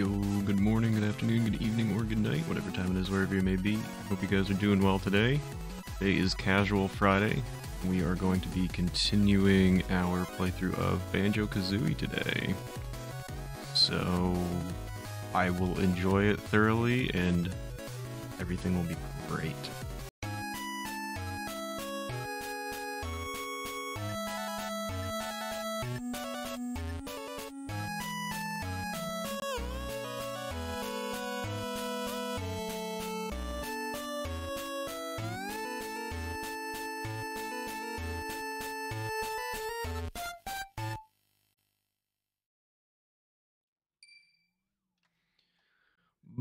Yo, good morning, good afternoon, good evening, or good night, whatever time it is, wherever you may be. Hope you guys are doing well today. Today is Casual Friday. We are going to be continuing our playthrough of Banjo Kazooie today. So, I will enjoy it thoroughly and everything will be great.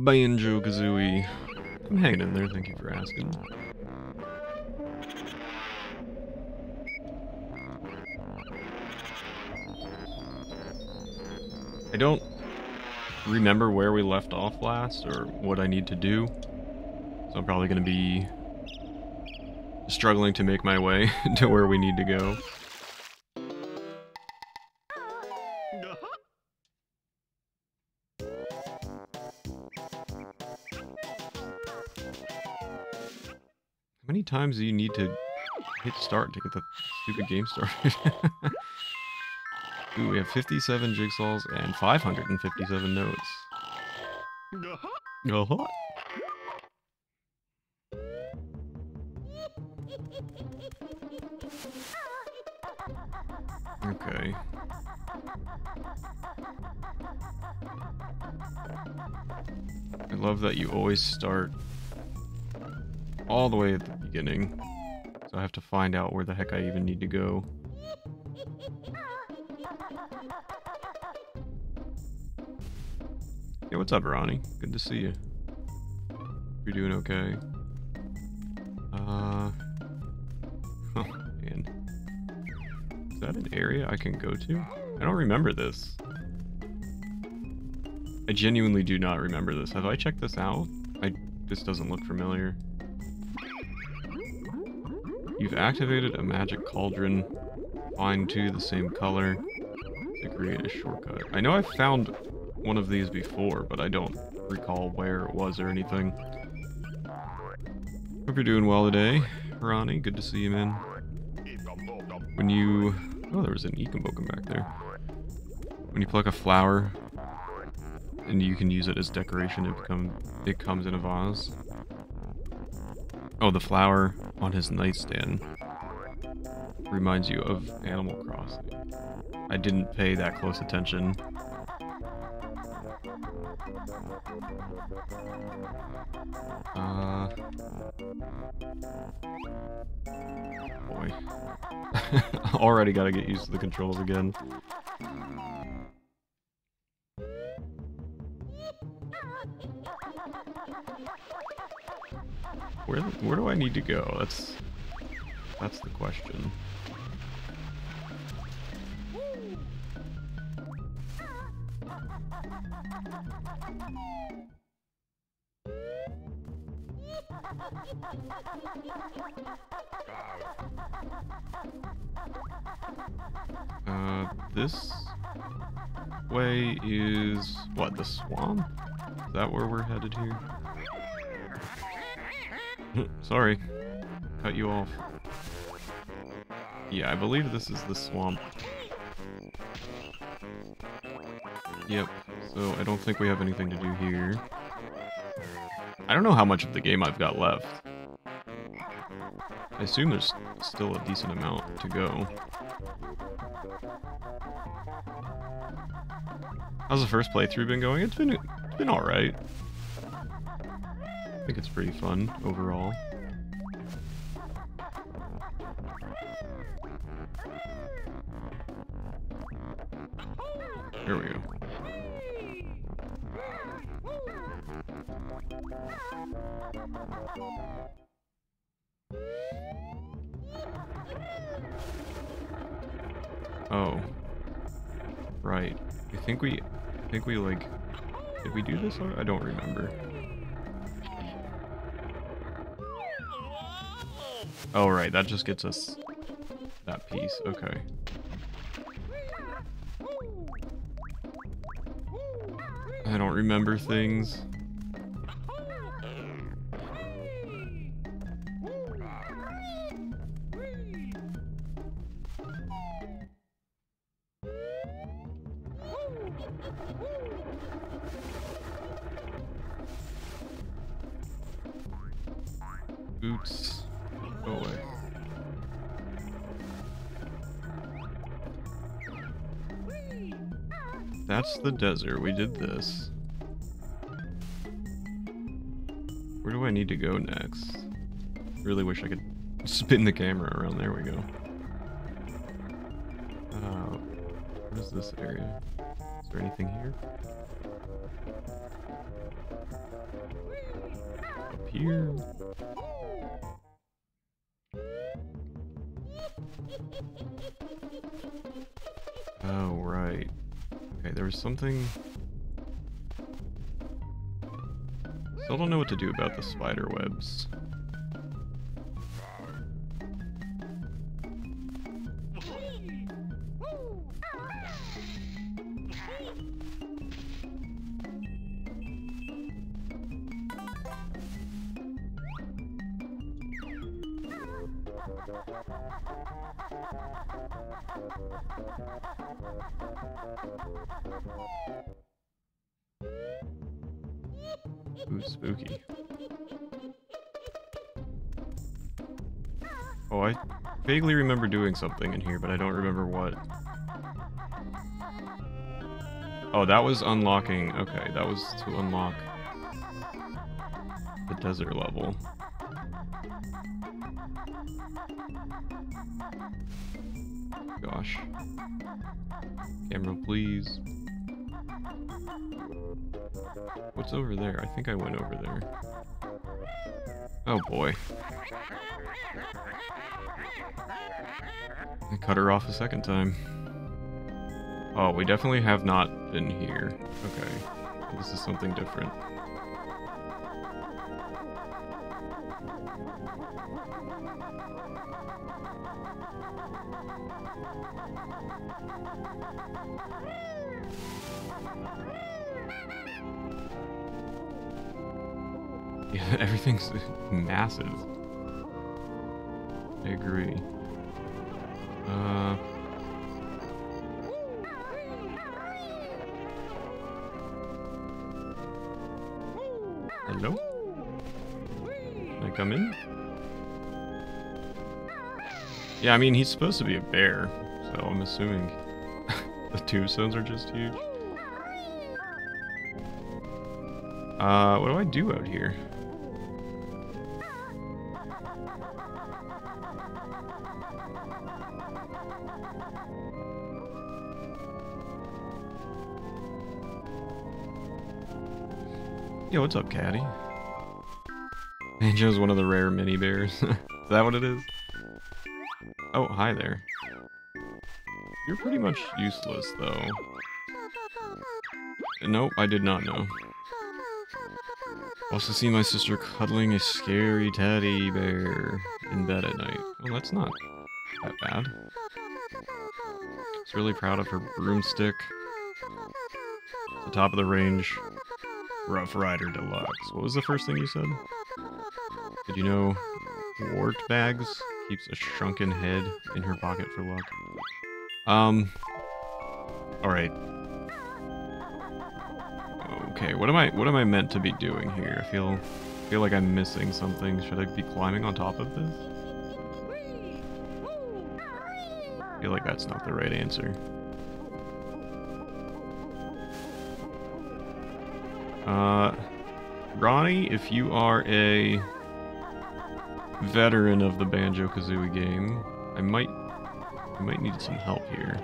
Banjo Kazooie. I'm hanging in there, thank you for asking. I don't remember where we left off last or what I need to do. So I'm probably going to be struggling to make my way to where we need to go. Times do you need to hit start to get the stupid game started? Ooh, we have 57 jigsaws and 557 notes. Uh-huh. Okay. I love that you always start all the way at the beginning. So I have to find out where the heck I even need to go. Yeah, what's up, Ronnie? Good to see you. You're doing okay. Uh... Oh. Is that an area I can go to? I don't remember this. I genuinely do not remember this. Have I checked this out? I... This doesn't look familiar. You've activated a magic cauldron. Find two the same color to create a shortcut. I know I found one of these before, but I don't recall where it was or anything. Hope you're doing well today, Ronnie. Good to see you, man. When you... Oh, there was an Ekombokum back there. When you pluck a flower, and you can use it as decoration, it, become, it comes in a vase. Oh, the flower on his nightstand reminds you of Animal Crossing. I didn't pay that close attention. Uh... Boy. Already gotta get used to the controls again. Where where do I need to go? That's that's the question. Uh, this way is what the swamp? Is that where we're headed here? Sorry. Cut you off. Yeah, I believe this is the swamp. Yep, so I don't think we have anything to do here. I don't know how much of the game I've got left. I assume there's still a decent amount to go. How's the first playthrough been going? It's been, it's been alright. I think it's pretty fun overall. Here we go. Oh. Right. I think we I think we like did we do this I don't remember. Oh right, that just gets us that piece. Okay. I don't remember things. Boots. That's the desert. We did this. Where do I need to go next? Really wish I could spin the camera around. There we go. Uh, what is this area? Is there anything here? Up here? Oh, right. Okay, there was something... Still don't know what to do about the spider webs. Ooh, spooky. Oh, I vaguely remember doing something in here, but I don't remember what. Oh, that was unlocking. Okay, that was to unlock the desert level. Gosh. Camera, please. What's over there? I think I went over there. Oh boy. I cut her off a second time. Oh, we definitely have not been here. Okay. This is something different. Everything's massive. I agree. Uh... Hello? Can I come in? Yeah, I mean, he's supposed to be a bear, so I'm assuming the tombstones are just huge. Uh, what do I do out here? Yo, what's up, Caddy? Banjo's one of the rare mini bears. is that what it is? Oh, hi there. You're pretty much useless, though. Nope, I did not know. Also see my sister cuddling a scary teddy bear in bed at night. Well, that's not that bad. She's really proud of her broomstick. The top of the range. Rough Rider Deluxe. What was the first thing you said? Did you know Wart Bags keeps a shrunken head in her pocket for luck? Um. Alright. Okay, what am I what am I meant to be doing here? I feel I feel like I'm missing something. Should I be climbing on top of this? I feel like that's not the right answer. Uh, Ronnie, if you are a veteran of the Banjo-Kazooie game, I might, I might need some help here.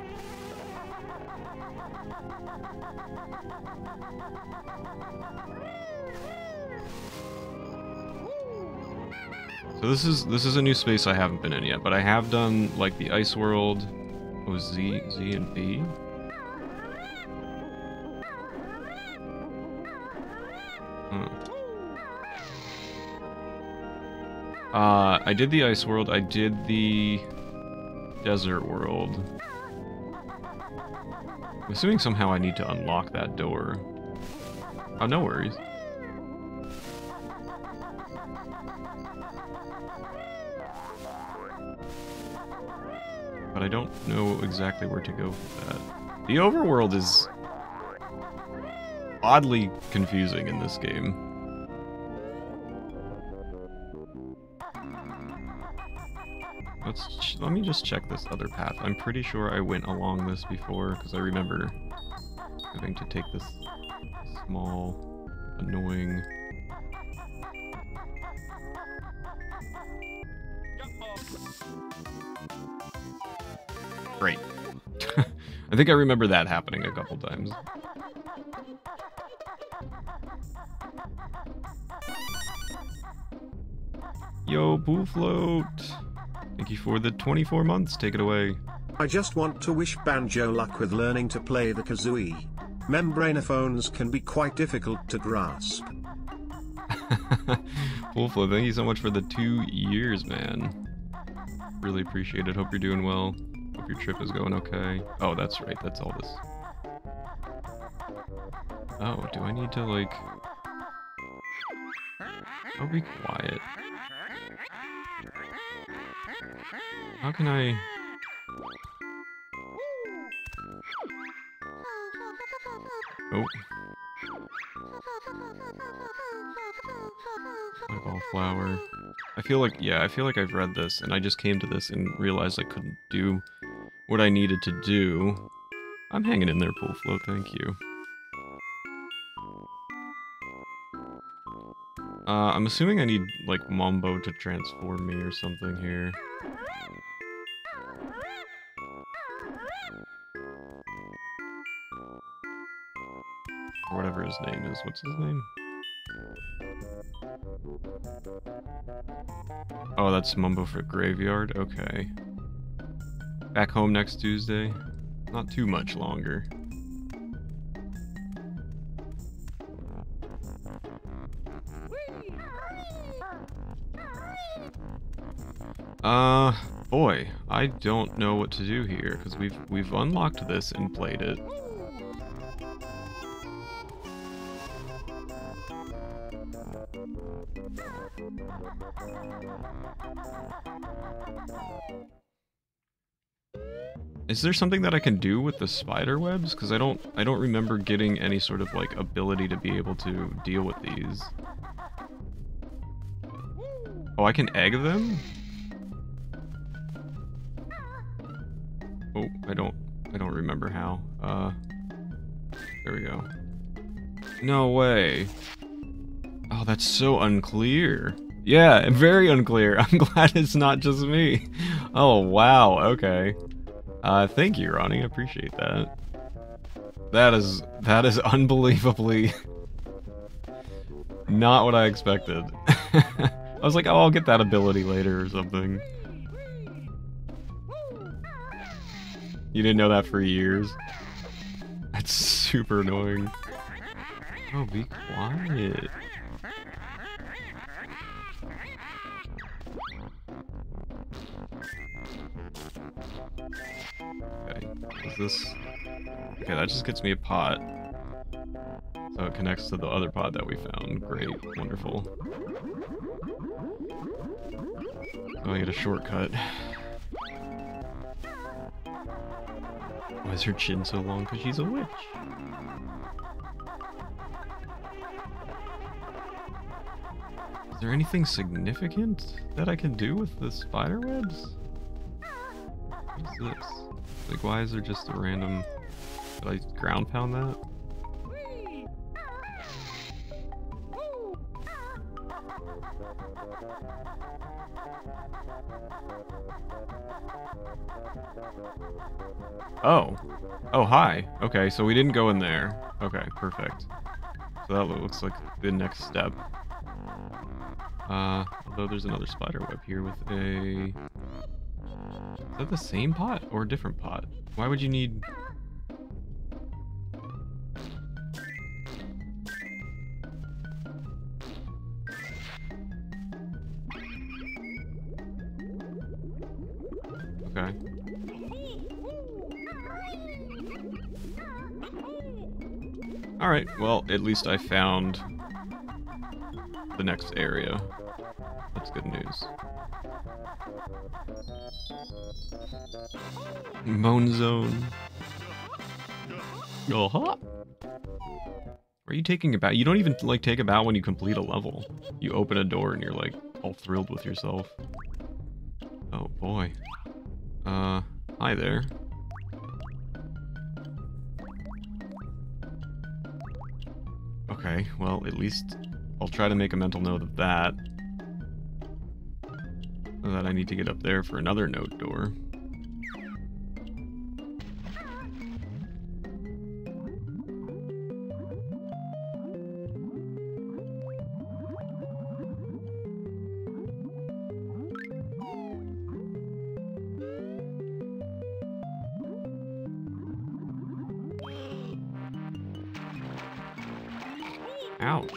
So this is this is a new space I haven't been in yet, but I have done like the Ice World. Oh, Z, Z and B. Uh, I did the Ice World, I did the Desert World. I'm assuming somehow I need to unlock that door. Oh, no worries. But I don't know exactly where to go with that. The overworld is oddly confusing in this game. Let me just check this other path. I'm pretty sure I went along this before because I remember having to take this small, annoying. Great. I think I remember that happening a couple times. Yo, Pool Float! Thank you for the 24 months. Take it away. I just want to wish Banjo luck with learning to play the kazooie. Membranophones can be quite difficult to grasp. Pool Float, thank you so much for the two years, man. Really appreciate it. Hope you're doing well. Hope your trip is going okay. Oh, that's right. That's all this. Oh, do I need to, like... I'll be quiet. How can I... Oh. Fireball flower. I feel like, yeah, I feel like I've read this, and I just came to this and realized I couldn't do what I needed to do. I'm hanging in there, Pool Float, thank you. Uh, I'm assuming I need, like, Mombo to transform me or something here. Or whatever his name is. What's his name? Oh, that's Mumbo for Graveyard? Okay. Back home next Tuesday? Not too much longer. Uh, boy, I don't know what to do here because we've we've unlocked this and played it. Is there something that I can do with the spider webs? Because I don't I don't remember getting any sort of like ability to be able to deal with these. Oh, I can egg them? Oh, I don't I don't remember how. Uh there we go. No way. Oh, that's so unclear. Yeah, very unclear. I'm glad it's not just me. Oh, wow, okay. Uh, thank you, Ronnie. I appreciate that. That is, that is unbelievably not what I expected. I was like, oh, I'll get that ability later or something. You didn't know that for years? That's super annoying. Oh, be quiet. Okay, is this... Okay, that just gets me a pot. So it connects to the other pod that we found. Great, wonderful. So I get a shortcut. Why is her chin so long? Because she's a witch. Is there anything significant that I can do with the spider webs? What's this? Like, why is there just a random... Did I ground pound that? Oh. Oh, hi. Okay, so we didn't go in there. Okay, perfect. So that looks like the next step. Uh, although there's another spider web here with a... Is that the same pot or a different pot? Why would you need... Okay. Alright, well, at least I found the next area. That's good news. Moan Zone. Oh, huh. Are you taking a bow? You don't even like take a bow when you complete a level. You open a door and you're like all thrilled with yourself. Oh boy. Uh, hi there. Okay, well, at least I'll try to make a mental note of that. That I need to get up there for another note door. Ouch.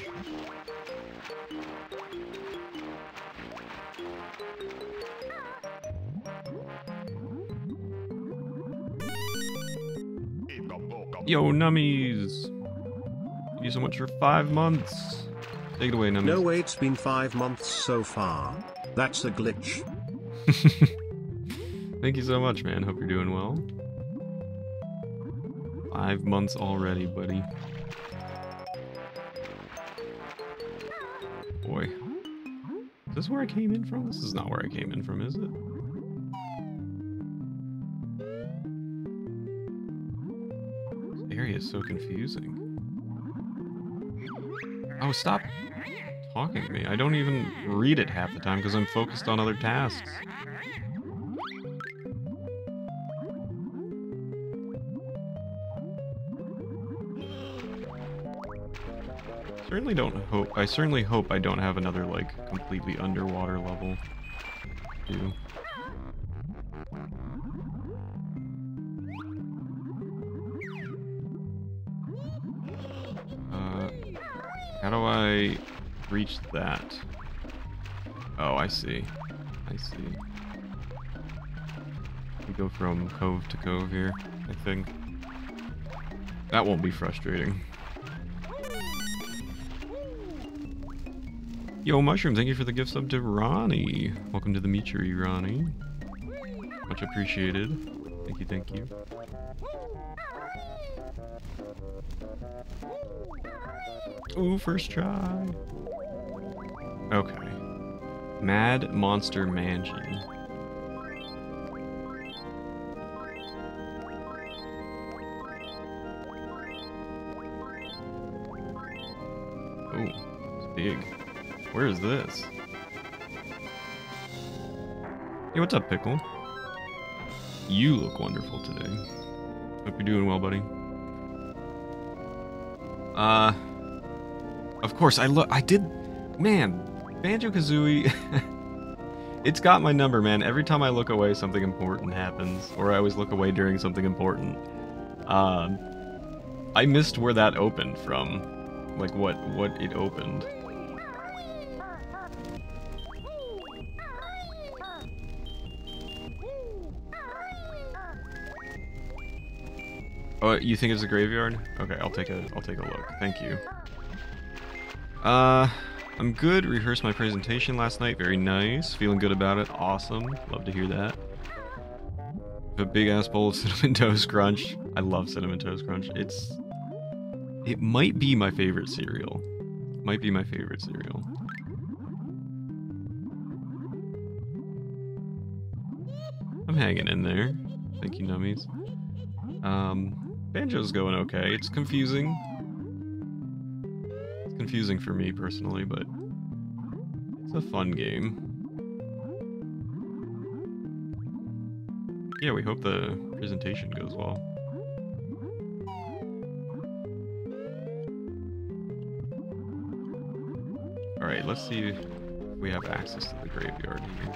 Yo, nummies! Thank you so much for five months. Take it away, nummies. No way it's been five months so far. That's a glitch. Thank you so much, man. Hope you're doing well. Five months already, buddy. Boy. Is this where I came in from? This is not where I came in from, is it? This area is so confusing. Oh, stop talking to me. I don't even read it half the time because I'm focused on other tasks. Certainly don't hope. I certainly hope I don't have another like completely underwater level. Too. Uh, how do I reach that? Oh, I see. I see. We go from cove to cove here, I think. That won't be frustrating. Yo, Mushroom, thank you for the gift sub to Ronnie. Welcome to the Meachery, Ronnie. Much appreciated. Thank you, thank you. Ooh, first try. Okay. Mad Monster Mansion. Oh, it's big. Where is this? Hey, what's up, Pickle? You look wonderful today. Hope you're doing well, buddy. Uh, of course, I look. I did. Man, Banjo Kazooie. it's got my number, man. Every time I look away, something important happens, or I always look away during something important. Um, I missed where that opened from, like what what it opened. Oh, you think it's a graveyard? Okay, I'll take a I'll take a look. Thank you. Uh, I'm good. Rehearsed my presentation last night. Very nice. Feeling good about it. Awesome. Love to hear that. A big ass bowl of cinnamon toast crunch. I love cinnamon toast crunch. It's it might be my favorite cereal. Might be my favorite cereal. I'm hanging in there. Thank you, nummies. Um, Banjo's going okay. It's confusing. It's confusing for me personally, but it's a fun game. Yeah, we hope the presentation goes well. Alright, let's see if we have access to the graveyard here.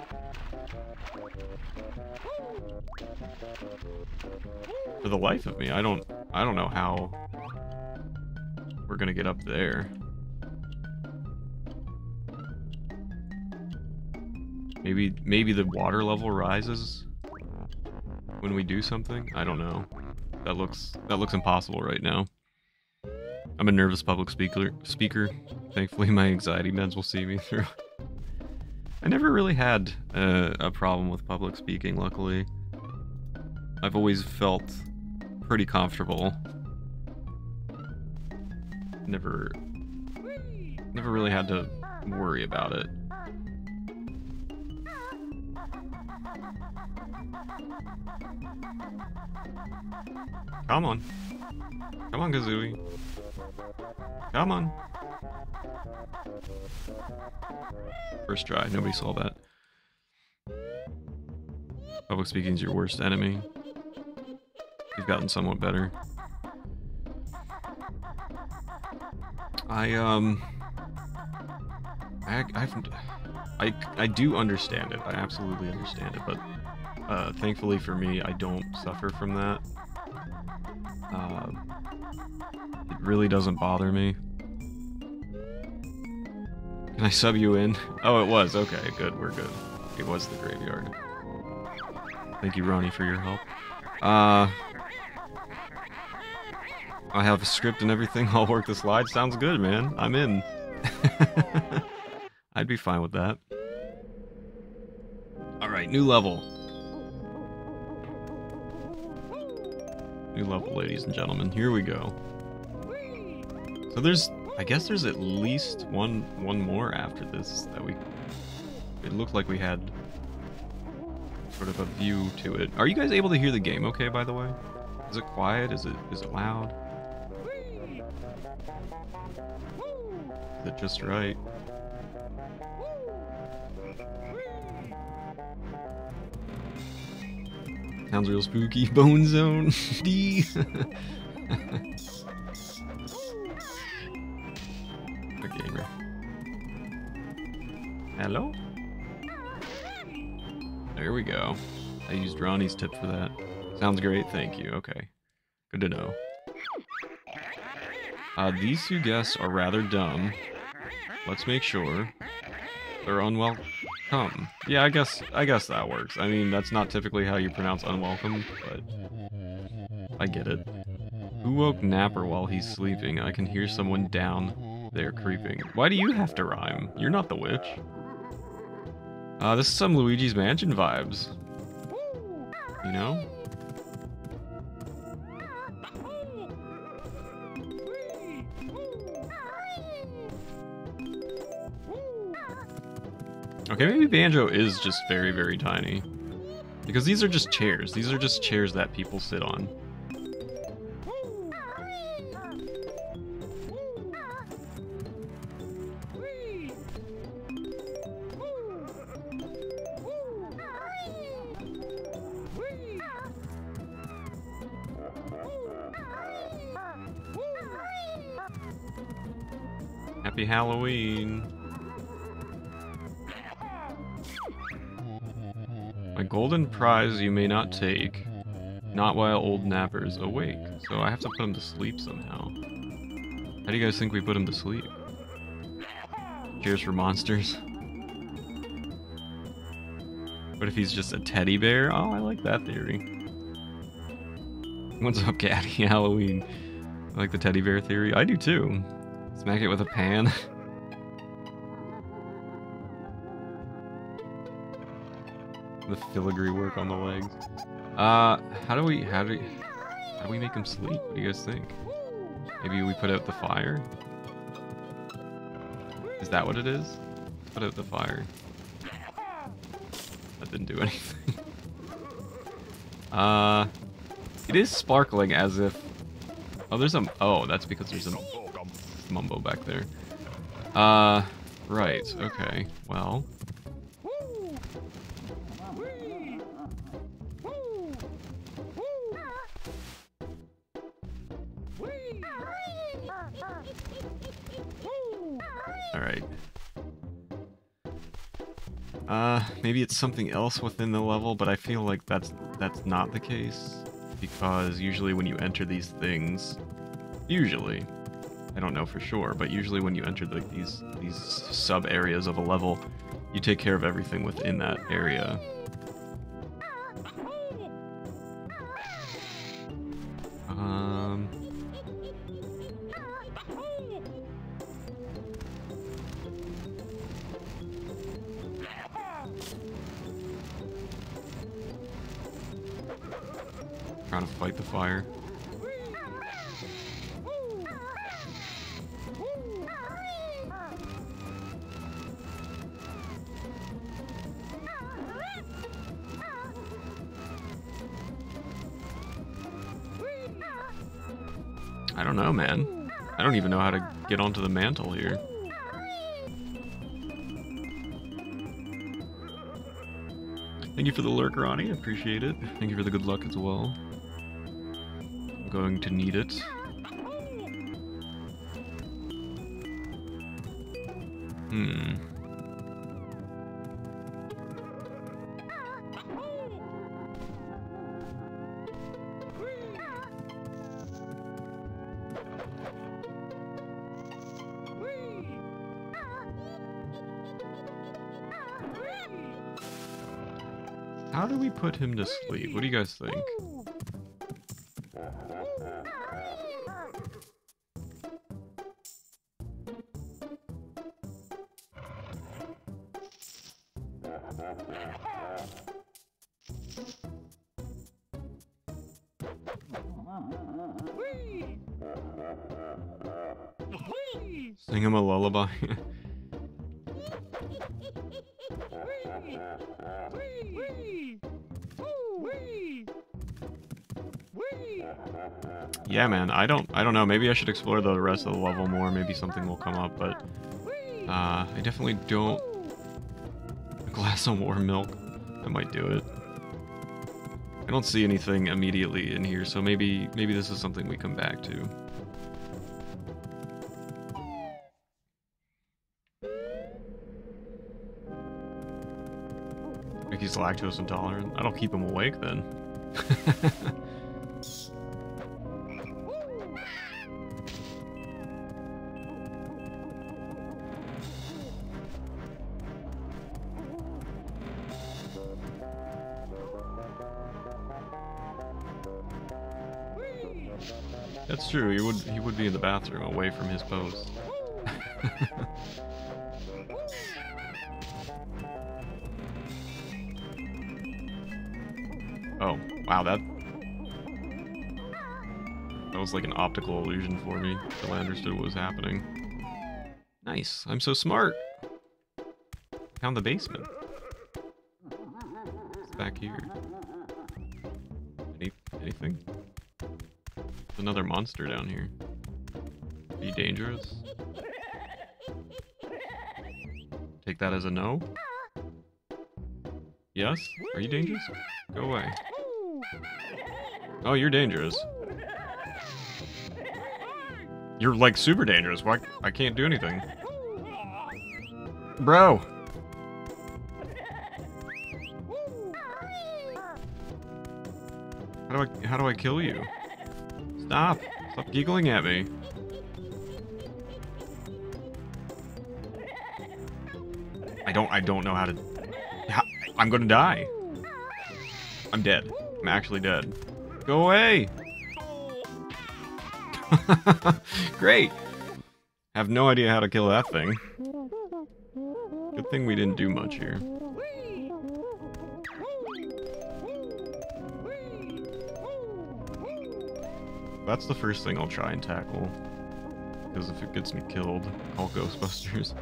For the life of me, I don't I don't know how we're gonna get up there. Maybe maybe the water level rises when we do something? I don't know. That looks that looks impossible right now. I'm a nervous public speaker. Speaker. Thankfully, my anxiety meds will see me through. I never really had uh, a problem with public speaking. Luckily, I've always felt pretty comfortable. Never, never really had to worry about it. Come on. Come on, Kazooie. Come on. First try, nobody saw that. Public speaking is your worst enemy. You've gotten somewhat better. I, um... I, I've, I, I do understand it. I absolutely understand it, but uh, thankfully for me, I don't suffer from that. Uh, it really doesn't bother me. Can I sub you in? Oh, it was. Okay, good. We're good. It was the graveyard. Thank you, Ronnie, for your help. Uh, I have a script and everything. I'll work the slide. Sounds good, man. I'm in. I'd be fine with that. Alright, new level. New level, ladies and gentlemen. Here we go. So there's, I guess there's at least one one more after this that we, it looked like we had sort of a view to it. Are you guys able to hear the game okay, by the way? Is it quiet? Is it is it loud? Is it just right? Sounds real spooky. Bone Zone. D. Gamer. Hello? There we go. I used Ronnie's tip for that. Sounds great, thank you. Okay. Good to know. Uh, these two guests are rather dumb. Let's make sure. They're unwelcome. Yeah, I guess I guess that works. I mean, that's not typically how you pronounce unwelcome, but I get it. Who woke Napper while he's sleeping? I can hear someone down there creeping. Why do you have to rhyme? You're not the witch. Uh, this is some Luigi's Mansion vibes. You know? Okay, maybe Banjo is just very, very tiny. Because these are just chairs. These are just chairs that people sit on. Happy Halloween. Golden prize you may not take, not while old Napper's awake. So I have to put him to sleep somehow. How do you guys think we put him to sleep? Cheers for monsters. What if he's just a teddy bear? Oh, I like that theory. What's up, Caddy? Halloween. I like the teddy bear theory. I do too. Smack it with a pan. the filigree work on the legs. Uh, how do we, how do we, how do we make him sleep? What do you guys think? Maybe we put out the fire? Is that what it is? Put out the fire. That didn't do anything. uh, it is sparkling as if... Oh, there's a... Oh, that's because there's a mumbo back there. Uh, right. Okay. Well... maybe it's something else within the level, but I feel like that's that's not the case. Because usually when you enter these things, usually, I don't know for sure, but usually when you enter the, these these sub areas of a level, you take care of everything within that area. Man. I don't even know how to get onto the mantle here. Thank you for the lurk, Ronnie. Appreciate it. Thank you for the good luck as well. I'm going to need it. Hmm. Put him to sleep? What do you guys think? Uh-huh. Yeah, man. I don't. I don't know. Maybe I should explore the rest of the level more. Maybe something will come up. But uh, I definitely don't. A glass of warm milk. I might do it. I don't see anything immediately in here, so maybe maybe this is something we come back to. He's lactose intolerant. I don't keep him awake then. true. He would he would be in the bathroom away from his post. oh, wow, that that was like an optical illusion for me until I understood what was happening. Nice. I'm so smart. Found the basement. It's back here. Any anything? There's another monster down here. Be dangerous? Take that as a no? Yes? Are you dangerous? Go away. Oh, you're dangerous. You're like super dangerous. Why? I can't do anything. Bro! How do I how do I kill you? Stop! Stop giggling at me. I don't I don't know how to how, I'm gonna die. I'm dead. I'm actually dead. Go away! Great! Have no idea how to kill that thing. Good thing we didn't do much here. That's the first thing I'll try and tackle. Because if it gets me killed, call Ghostbusters.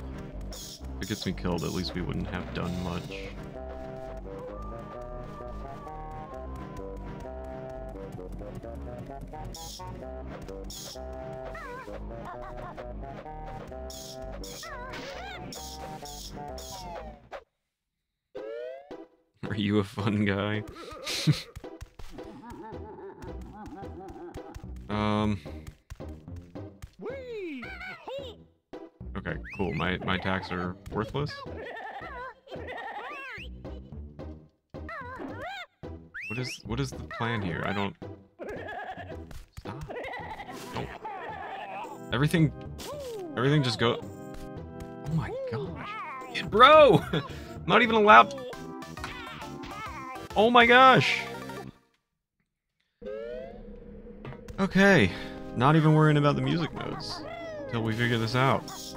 If it gets me killed, at least we wouldn't have done much. Are you a fun guy? Attacks are worthless. What is what is the plan here? I don't. Stop. Don't. Everything. Everything just go. Oh my gosh. Yeah, bro! Not even allowed. Oh my gosh. Okay. Not even worrying about the music notes. Until we figure this out.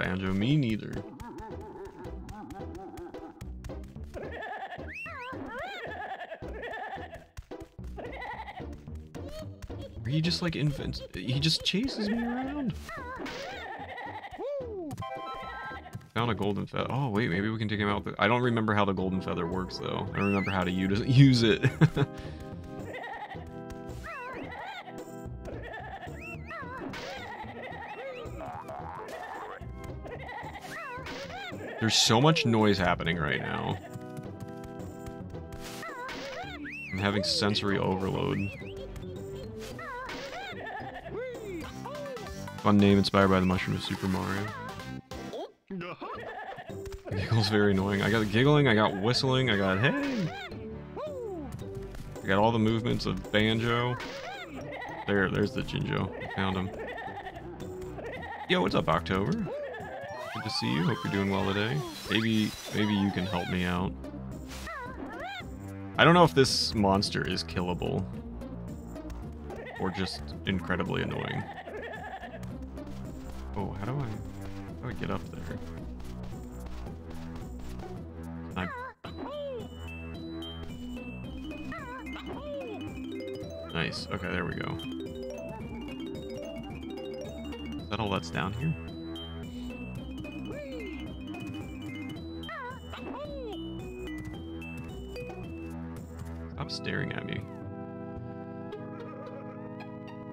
Banjo? Me neither. He just like invents. He just chases me around. Found a golden feather. Oh wait, maybe we can take him out. I don't remember how the golden feather works though. I don't remember how to use use it. There's so much noise happening right now. I'm having sensory overload. Fun name inspired by the mushroom of Super Mario. Giggle's very annoying. I got giggling, I got whistling, I got hey! I got all the movements of Banjo. There, there's the Jinjo. Found him. Yo, what's up, October? To see you. Hope you're doing well today. Maybe, maybe you can help me out. I don't know if this monster is killable. Or just incredibly annoying. Oh, how do I... How do I get up there?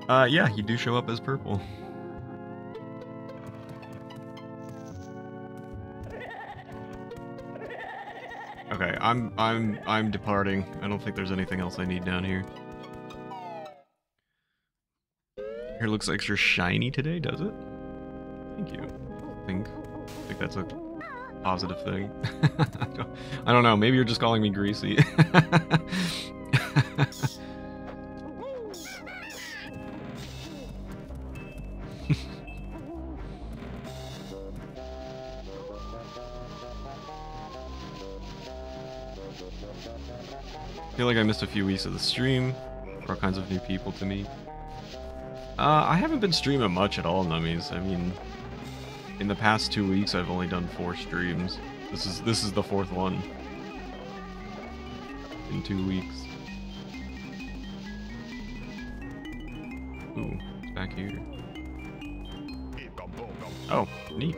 Uh, yeah, you do show up as purple. Okay, I'm I'm I'm departing. I don't think there's anything else I need down here. Here looks extra shiny today, does it? Thank you. I think I think that's a positive thing. I, don't, I don't know. Maybe you're just calling me greasy. like I missed a few weeks of the stream. All kinds of new people to meet. Uh, I haven't been streaming much at all, Nummies. I mean, in the past two weeks, I've only done four streams. This is this is the fourth one in two weeks. Ooh, it's back here. Oh, neat.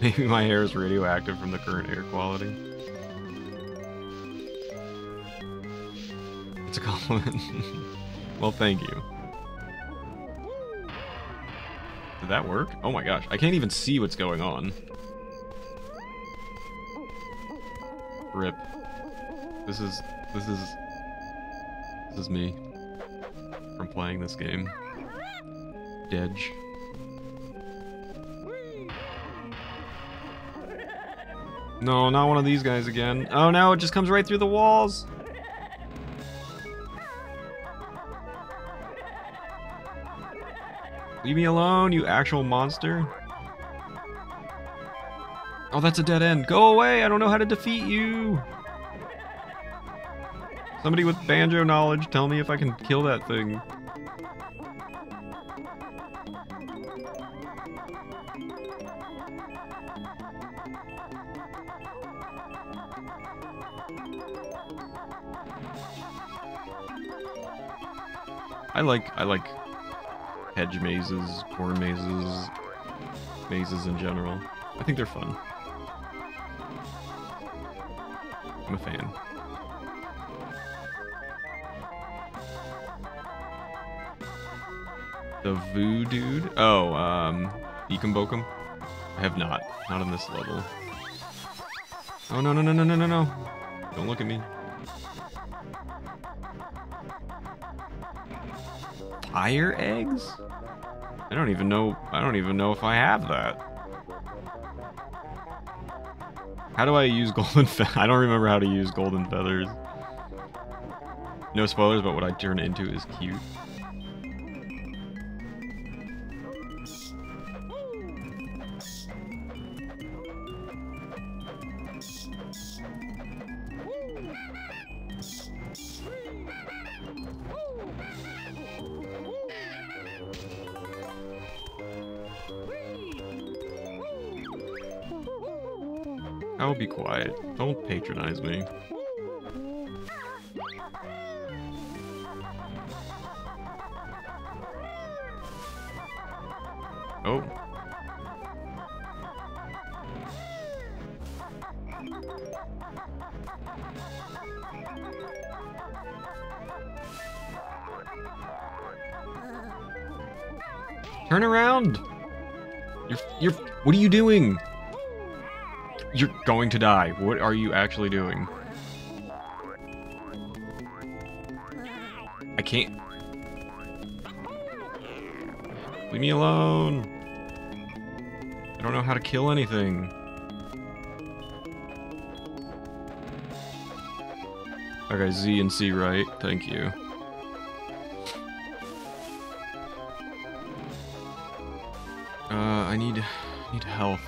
Maybe my hair is radioactive from the current air quality. It's a compliment. well, thank you. Did that work? Oh my gosh, I can't even see what's going on. Rip. This is... This is... This is me. From playing this game. Dedge. No, not one of these guys again. Oh no, it just comes right through the walls. Leave me alone, you actual monster. Oh, that's a dead end. Go away, I don't know how to defeat you. Somebody with banjo knowledge, tell me if I can kill that thing. I like I like hedge mazes, corn mazes, mazes in general. I think they're fun. I'm a fan. The Voo Dude? Oh, um, Beacon Bokum? I have not. Not on this level. Oh, no, no, no, no, no, no, no. Don't look at me. Fire eggs? I don't even know, I don't even know if I have that. How do I use golden I don't remember how to use golden feathers. No spoilers, but what I turn into is cute. Patronize me. Oh. Turn around! You're, you're, what are you doing? You're going to die. What are you actually doing? I can't. Leave me alone. I don't know how to kill anything. Okay, Z and C right. Thank you. Uh, I need need health.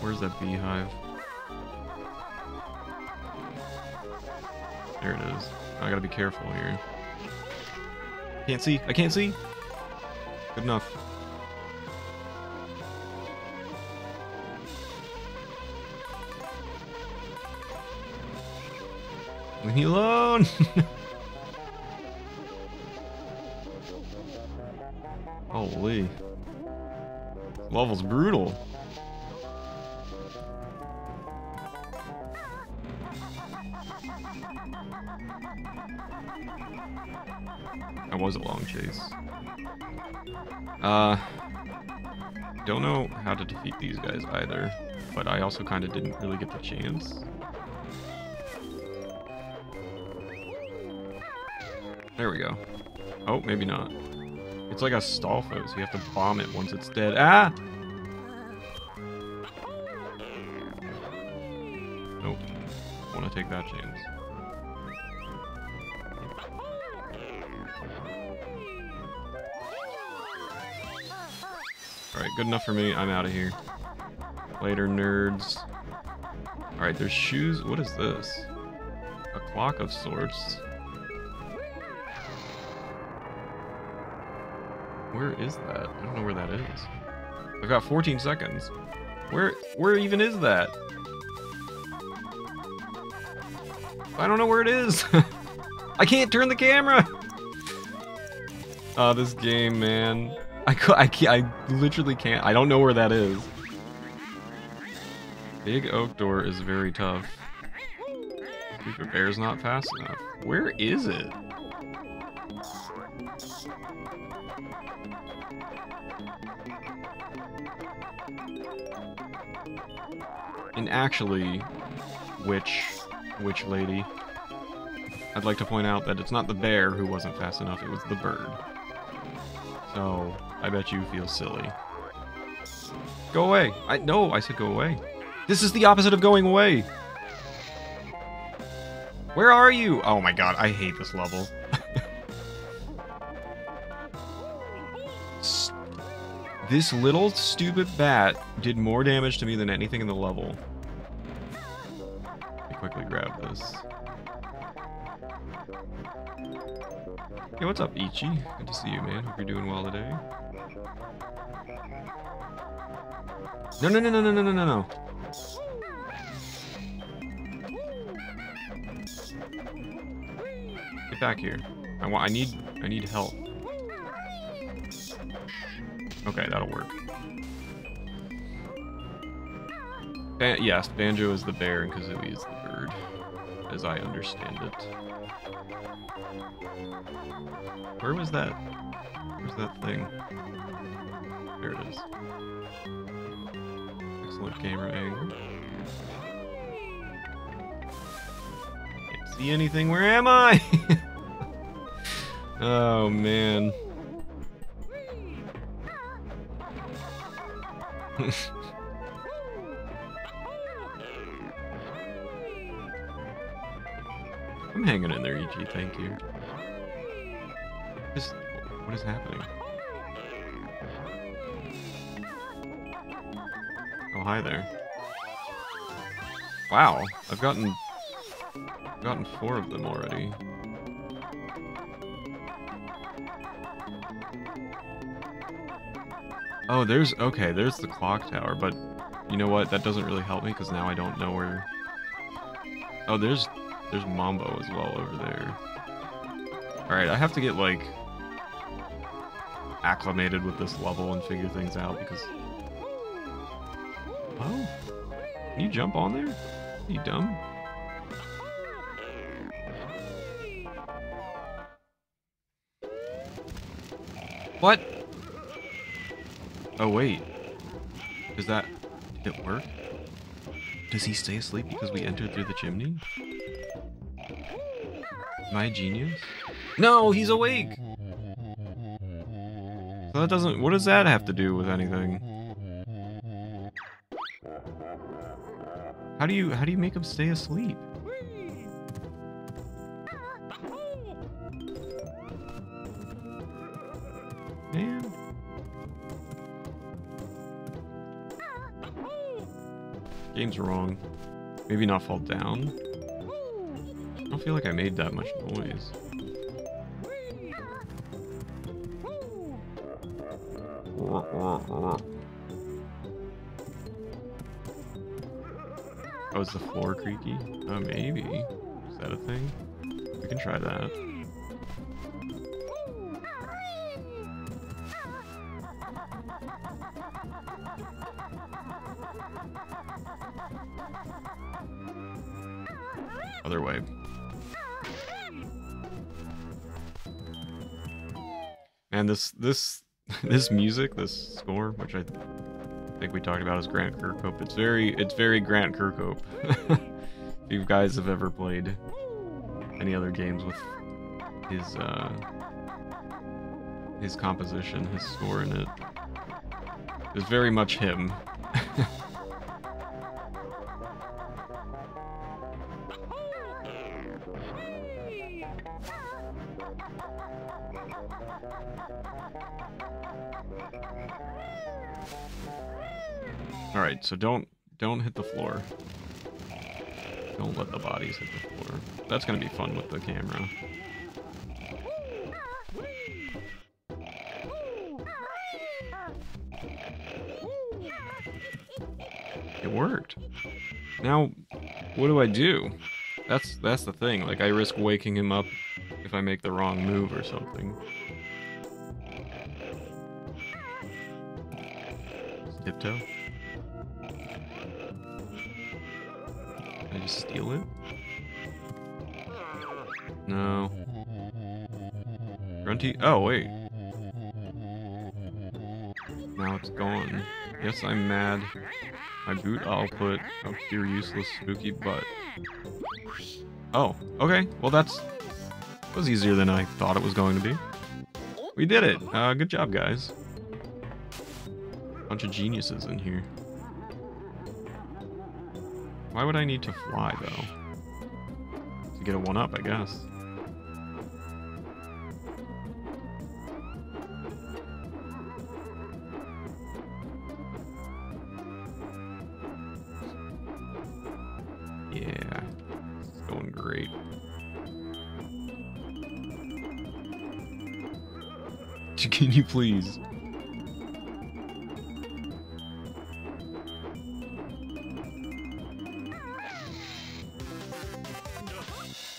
Where's that beehive? There it is. I gotta be careful here. Can't see. I can't see. Good enough. Leave me alone! Holy. Level's brutal. Was a long chase. Uh, don't know how to defeat these guys either, but I also kind of didn't really get the chance. There we go. Oh, maybe not. It's like a Stalfos. You have to bomb it once it's dead. Ah! Nope. Want to take that chance. Alright, good enough for me. I'm out of here. Later, nerds. Alright, there's shoes. What is this? A clock of sorts. Where is that? I don't know where that is. I've got 14 seconds. Where where even is that? I don't know where it is. I can't turn the camera. Oh, this game, man. I, I, can't, I literally can't. I don't know where that is. Big oak door is very tough. Stupid bear's not fast enough. Where is it? And actually, which which lady, I'd like to point out that it's not the bear who wasn't fast enough, it was the bird. So, I bet you feel silly. Go away! I No, I said go away. This is the opposite of going away! Where are you? Oh my god, I hate this level. this little stupid bat did more damage to me than anything in the level. Me quickly grab this. Hey, what's up, Ichi? Good to see you, man. Hope you're doing well today. No, no, no, no, no, no, no, no, no. Get back here. I want. I need. I need help. Okay, that'll work. Ban yes, Banjo is the bear and Kazooie is the bird, as I understand it. Where was that? That thing? There it is. Excellent camera angle. Can't see anything. Where am I? oh man. I'm hanging in there, EG, thank you. Just, what is happening? Oh, hi there. Wow, I've gotten, I've gotten four of them already. Oh, there's, okay, there's the clock tower, but you know what? That doesn't really help me because now I don't know where Oh, there's there's Mumbo as well over there. Alright, I have to get like acclimated with this level and figure things out because Oh. You jump on there? Are you dumb? What? Oh wait. Is that did it work? Does he stay asleep because we entered through the chimney? A genius? No, he's awake! So that doesn't... What does that have to do with anything? How do you... How do you make them stay asleep? Man. Game's wrong. Maybe not fall down. I don't feel like I made that much noise. Oh, is the floor creaky? Oh, maybe. Is that a thing? We can try that. Other way. And this this this music, this score, which I think we talked about as Grant Kirkhope, it's very it's very Grant Kirkhope. if you guys have ever played any other games with his uh his composition, his score in it. It's very much him. so don't don't hit the floor. Don't let the bodies hit the floor. That's gonna be fun with the camera. It worked. Now, what do I do? That's that's the thing. Like I risk waking him up if I make the wrong move or something. Tiptoe. Steal it? No. Grunty. Oh wait. Now it's gone. Yes, I'm mad. My boot I'll put up your useless spooky butt. Oh, okay. Well, that's was easier than I thought it was going to be. We did it. Uh, good job, guys. Bunch of geniuses in here. Why would I need to fly, though? To get a one-up, I guess. Yeah, it's going great. Can you please?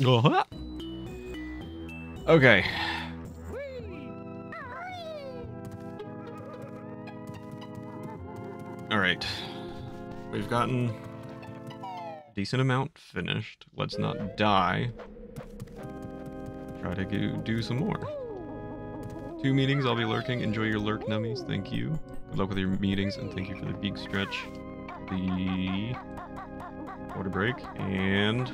Uh-huh. Okay. All right. We've gotten a decent amount finished. Let's not die. Try to go, do some more. Two meetings, I'll be lurking. Enjoy your lurk, nummies. Thank you. Good luck with your meetings, and thank you for the big stretch. The water break, and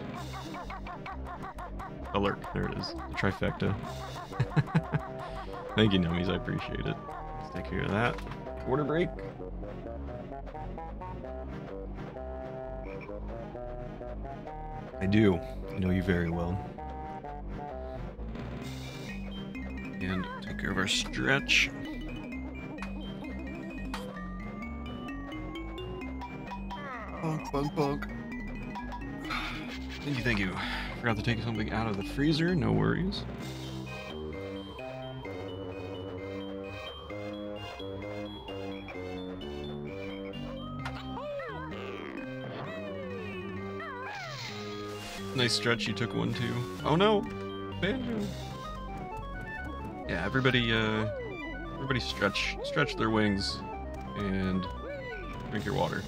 a lurk. There it is. The trifecta. thank you, nummies. I appreciate it. Let's take care of that. Water break. I do. I know you very well. And take care of our stretch. Bonk, bonk, bonk. Thank you, thank you. Forgot to take something out of the freezer, no worries. Nice stretch, you took one too. Oh no! Banjo! Yeah, everybody, uh... Everybody stretch, stretch their wings and drink your water.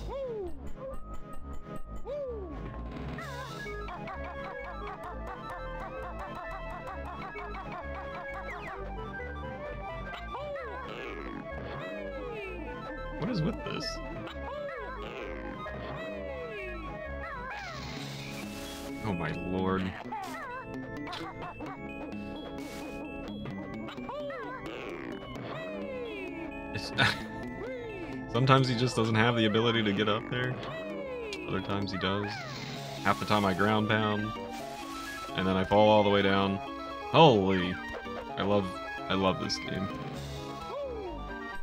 Just doesn't have the ability to get up there. Other times he does. Half the time I ground pound. And then I fall all the way down. Holy! I love I love this game.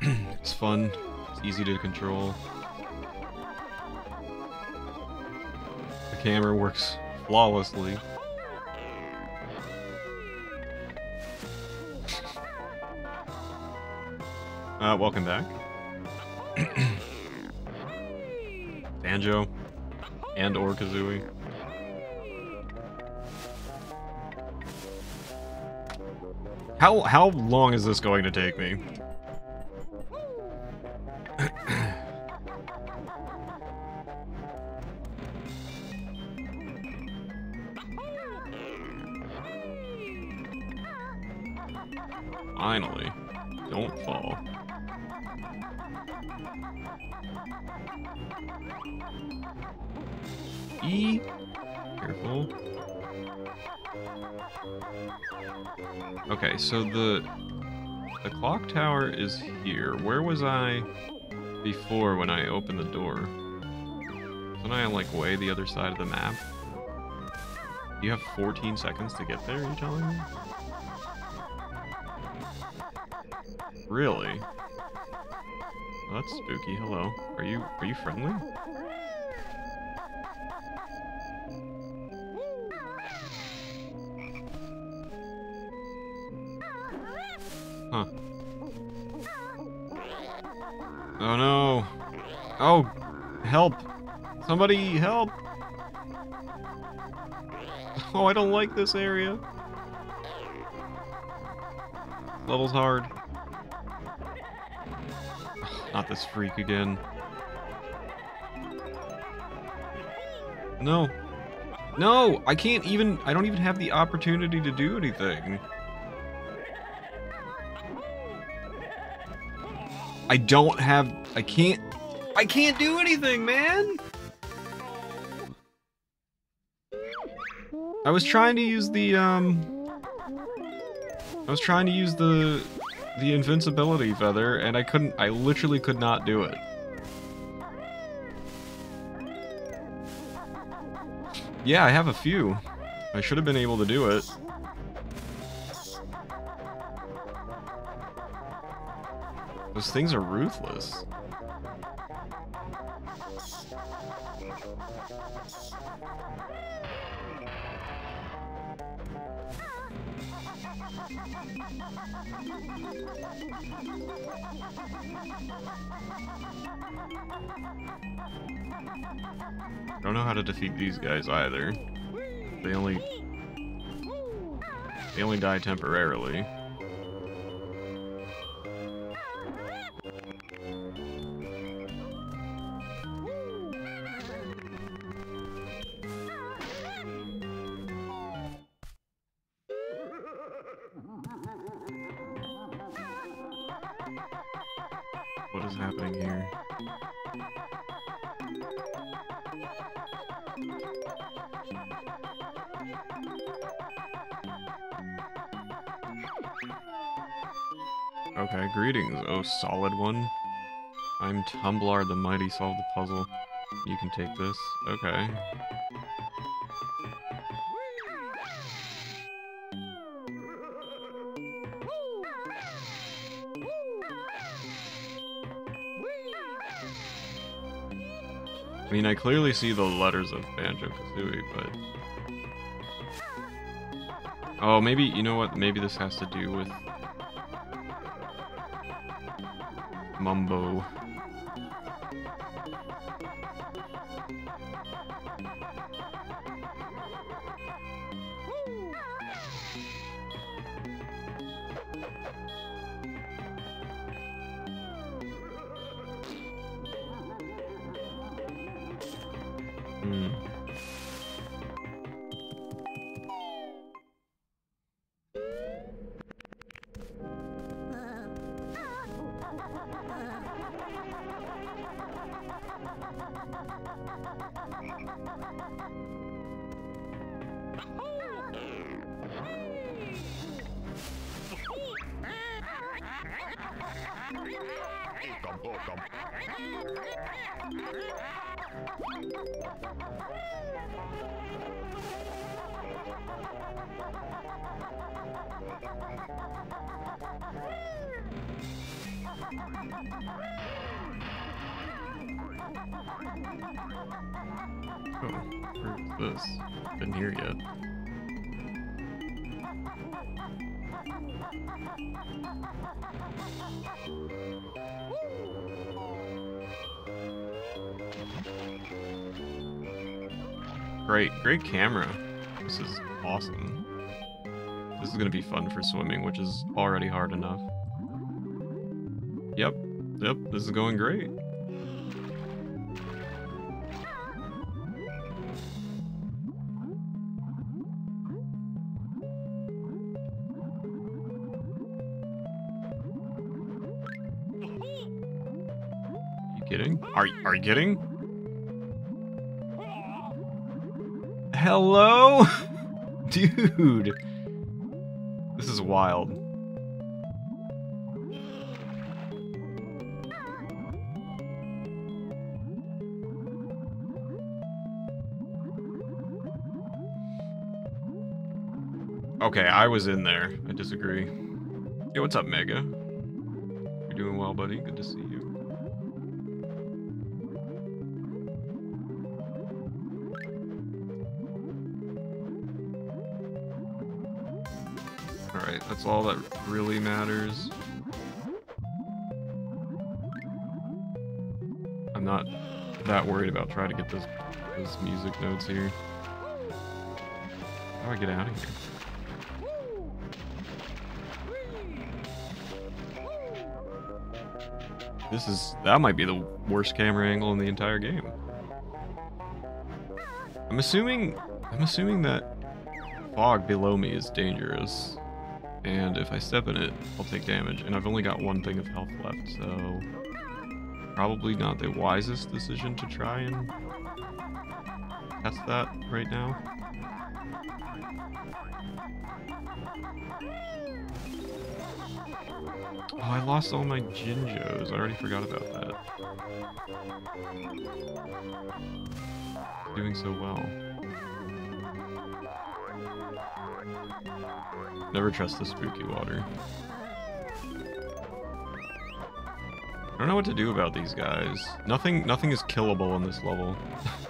it's fun. It's easy to control. The camera works flawlessly. Uh, welcome back. Banjo and or Kazooie. How how long is this going to take me? So the the clock tower is here. Where was I before when I opened the door? Wasn't I like way the other side of the map? You have 14 seconds to get there, are you telling me? Really? Oh, that's spooky. Hello. Are you are you friendly? Huh. Oh no. Oh, help. Somebody help. Oh, I don't like this area. Level's hard. Not this freak again. No. No! I can't even... I don't even have the opportunity to do anything. I don't have... I can't... I can't do anything, man! I was trying to use the, um... I was trying to use the the invincibility feather, and I couldn't, I literally could not do it. Yeah, I have a few. I should have been able to do it. Those things are ruthless. Don't know how to defeat these guys either. They only... They only die temporarily. Greetings, oh solid one. I'm Tumblar the Mighty, solve the puzzle. You can take this. Okay. I mean, I clearly see the letters of Banjo-Kazooie, but... Oh, maybe, you know what, maybe this has to do with... Mumbo. For swimming, which is already hard enough. Yep, yep, this is going great. You kidding? Are are you kidding? Hello? Dude. This is wild. Okay, I was in there. I disagree. Hey, what's up, Mega? You're doing well, buddy. Good to see you. That's all that really matters. I'm not that worried about trying to get those, those music notes here. How do I get out of here? This is that might be the worst camera angle in the entire game. I'm assuming I'm assuming that fog below me is dangerous. And if I step in it, I'll take damage. And I've only got one thing of health left, so probably not the wisest decision to try and test that right now. Oh, I lost all my Jinjos. I already forgot about that. Doing so well. Never trust the spooky water. I don't know what to do about these guys. Nothing nothing is killable in this level.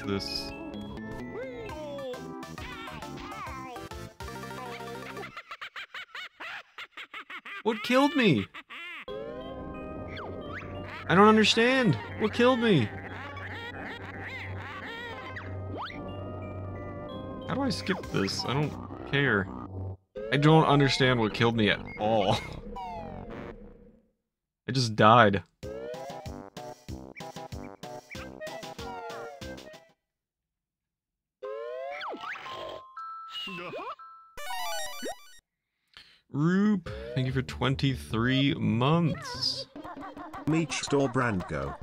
is this? What killed me? I don't understand. What killed me? How do I skip this? I don't care. I don't understand what killed me at all. I just died. Roop, thank you for 23 months. Meech Store Brandgo.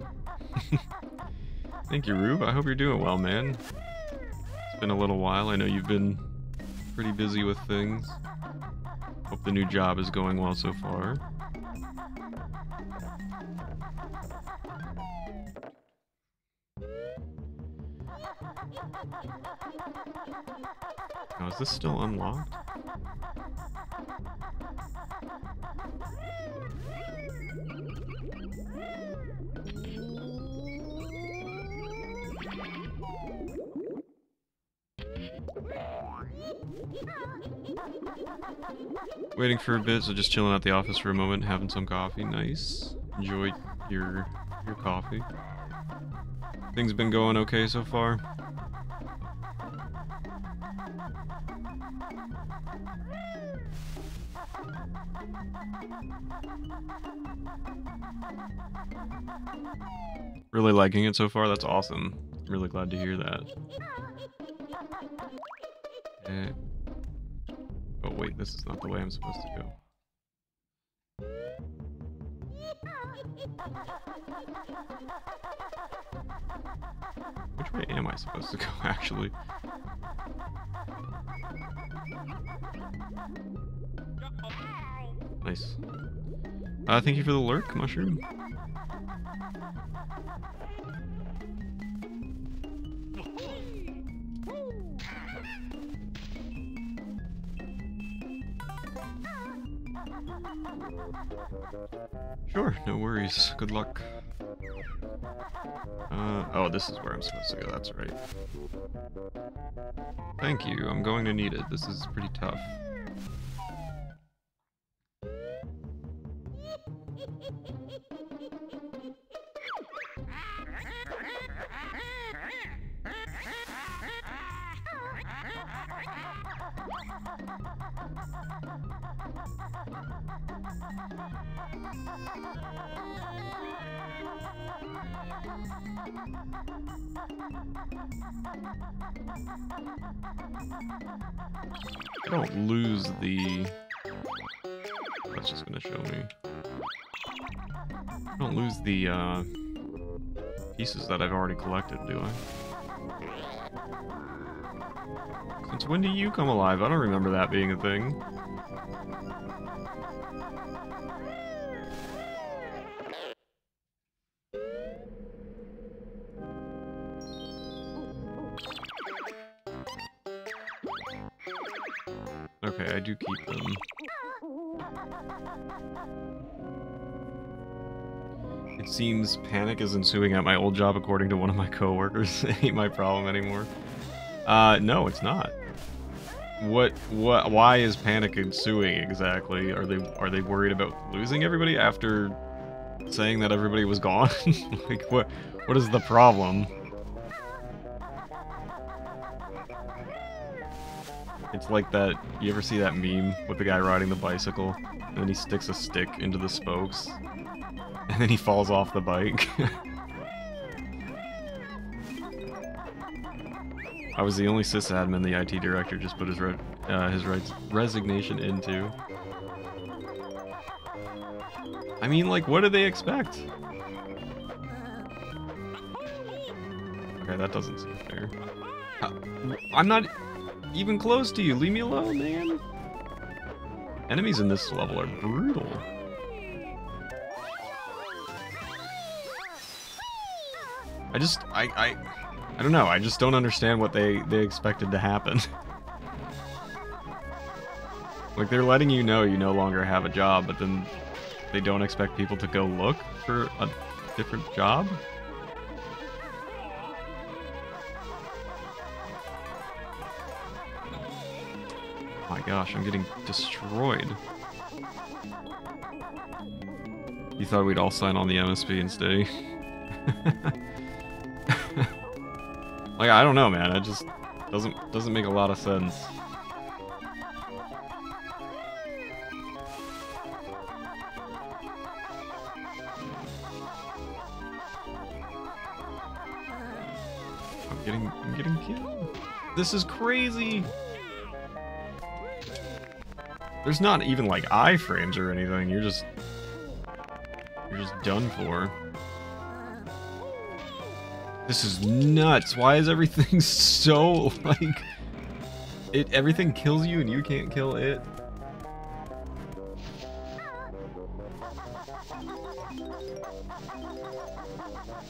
Thank you, Rube. I hope you're doing well, man. It's been a little while. I know you've been pretty busy with things. Hope the new job is going well so far. Now, is this still unlocked? Waiting for a bit, so just chilling at the office for a moment, having some coffee. Nice. Enjoy your your coffee. Things been going okay so far. Really liking it so far. That's awesome. Really glad to hear that. Eh. Oh wait, this is not the way I'm supposed to go. Which way am I supposed to go, actually? Nice. Uh, thank you for the lurk, Mushroom. Sure, no worries. Good luck. Uh, oh, this is where I'm supposed to go, that's right. Thank you, I'm going to need it. This is pretty tough. I don't lose the... That's just gonna show me. I don't lose the, uh, pieces that I've already collected, do I? Since when do you come alive? I don't remember that being a thing. Okay, I do keep them. It seems panic is ensuing at my old job according to one of my coworkers. ain't my problem anymore. Uh, no, it's not. What, what, why is panic ensuing exactly? Are they, are they worried about losing everybody after saying that everybody was gone? like, what, what is the problem? It's like that, you ever see that meme with the guy riding the bicycle, and then he sticks a stick into the spokes, and then he falls off the bike? I was the only sysadmin the IT director just put his re uh, his res resignation into. I mean, like, what do they expect? Okay, that doesn't seem fair. Uh, I'm not even close to you. Leave me alone, man. Enemies in this level are brutal. I just, I, I, I don't know. I just don't understand what they they expected to happen. like they're letting you know you no longer have a job, but then they don't expect people to go look for a different job. Oh my gosh, I'm getting destroyed. You thought we'd all sign on the MSP stay? like I don't know, man. It just doesn't doesn't make a lot of sense. I'm getting I'm getting killed. This is crazy. There's not even like iframes or anything. You're just you're just done for. This is nuts. Why is everything so like it everything kills you and you can't kill it?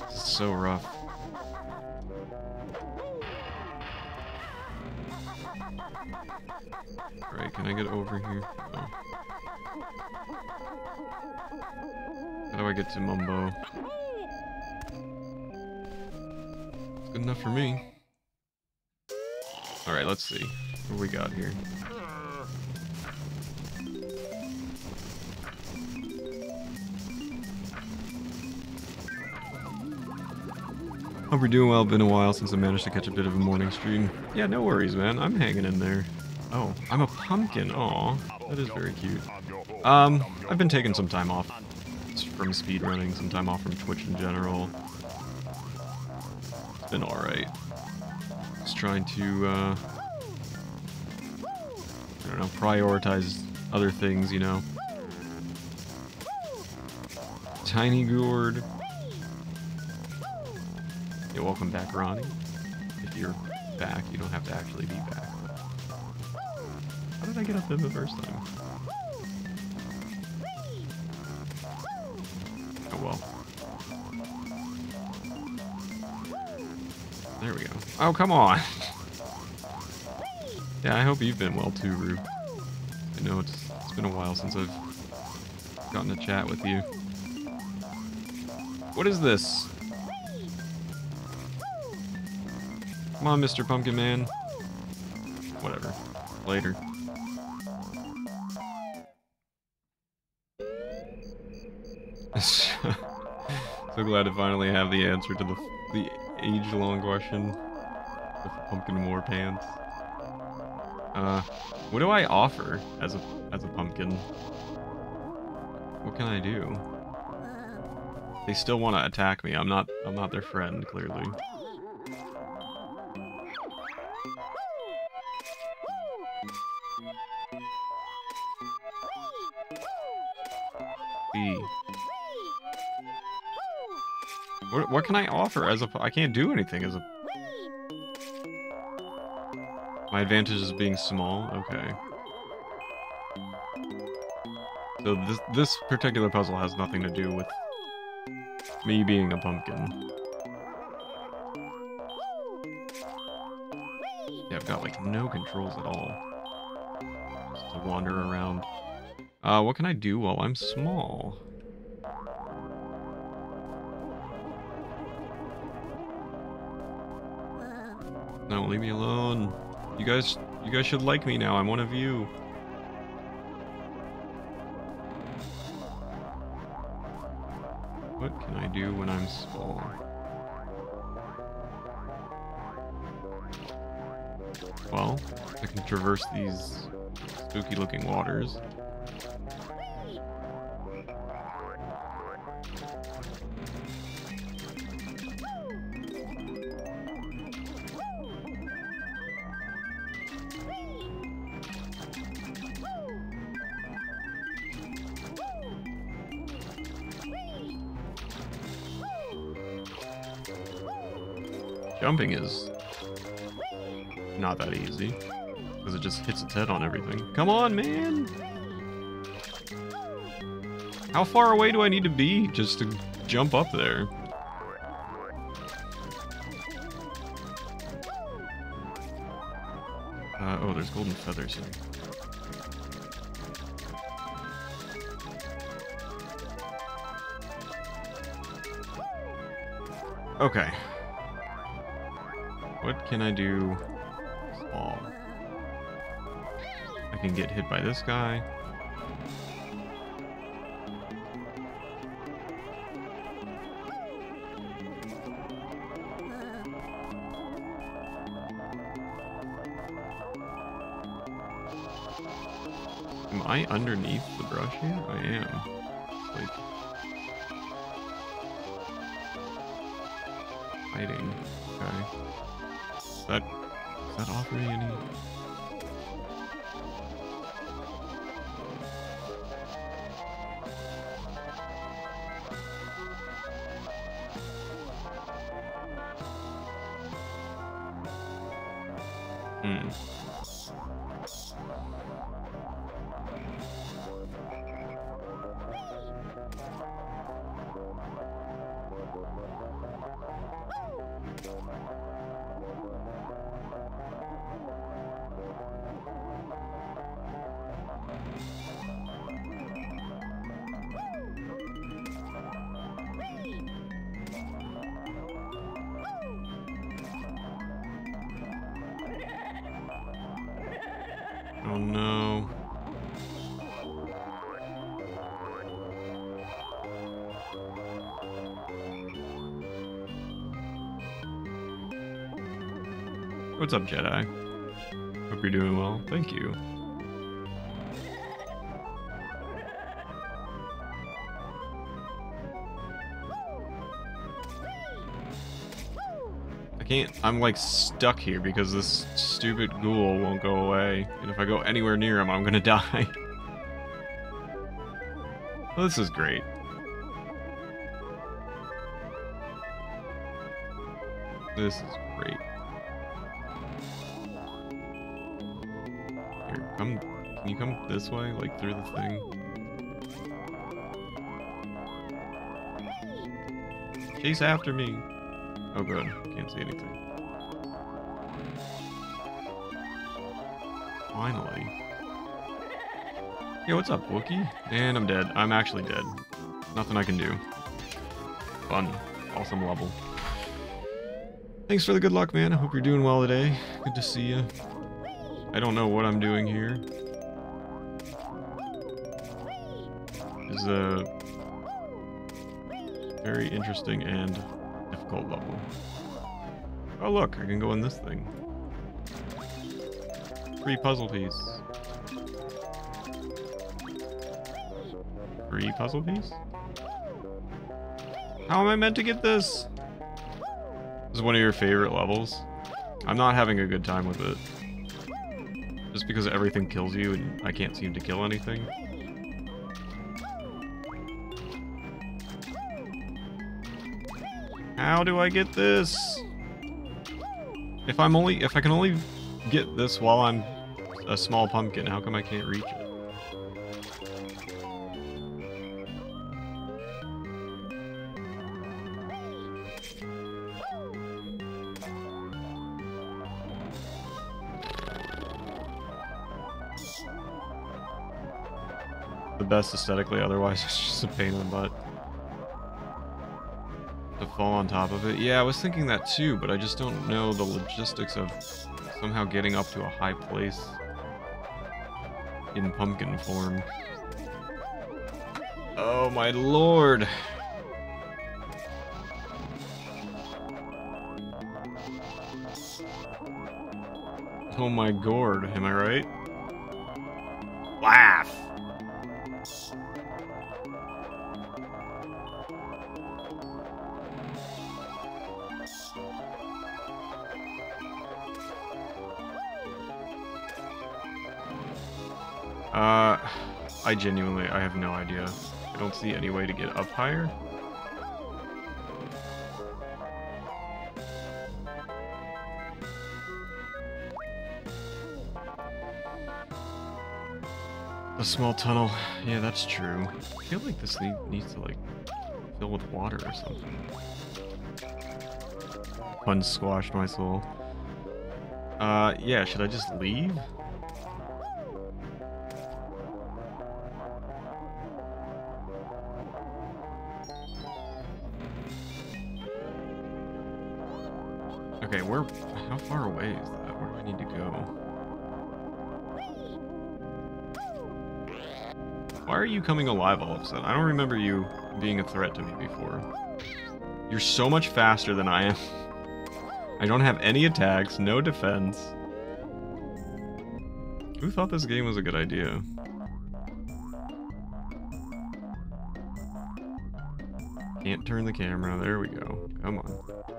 This is so rough. Alright, can I get over here? No. How do I get to Mumbo? Good enough for me. Alright, let's see. What we got here? Hope you're doing well. Been a while since I managed to catch a bit of a morning stream. Yeah, no worries, man. I'm hanging in there. Oh, I'm a pumpkin. Aw, that is very cute. Um, I've been taking some time off from speedrunning, some time off from Twitch in general. Been alright. Just trying to, uh, I don't know, prioritize other things, you know. Tiny gourd. Yeah, welcome back, Ronnie. If you're back, you don't have to actually be back. How did I get up there the first time? Oh well. There we go. Oh, come on! yeah, I hope you've been well too, Rue. I know it's, it's been a while since I've gotten to chat with you. What is this? Come on, Mr. Pumpkin Man. Whatever. Later. so glad to finally have the answer to the, the age-long question of pumpkin war pants. Uh, what do I offer as a as a pumpkin? What can I do? They still want to attack me. I'm not I'm not their friend, clearly. B. What, what can I offer as a... I can't do anything as a... My advantage is being small? Okay. So this, this particular puzzle has nothing to do with me being a pumpkin. Yeah, I've got like no controls at all. Just to wander around. Uh, what can I do while I'm small? No, leave me alone. You guys, you guys should like me now. I'm one of you. What can I do when I'm small? Well, I can traverse these spooky looking waters. Jumping is not that easy. Because it just hits its head on everything. Come on, man! How far away do I need to be just to jump up there? Uh, oh, there's golden feathers here. Okay. Can I do small? I can get hit by this guy. Am I underneath the brush here? I am. What's up, Jedi? Hope you're doing well. Thank you. I can't, I'm like stuck here because this stupid ghoul won't go away. And if I go anywhere near him, I'm gonna die. well, this is great. This is great. This way, like through the thing? Chase after me. Oh, good. Can't see anything. Finally. Yo, what's up, Wookie? And I'm dead. I'm actually dead. Nothing I can do. Fun. Awesome level. Thanks for the good luck, man. I hope you're doing well today. Good to see you. I don't know what I'm doing here. A very interesting and difficult level. Oh look, I can go in this thing. Free puzzle piece. Free puzzle piece? How am I meant to get this? This is one of your favorite levels. I'm not having a good time with it. Just because everything kills you and I can't seem to kill anything. How do I get this? If I'm only, if I can only get this while I'm a small pumpkin, how come I can't reach it? The best aesthetically, otherwise it's just a pain in the butt. Fall on top of it. Yeah, I was thinking that too, but I just don't know the logistics of somehow getting up to a high place in pumpkin form. Oh my lord! Oh my gourd, am I right? Genuinely, I have no idea. I don't see any way to get up higher. A small tunnel. Yeah, that's true. I feel like this need, needs to, like, fill with water or something. Fun squashed my soul. Uh, yeah, should I just leave? Coming alive all of a sudden? I don't remember you being a threat to me before. You're so much faster than I am. I don't have any attacks, no defense. Who thought this game was a good idea? Can't turn the camera. There we go. Come on.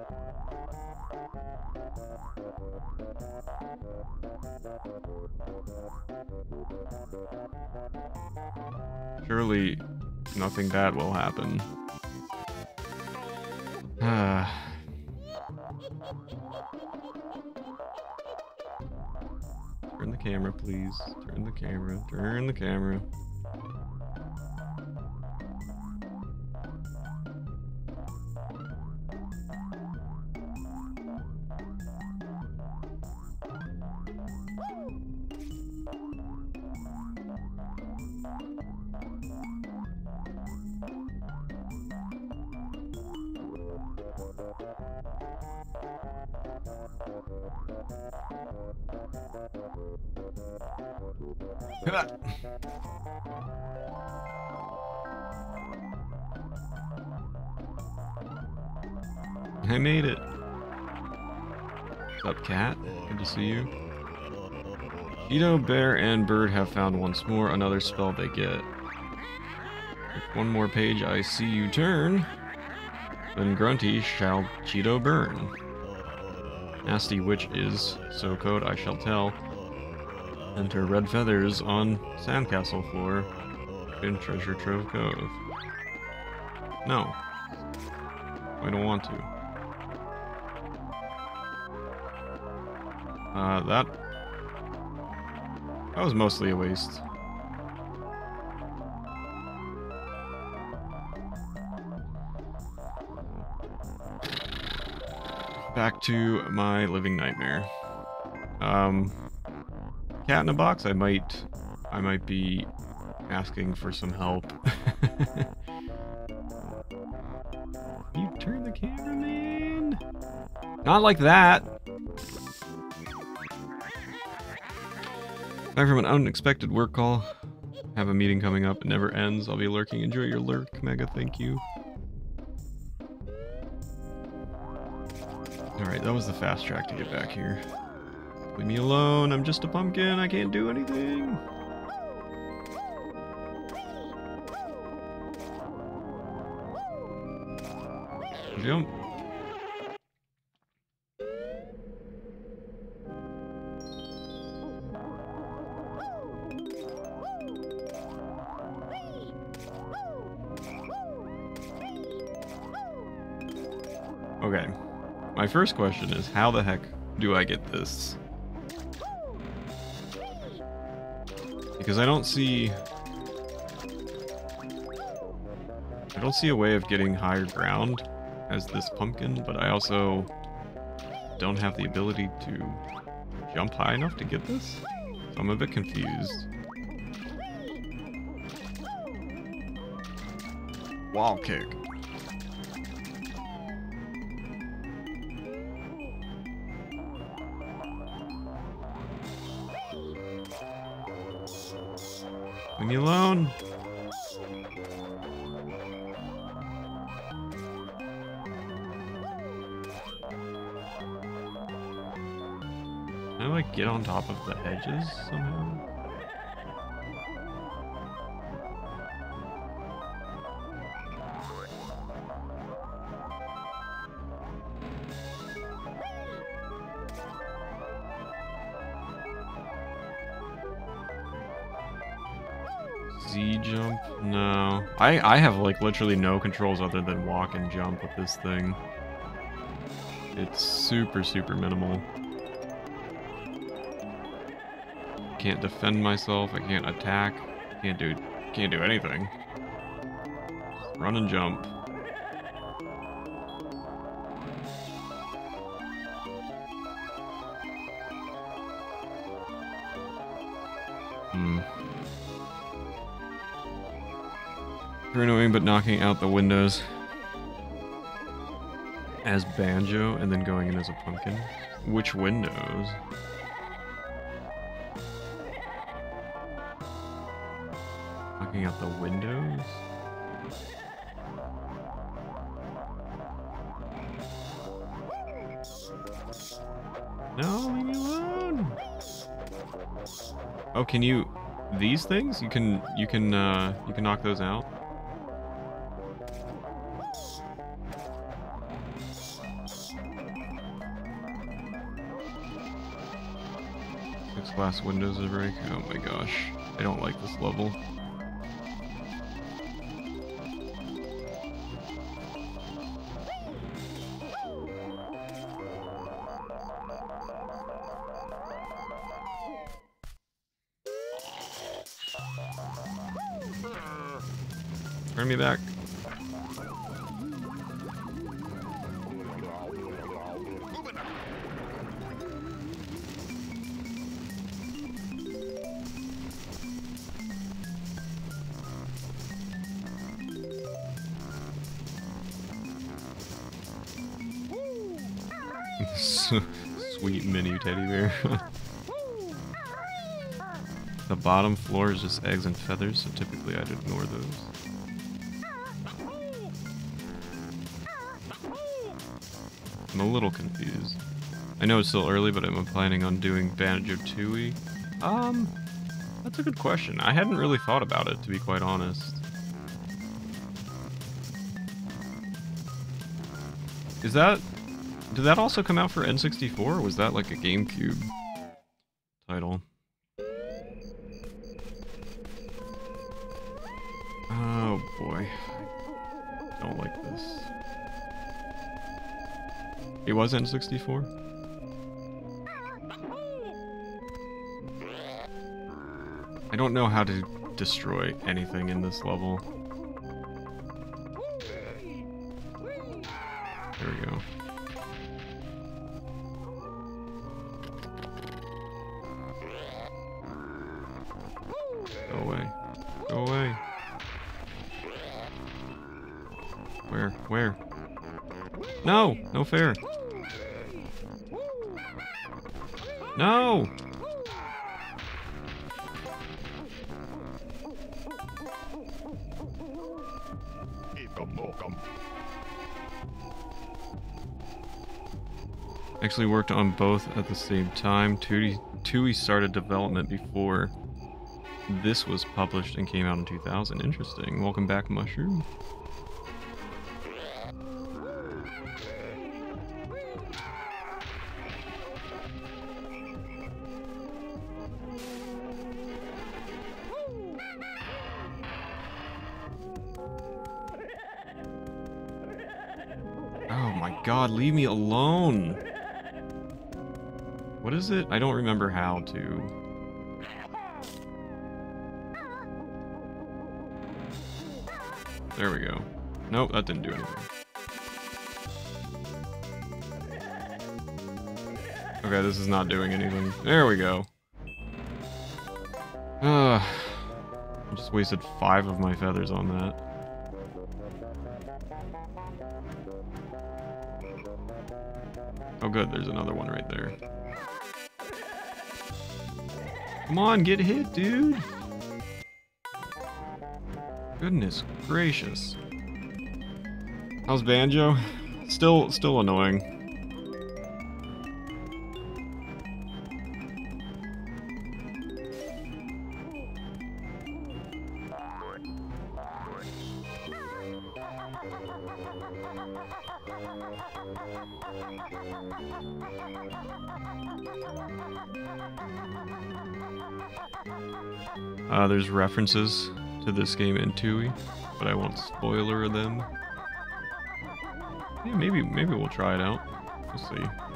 Surely nothing bad will happen. Turn the camera, please. Turn the camera. Turn the camera. I made it. What's up, cat? Good to see you. Cheato, Bear, and Bird have found once more another spell they get. If one more page I see you turn, then Grunty shall Cheato burn. Nasty witch is, so code I shall tell. Enter red feathers on sandcastle floor in Treasure Trove Cove. No. I don't want to. Uh, that... That was mostly a waste. Back to my living nightmare. Um, cat in a box. I might, I might be asking for some help. you turn the camera, man. Not like that. Back from an unexpected work call. Have a meeting coming up. It never ends. I'll be lurking. Enjoy your lurk, Mega. Thank you. Alright, that was the fast track to get back here. Leave me alone. I'm just a pumpkin. I can't do anything. Jump. First question is how the heck do I get this? Because I don't see... I don't see a way of getting higher ground as this pumpkin, but I also don't have the ability to jump high enough to get this. So I'm a bit confused. Wall kick. Me alone. Can I like get on top of the hedges somehow? I, I have like literally no controls other than walk and jump with this thing. It's super, super minimal. Can't defend myself, I can't attack, can't do can't do anything. Run and jump. Annoying, but knocking out the windows as Banjo and then going in as a pumpkin. Which windows? Knocking out the windows? No, leave me alone. Oh, can you these things? You can you can uh you can knock those out? Glass windows to break. Oh my gosh. I don't like this level. Turn me back. Teddy bear. the bottom floor is just eggs and feathers, so typically I'd ignore those. I'm a little confused. I know it's still early, but I'm planning on doing Banjo-Tooie. Um, that's a good question. I hadn't really thought about it, to be quite honest. Is that... Did that also come out for N64, or was that like a GameCube title? Oh boy. I don't like this. It was N64? I don't know how to destroy anything in this level. No! Actually worked on both at the same time. Tooie, Tooie started development before this was published and came out in 2000. Interesting. Welcome back, Mushroom. Leave me alone! What is it? I don't remember how to... There we go. Nope, that didn't do anything. Okay, this is not doing anything. There we go. Uh, I just wasted five of my feathers on that. Oh good, there's another one right there. Come on, get hit, dude! Goodness gracious. How's Banjo? Still, still annoying. There's references to this game in Tooie, but I won't spoiler them. Yeah, maybe maybe we'll try it out. We'll see.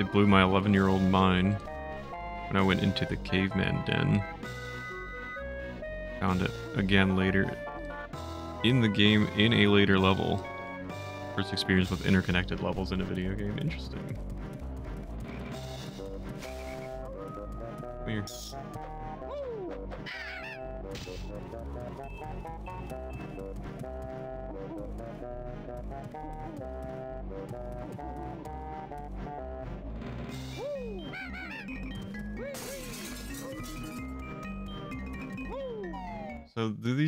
It blew my 11 year old mind when I went into the caveman den. Found it again later in the game in a later level. First experience with interconnected levels in a video game. Interesting. Come here.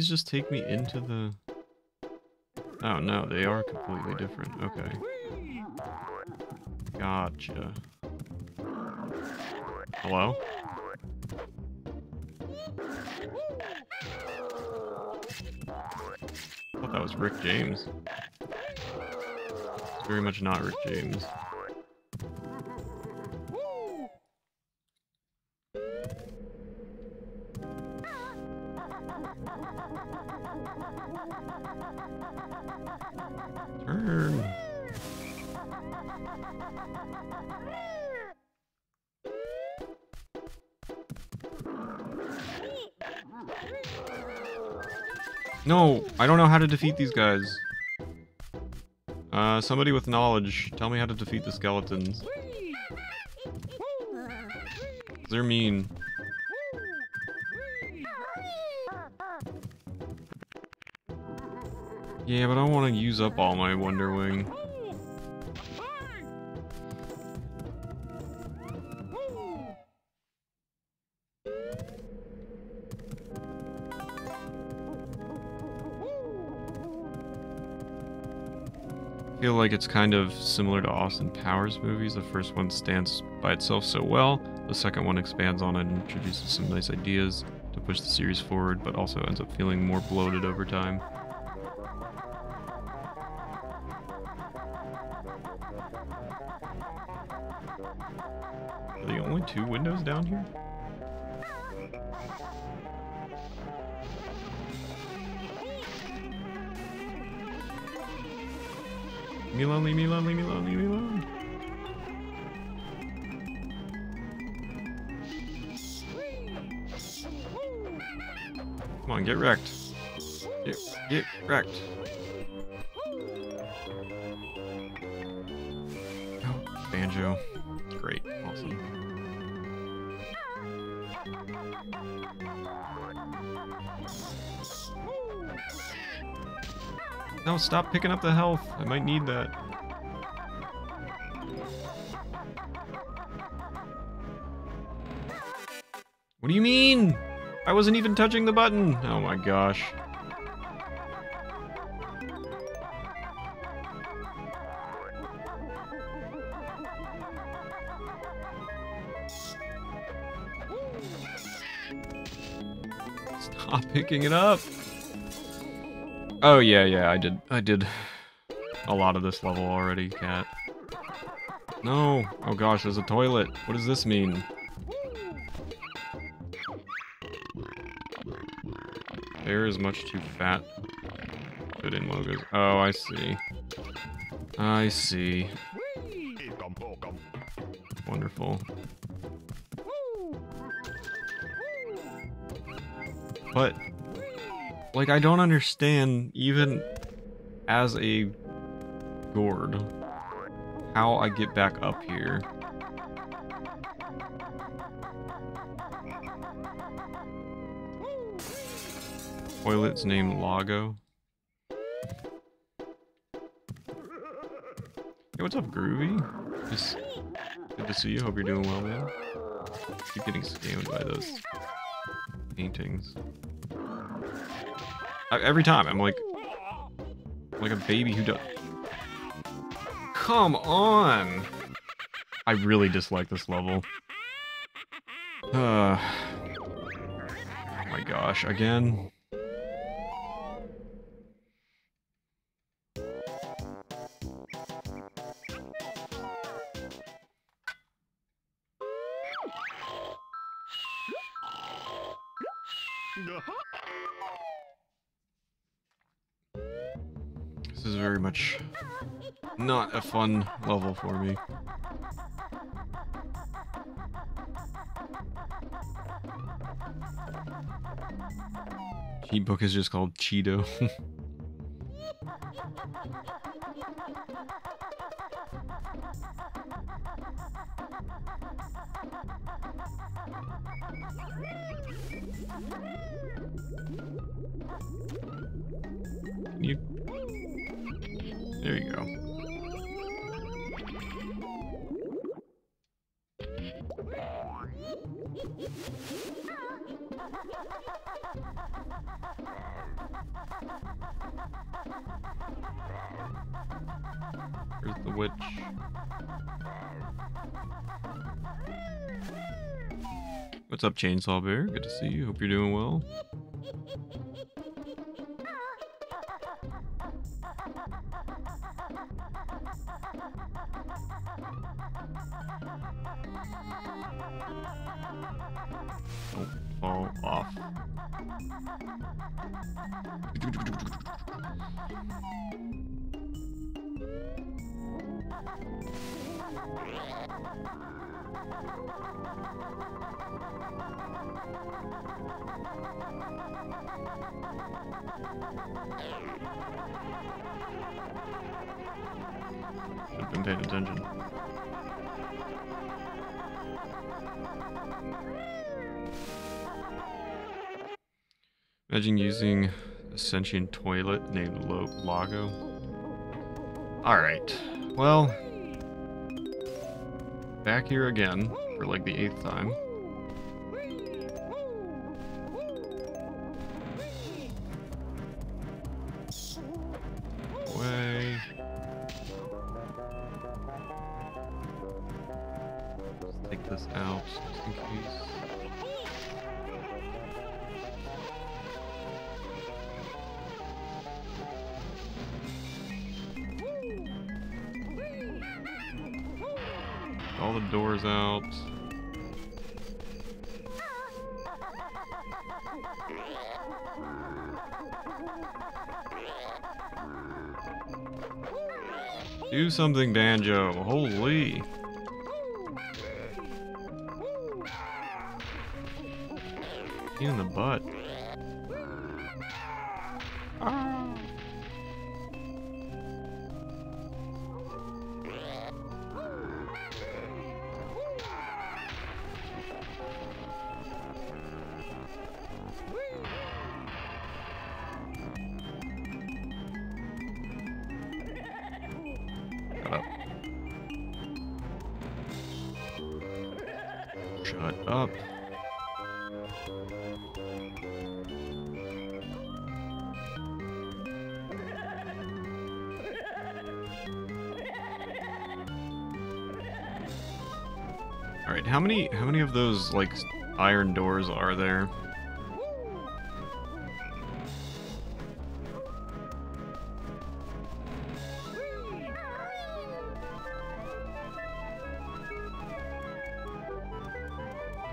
These just take me into the... Oh no, they are completely different. Okay. Gotcha. Hello? I thought that was Rick James. It's very much not Rick James. To defeat these guys. Uh, somebody with knowledge, tell me how to defeat the skeletons. They're mean. Yeah, but I want to use up all my Wonder Wing. Like it's kind of similar to Austin Powers movies. The first one stands by itself so well. The second one expands on it and introduces some nice ideas to push the series forward, but also ends up feeling more bloated over time. Banjo. Great, awesome. No, stop picking up the health. I might need that. What do you mean? I wasn't even touching the button. Oh my gosh. Picking it up. Oh, yeah, yeah, I did. I did a lot of this level already, cat. No! Oh gosh, there's a toilet. What does this mean? Bear is much too fat. Put in logos. Oh, I see. I see. Wonderful. But like, I don't understand, even as a gourd, how I get back up here. Toilet's named Loggo. Hey, what's up, Groovy? Just good to see you. Hope you're doing well, man. Keep getting scammed by those paintings every time, I'm like, like a baby who does. Come on! I really dislike this level. Uh, oh my gosh, again? A fun level for me. Cheat book is just called Cheato. What's up, Chainsaw Bear? Good to see you. Hope you're doing well. Well, back here again for like the eighth time. Something, Banjo. Holy. In the butt. Those like iron doors are there?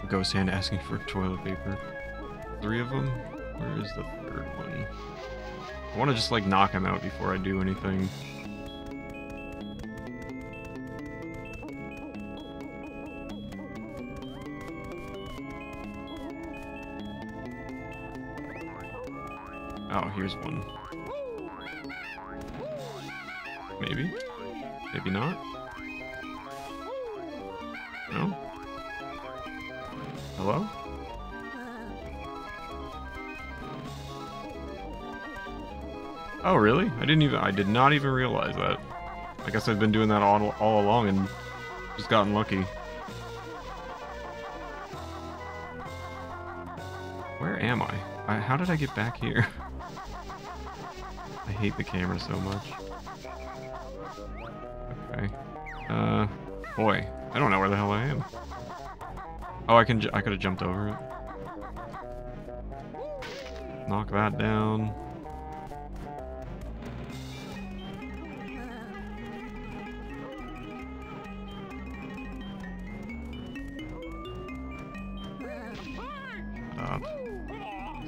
Ghost hand asking for toilet paper. Three of them? Where is the third one? I want to just like knock him out before I do anything. Oh, here's one. Maybe? Maybe not? No? Hello? Oh, really? I didn't even- I did not even realize that. I guess I've been doing that all, all along and just gotten lucky. Where am I? I? How did I get back here? Hate the camera so much. Okay. Uh, boy, I don't know where the hell I am. Oh, I can. I could have jumped over it. Knock that down.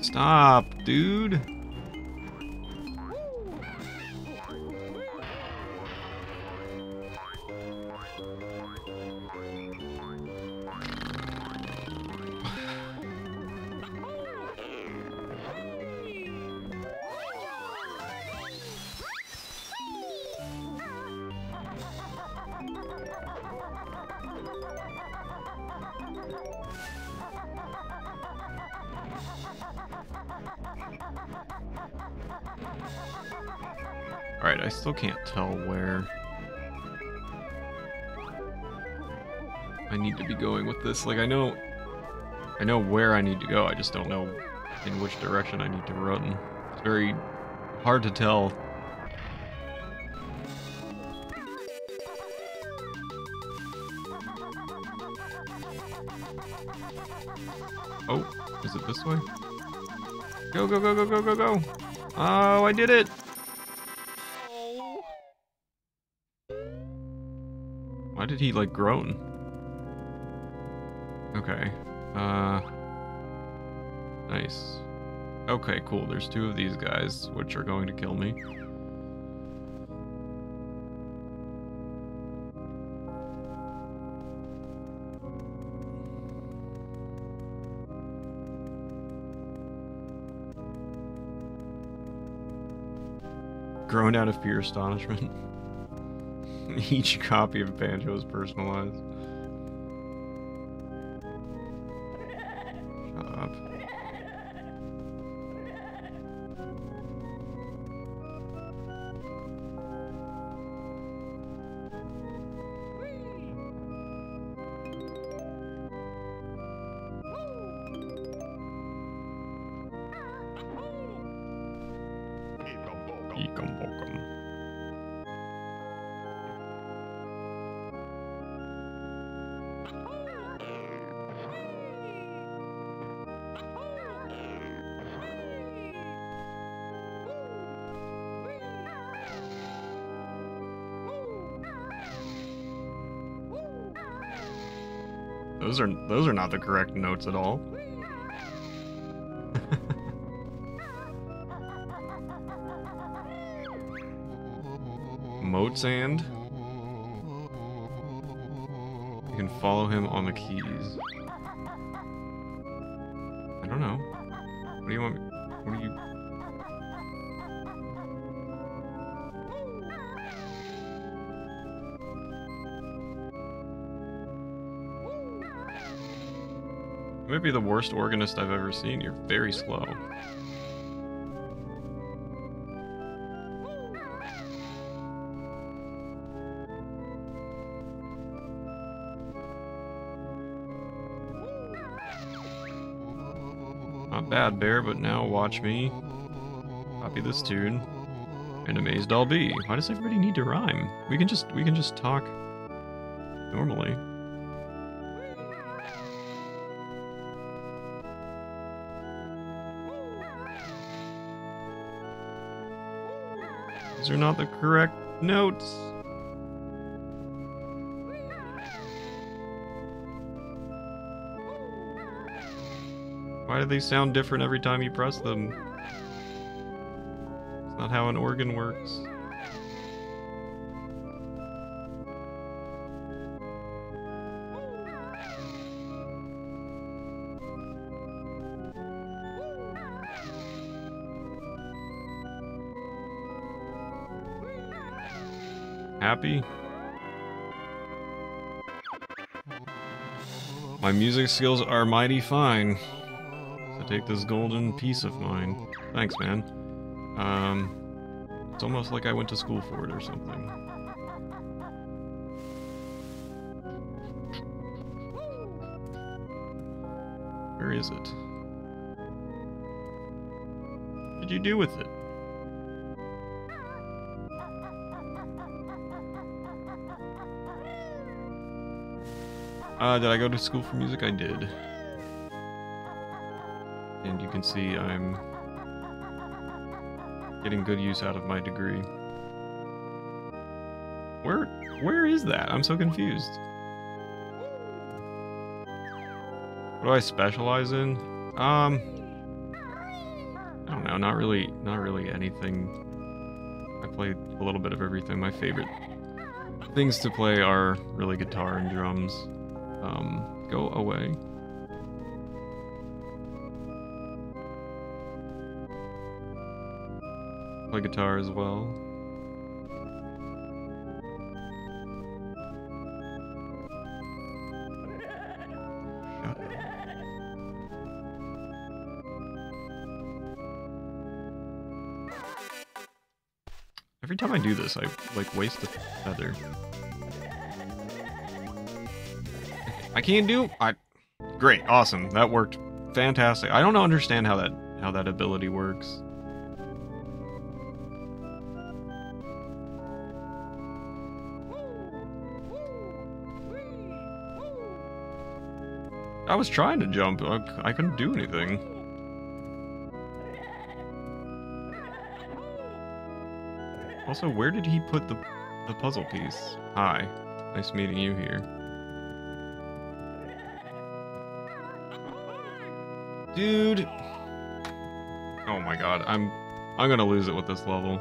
Stop, dude. Still can't tell where I need to be going with this. Like, I know... I know where I need to go, I just don't know in which direction I need to run. It's very hard to tell. Oh, is it this way? Go, go, go, go, go, go, go! Oh, I did it! he, like, groaned. Okay. Uh... Nice. Okay, cool. There's two of these guys, which are going to kill me. Grown out of pure astonishment. Each copy of Banjo is personalized. Those are those are not the correct notes at all. Motzand. You can follow him on the keys. I don't know. What do you want? You might be the worst organist I've ever seen. You're very slow. Not bad, Bear, but now watch me copy this tune. And amazed I'll be. Why does everybody need to rhyme? We can just we can just talk normally. Are not the correct notes. Why do they sound different every time you press them? It's not how an organ works. Happy? My music skills are mighty fine. So take this golden piece of mine. Thanks, man. Um, it's almost like I went to school for it or something. Where is it? What did you do with it? Uh, did I go to school for music? I did. And you can see I'm getting good use out of my degree. Where where is that? I'm so confused. What do I specialize in? Um I don't know, not really not really anything. I play a little bit of everything. My favorite things to play are really guitar and drums. Um, go away. Play guitar as well. Every time I do this, I like waste a feather. I can't do. I. Great, awesome. That worked fantastic. I don't understand how that how that ability works. I was trying to jump. I, I couldn't do anything. Also, where did he put the the puzzle piece? Hi, nice meeting you here. Dude. Oh my god, I'm I'm gonna lose it with this level.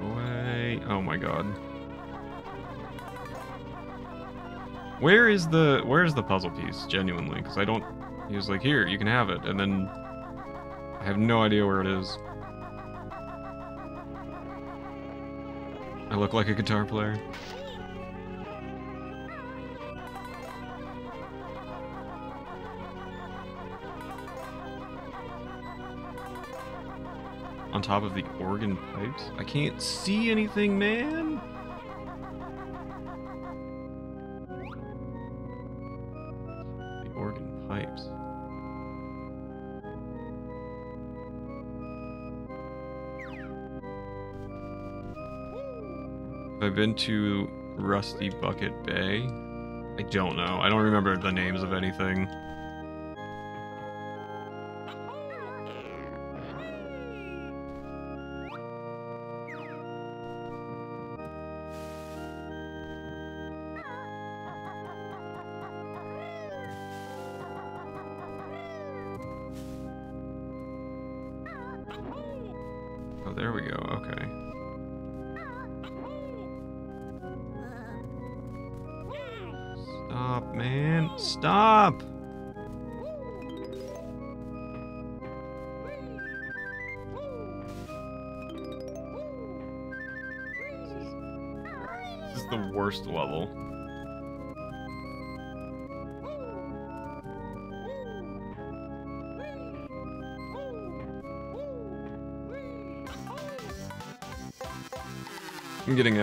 Away. Oh my god. Where is the where is the puzzle piece? Genuinely, because I don't. He was like, "Here, you can have it," and then I have no idea where it is. I look like a guitar player. On top of the organ pipes? I can't see anything, man! Been to Rusty Bucket Bay? I don't know. I don't remember the names of anything.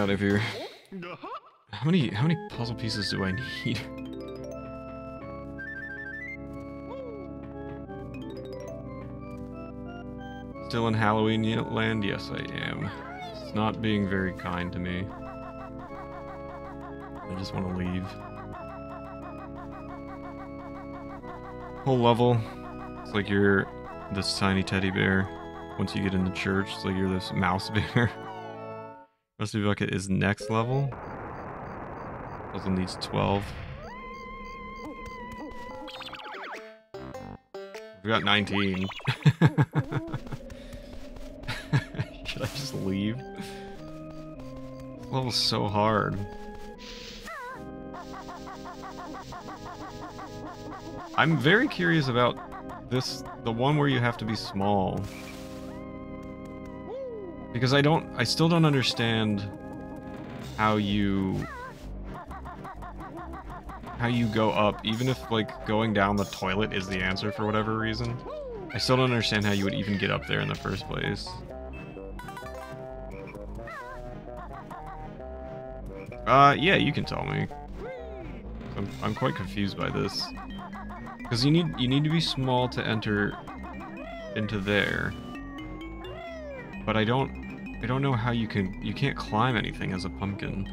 Out of here. How many how many puzzle pieces do I need? Still in Halloween land? Yes, I am. It's not being very kind to me. I just want to leave. Whole level. It's like you're this tiny teddy bear. Once you get in the church, it's like you're this mouse bear. Rusty Bucket is next level. Puzzle needs 12. We got 19. Should I just leave? Level's so hard. I'm very curious about this, the one where you have to be small. Because I don't, I still don't understand how you, how you go up, even if like going down the toilet is the answer for whatever reason. I still don't understand how you would even get up there in the first place. Uh, yeah, you can tell me. I'm, I'm quite confused by this. Because you need, you need to be small to enter into there. But I don't, I don't know how you can, you can't climb anything as a pumpkin.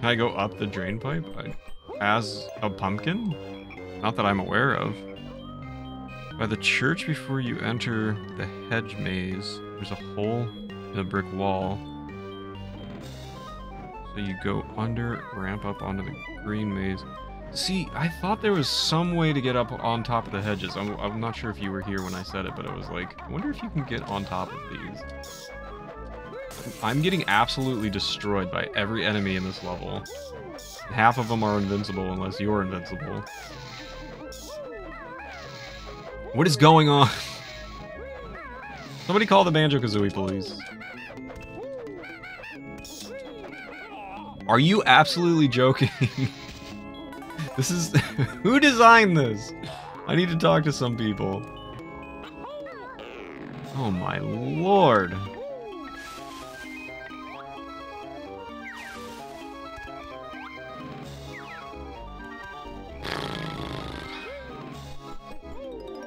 Can I go up the drain pipe as a pumpkin? Not that I'm aware of. By the church before you enter the hedge maze, there's a hole in a brick wall. So you go under, ramp up onto the green maze. See, I thought there was some way to get up on top of the hedges. I'm, I'm not sure if you were here when I said it, but it was like, I wonder if you can get on top of these. I'm getting absolutely destroyed by every enemy in this level. Half of them are invincible unless you're invincible. What is going on? Somebody call the Banjo-Kazooie, please. Are you absolutely joking? this is... Who designed this? I need to talk to some people. Oh my lord.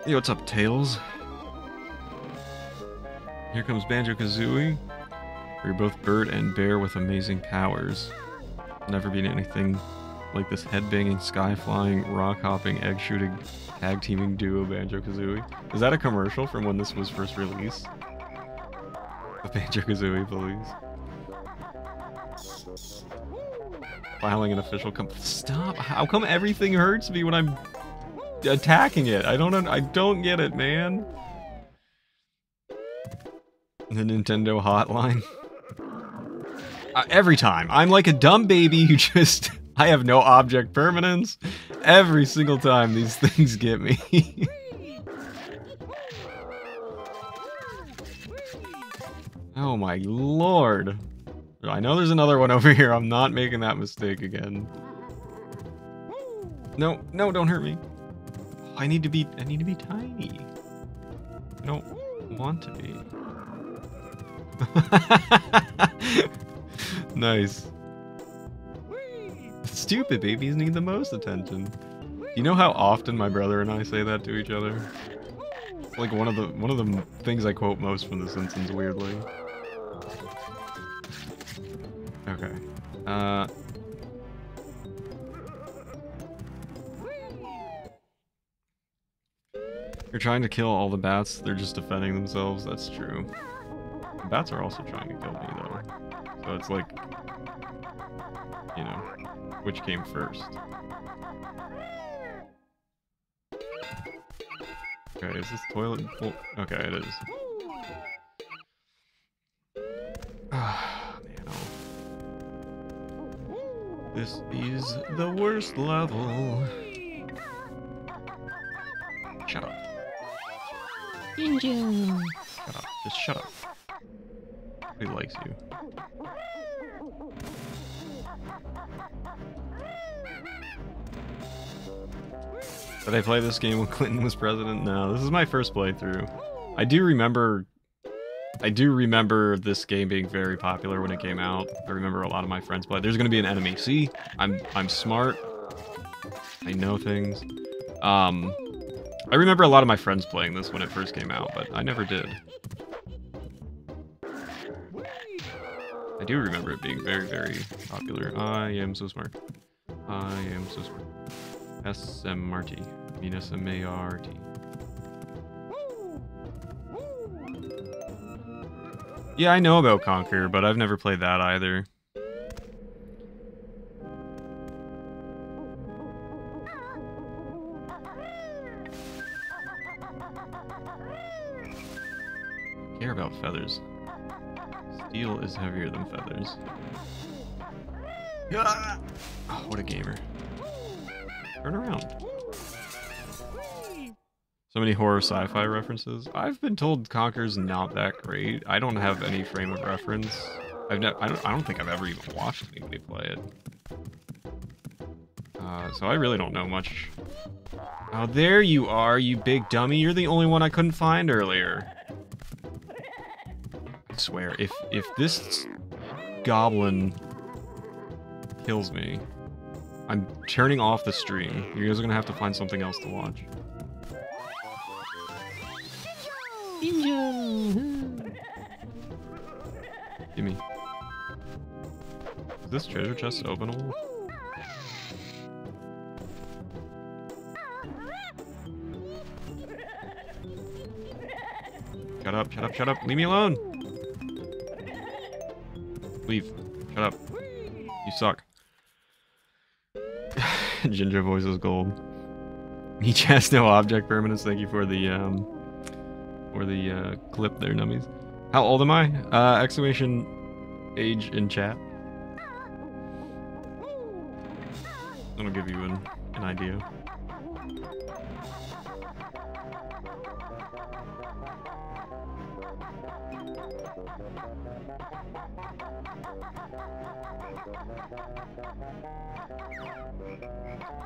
Hey, what's up, Tails? Here comes Banjo-Kazooie. You're both bird and bear with amazing powers. Never been anything like this head-banging, sky-flying, rock-hopping, egg-shooting, tag-teaming duo Banjo-Kazooie. Is that a commercial from when this was first released? The Banjo-Kazooie, please. Filing an official comp- Stop! How come everything hurts me when I'm attacking it? I don't I don't get it, man. The Nintendo hotline. Uh, every time. I'm like a dumb baby who just... I have no object permanence. Every single time these things get me. oh my lord. I know there's another one over here. I'm not making that mistake again. No, no, don't hurt me. I need to be, I need to be tiny. I don't want to be. nice. Stupid babies need the most attention. You know how often my brother and I say that to each other? It's like one of the one of the things I quote most from The Simpsons, weirdly. Okay. Uh. You're trying to kill all the bats, they're just defending themselves, that's true. The bats are also trying to kill me, though. So it's like... You know, which came first? Okay, is this toilet full? Okay, it is. Ah, man, oh. This is the worst level. Shut up. Shut up. Just shut up. He likes you. Did I play this game when Clinton was president? No, this is my first playthrough. I do remember... I do remember this game being very popular when it came out. I remember a lot of my friends play. There's gonna be an enemy. See? I'm I'm smart. I know things. Um, I remember a lot of my friends playing this when it first came out, but I never did. I do remember it being very, very popular. I am so smart. I am so smart. S-M-R-T. I mean S-M-A-R-T. Yeah, I know about Conker, but I've never played that either. Care about feathers. Steel is heavier than feathers. Ah! Oh, what a gamer. Turn around. So many horror sci-fi references. I've been told Conker's not that great. I don't have any frame of reference. I've ne I don't I don't think I've ever even watched anybody play it. Uh, so I really don't know much. Oh, there you are, you big dummy. You're the only one I couldn't find earlier. I swear, if if this goblin kills me, I'm turning off the stream. You guys are gonna have to find something else to watch. Gimme. Is this treasure chest openable? Shut up, shut up, shut up. Leave me alone. Leave. Shut up. You suck. Ginger voice is gold. Each has no object permanence. Thank you for the um for the uh, clip there, nummies. How old am I? Uh, exclamation age in chat. That'll give you an, an idea.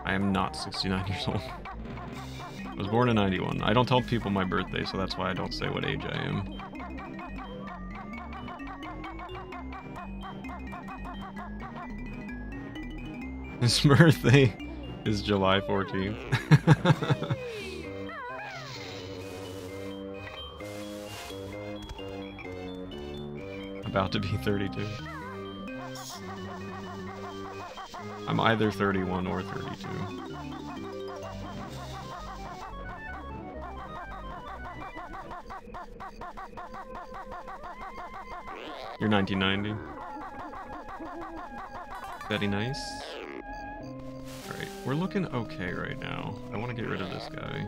I am not 69 years old. I was born in 91. I don't tell people my birthday, so that's why I don't say what age I am. His birthday is July 14th. About to be 32. I'm either 31 or 32. You're 1990. Very nice. Alright, we're looking okay right now. I want to get rid of this guy.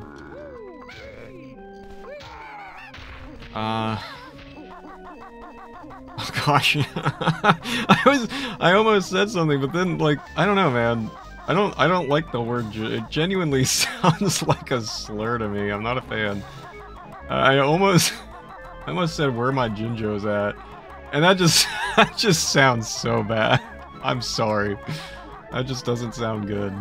Uh... Oh, gosh. I was I almost said something, but then like I don't know, man. I don't I don't like the word. It genuinely sounds like a slur to me. I'm not a fan. I almost I almost said where my Jinjo's at. And that just that just sounds so bad. I'm sorry. That just doesn't sound good.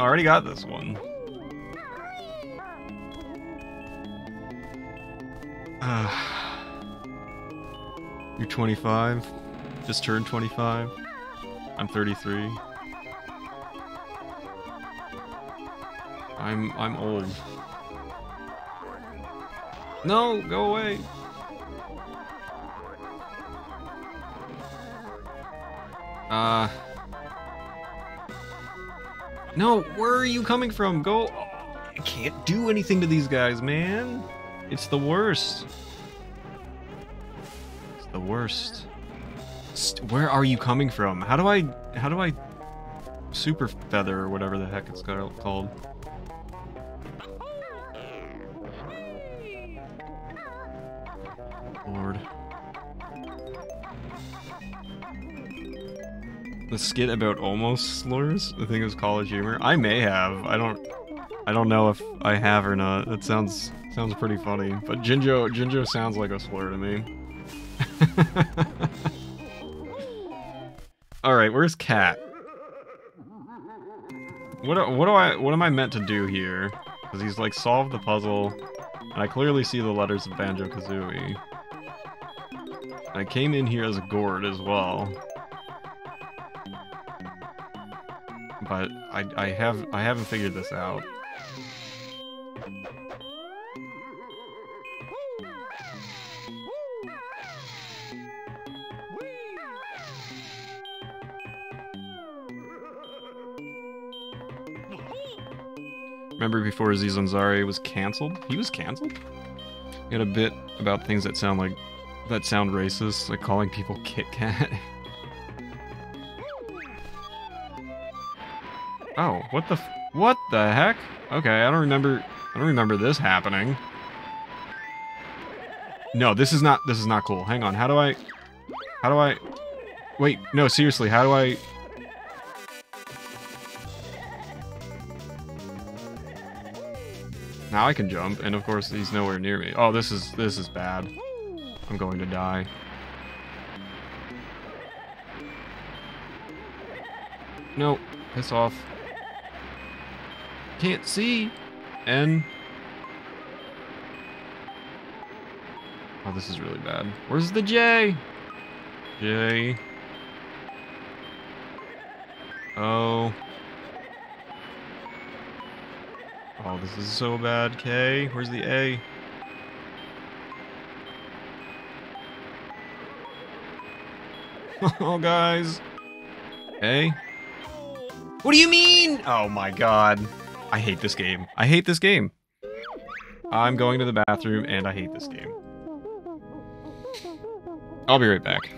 Already got this one. You're 25. Just turned 25. I'm 33. I'm I'm old. No, go away. Uh no, where are you coming from? Go. I can't do anything to these guys, man. It's the worst. It's the worst. St where are you coming from? How do I... How do I... Super feather or whatever the heck it's called. Lord. The skit about almost slurs? I think it was college humor. I may have. I don't. I don't know if I have or not. That sounds sounds pretty funny. But Jinjo Jinjo sounds like a slur to me. All right, where's Cat? What what do I what am I meant to do here? Because he's like solved the puzzle, and I clearly see the letters of Banjo Kazooie. I came in here as a gourd as well. But I, I have I haven't figured this out. Remember before Aziz was cancelled? He was cancelled? He had a bit about things that sound like that sound racist, like calling people Kit Kat. Oh, what the what the heck? Okay, I don't remember I don't remember this happening. No, this is not this is not cool. Hang on. How do I How do I Wait, no, seriously, how do I Now I can jump, and of course he's nowhere near me. Oh, this is this is bad. I'm going to die. No, piss off. Can't see. N. Oh, this is really bad. Where's the J? J. Oh. Oh, this is so bad. K. Where's the A? oh, guys. A. What do you mean? Oh my god. I hate this game. I hate this game. I'm going to the bathroom and I hate this game. I'll be right back.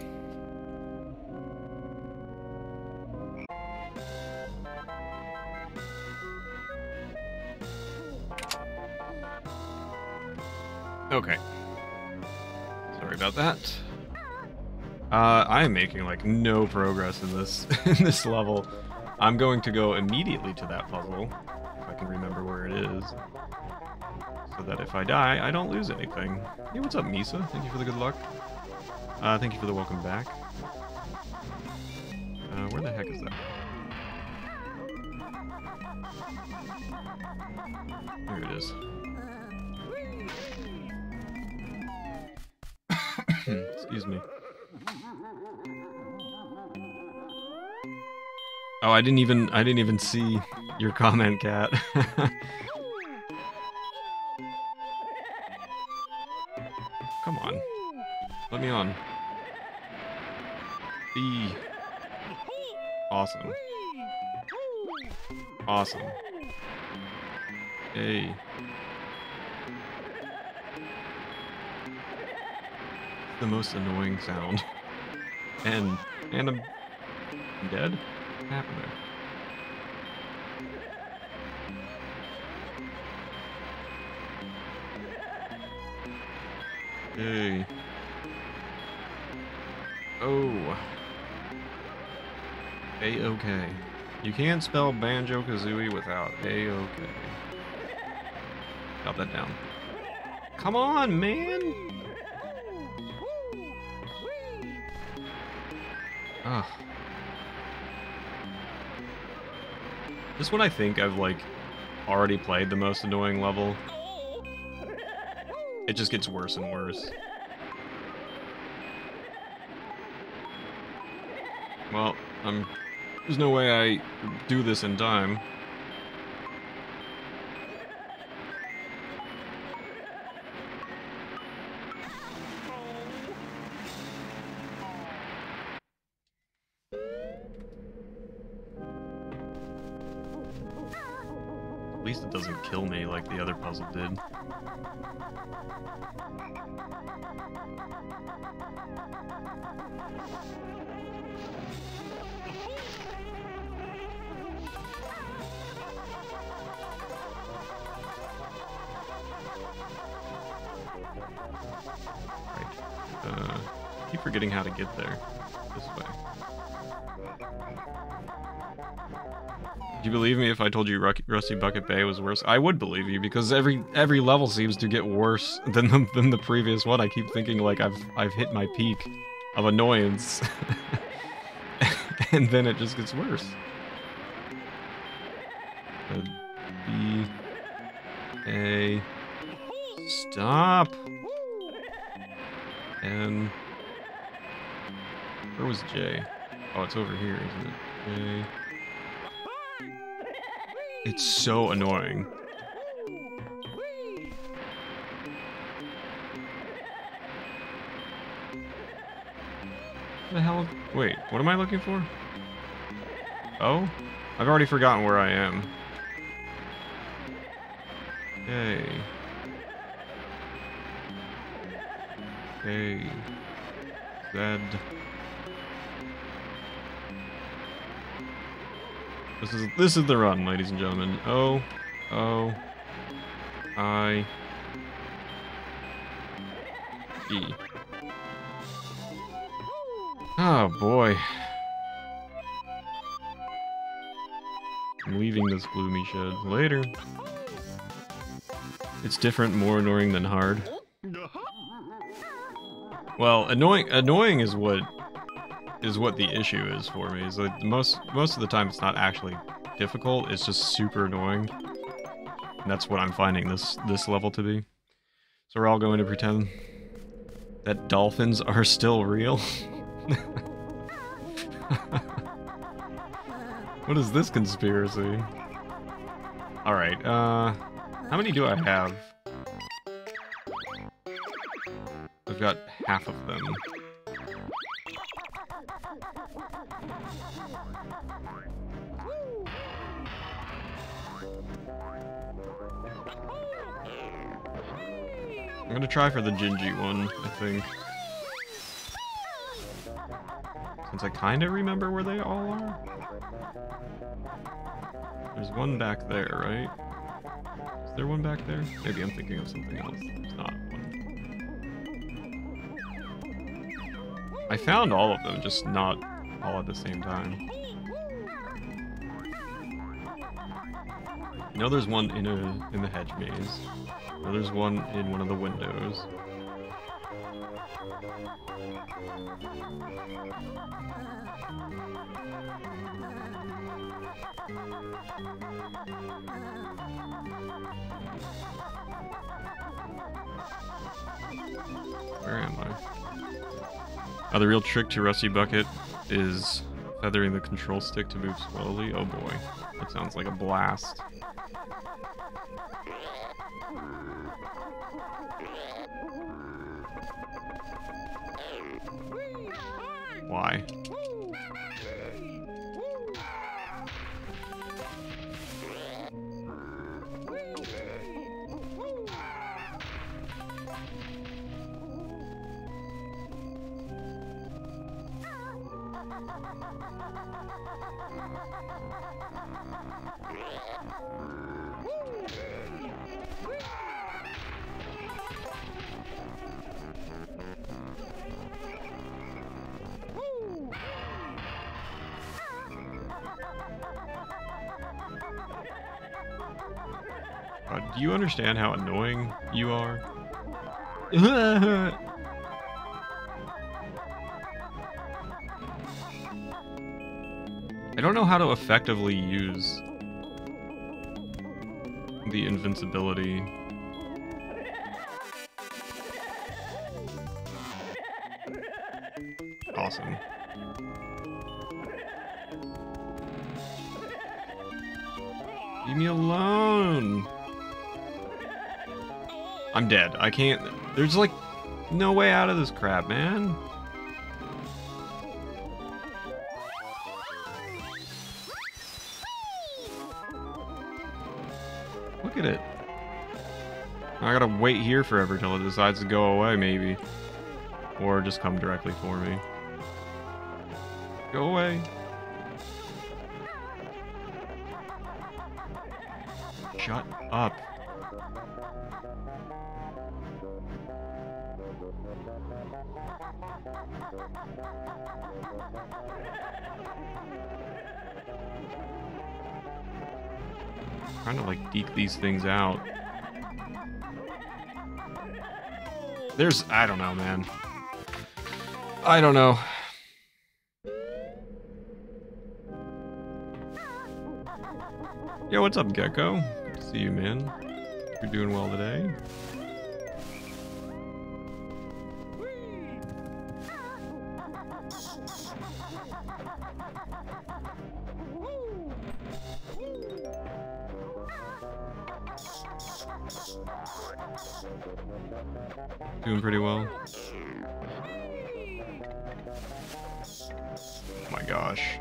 Okay. Sorry about that. Uh, I am making like no progress in this in this level. I'm going to go immediately to that puzzle can remember where it is. So that if I die, I don't lose anything. Hey, what's up, Misa? Thank you for the good luck. Uh, thank you for the welcome back. Uh, where the heck is that? There it is. Excuse me. Oh, I didn't even I didn't even see your comment, cat. Come on. Let me on. E. Awesome. Awesome. A. The most annoying sound. And and I'm dead? What happened there? Hey. Oh. A-okay. You can't spell Banjo-Kazooie without A-okay. Got that down. Come on, man! Ugh. This one I think I've, like, already played the most annoying level. It just gets worse and worse. Well, I'm... There's no way I do this in time. At least it doesn't kill me like the other puzzle did. Uh, keep forgetting how to get there. This way. Do you believe me if I told you Rusty Bucket Bay was worse? I would believe you because every every level seems to get worse than the, than the previous one. I keep thinking like I've I've hit my peak of annoyance, and then it just gets worse. B A Stop. And where was J? Oh, it's over here, isn't it? J. It's so annoying. The hell? Wait, what am I looking for? Oh? I've already forgotten where I am. Hey. Hey. Z. This is this is the run, ladies and gentlemen. Oh, oh, O O I E. Oh boy. I'm leaving this gloomy shed. Later. It's different, more annoying than hard. Uh-huh. Well, annoying annoying is what is what the issue is for me. Is like most most of the time it's not actually difficult. It's just super annoying. And that's what I'm finding this this level to be. So we're all going to pretend that dolphins are still real. what is this conspiracy? All right. Uh, how many do I have? I've got half of them. Try for the Gingy one, I think. Since I kinda remember where they all are. There's one back there, right? Is there one back there? Maybe I'm thinking of something else. There's not one. I found all of them, just not all at the same time. Know there's one in a in the hedge maze. Know there's one in one of the windows. Where am I? Oh, the real trick to Rusty Bucket is feathering the control stick to move slowly. Oh boy, that sounds like a blast. Why? You understand how annoying you are? I don't know how to effectively use the invincibility. Awesome. Leave me alone! I'm dead. I can't... There's like no way out of this crap, man. Look at it. I gotta wait here forever till it decides to go away, maybe. Or just come directly for me. Go away. Shut up. Deke these things out. There's, I don't know, man. I don't know. Yo, what's up, Gecko? Good to see you, man. You're doing well today. Pretty well. Oh my gosh.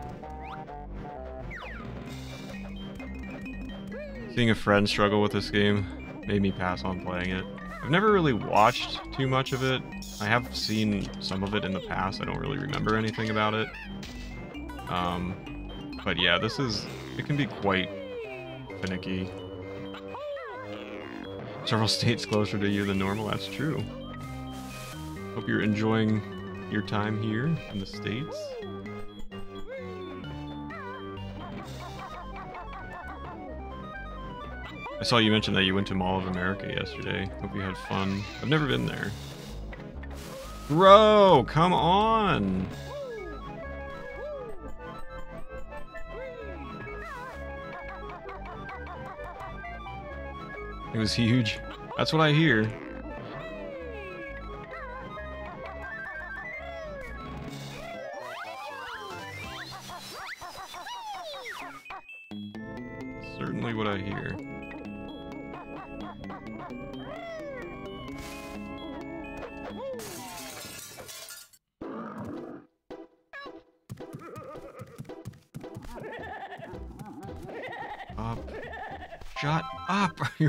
Seeing a friend struggle with this game made me pass on playing it. I've never really watched too much of it. I have seen some of it in the past. I don't really remember anything about it. Um, but yeah, this is... It can be quite finicky. Several states closer to you than normal, that's true. Hope you're enjoying your time here in the States. I saw you mention that you went to Mall of America yesterday. Hope you had fun. I've never been there. Bro, come on! It was huge. That's what I hear.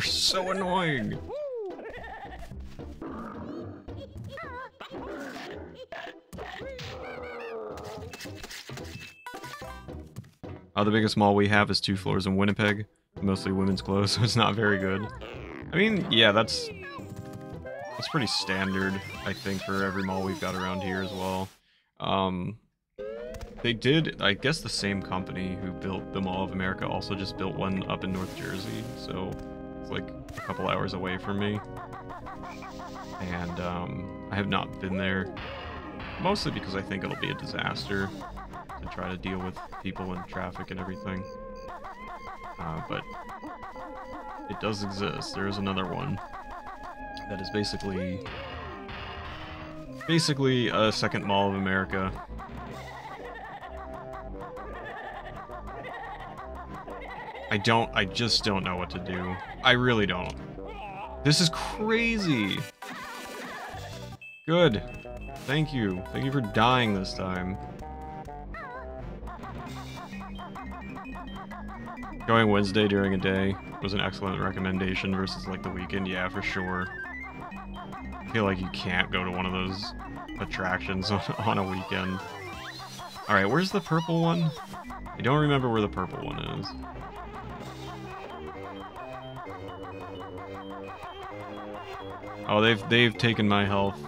So annoying! Uh, the biggest mall we have is two floors in Winnipeg. Mostly women's clothes, so it's not very good. I mean, yeah, that's... That's pretty standard, I think, for every mall we've got around here as well. Um, they did, I guess the same company who built the Mall of America also just built one up in North Jersey, so like a couple hours away from me. And um, I have not been there, mostly because I think it'll be a disaster to try to deal with people and traffic and everything. Uh, but it does exist. There is another one that is basically basically a second Mall of America I don't, I just don't know what to do. I really don't. This is crazy. Good. Thank you. Thank you for dying this time. Going Wednesday during a day was an excellent recommendation versus like the weekend. Yeah, for sure. I feel like you can't go to one of those attractions on, on a weekend. Alright, where's the purple one? I don't remember where the purple one is. Oh, they've they've taken my health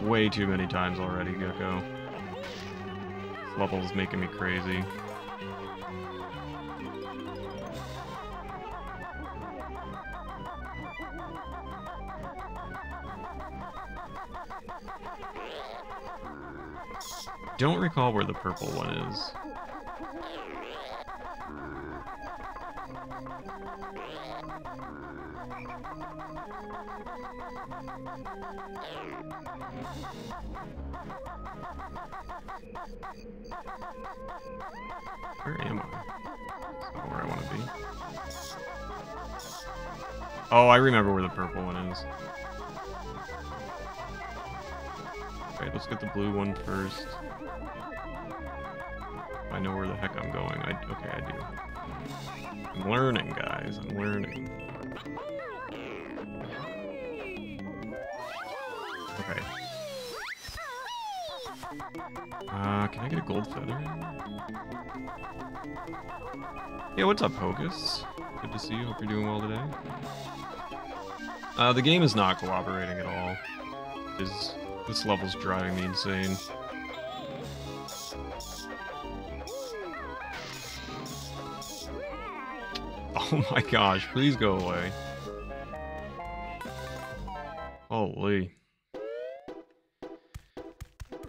way too many times already, Gecko. This level's making me crazy. Don't recall where the purple one is. Where am I? Not where I want to be. Oh, I remember where the purple one is. Okay, let's get the blue one first. I know where the heck I'm going. I okay, I do. I'm learning, guys. I'm learning. Okay. Uh, can I get a gold feather? Yeah, what's up, Hocus? Good to see you. Hope you're doing well today. Uh, the game is not cooperating at all. Is this level's driving me insane. Oh my gosh, please go away. Holy.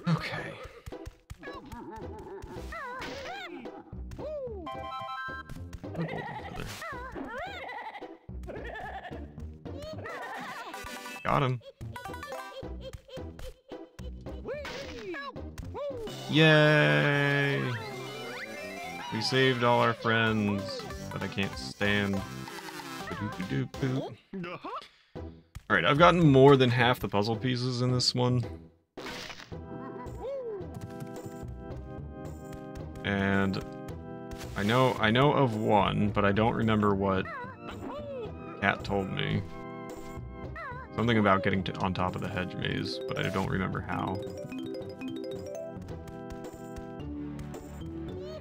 Okay. Got him. Yay! We saved all our friends that I can't stand. Alright, I've gotten more than half the puzzle pieces in this one. And I know I know of one, but I don't remember what Cat told me. Something about getting to, on top of the hedge maze, but I don't remember how.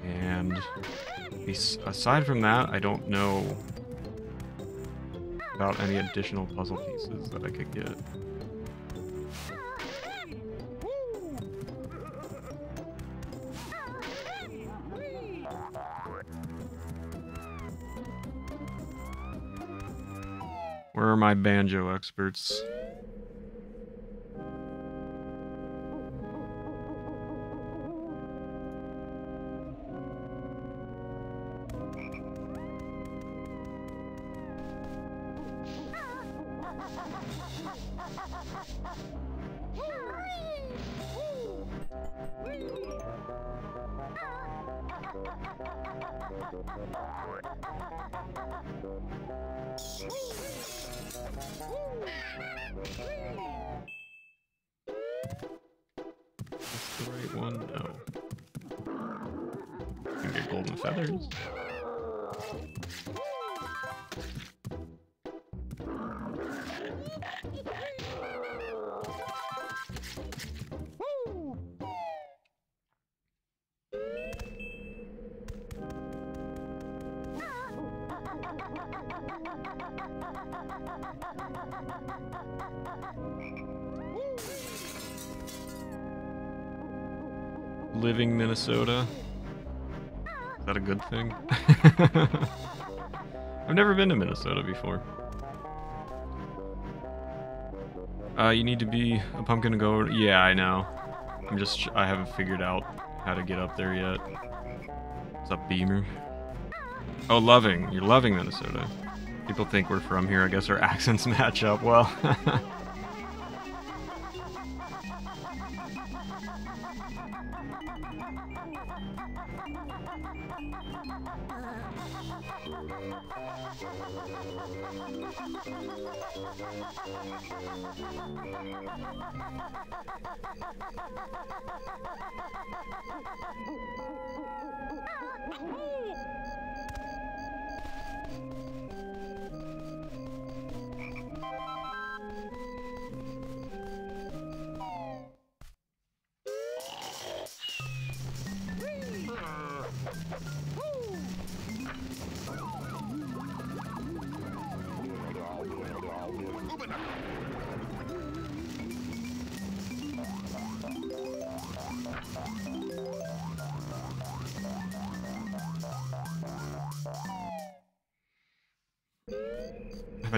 And aside from that, I don't know about any additional puzzle pieces that I could get. Where are my banjo experts? Minnesota. Is that a good thing? I've never been to Minnesota before. Uh, you need to be a pumpkin to go. Yeah, I know. I'm just. I haven't figured out how to get up there yet. What's up, Beamer? Oh, loving. You're loving Minnesota. People think we're from here. I guess our accents match up well.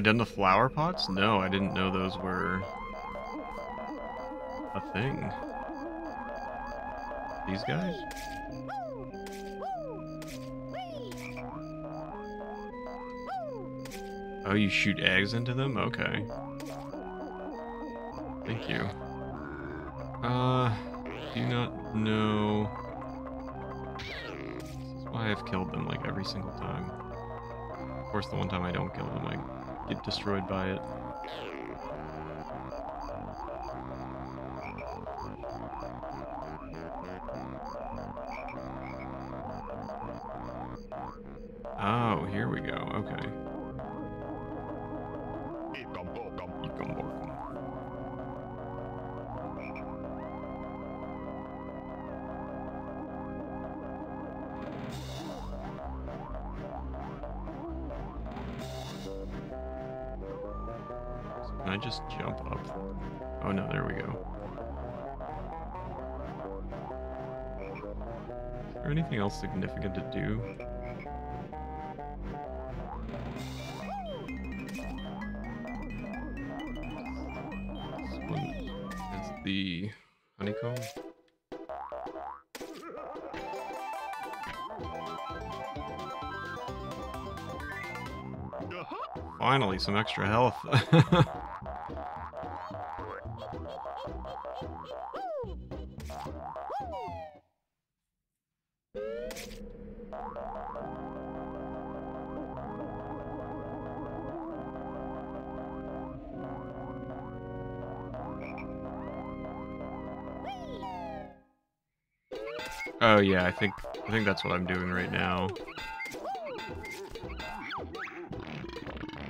done the flower pots? No, I didn't know those were a thing. These guys? Oh, you shoot eggs into them? Okay. Thank you. Uh, do not know. This is why I've killed them like every single time. Of course, the one time I don't kill them, I get destroyed by it. There anything else significant to do? This one is the honeycomb. Finally, some extra health. oh yeah, I think I think that's what I'm doing right now.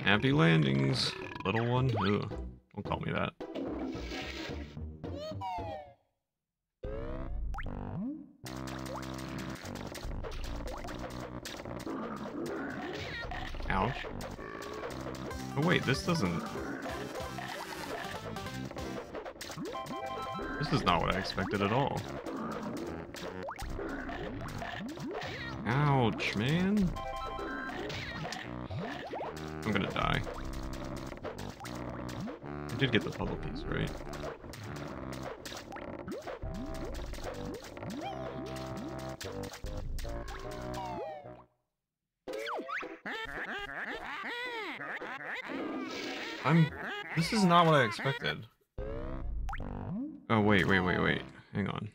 Happy landings, little one. Ugh, don't call me that. Ouch. Oh wait, this doesn't... This is not what I expected at all. Man. I'm gonna die. I did get the puzzle piece, right? I'm... This is not what I expected. Oh, wait, wait, wait, wait. Hang on.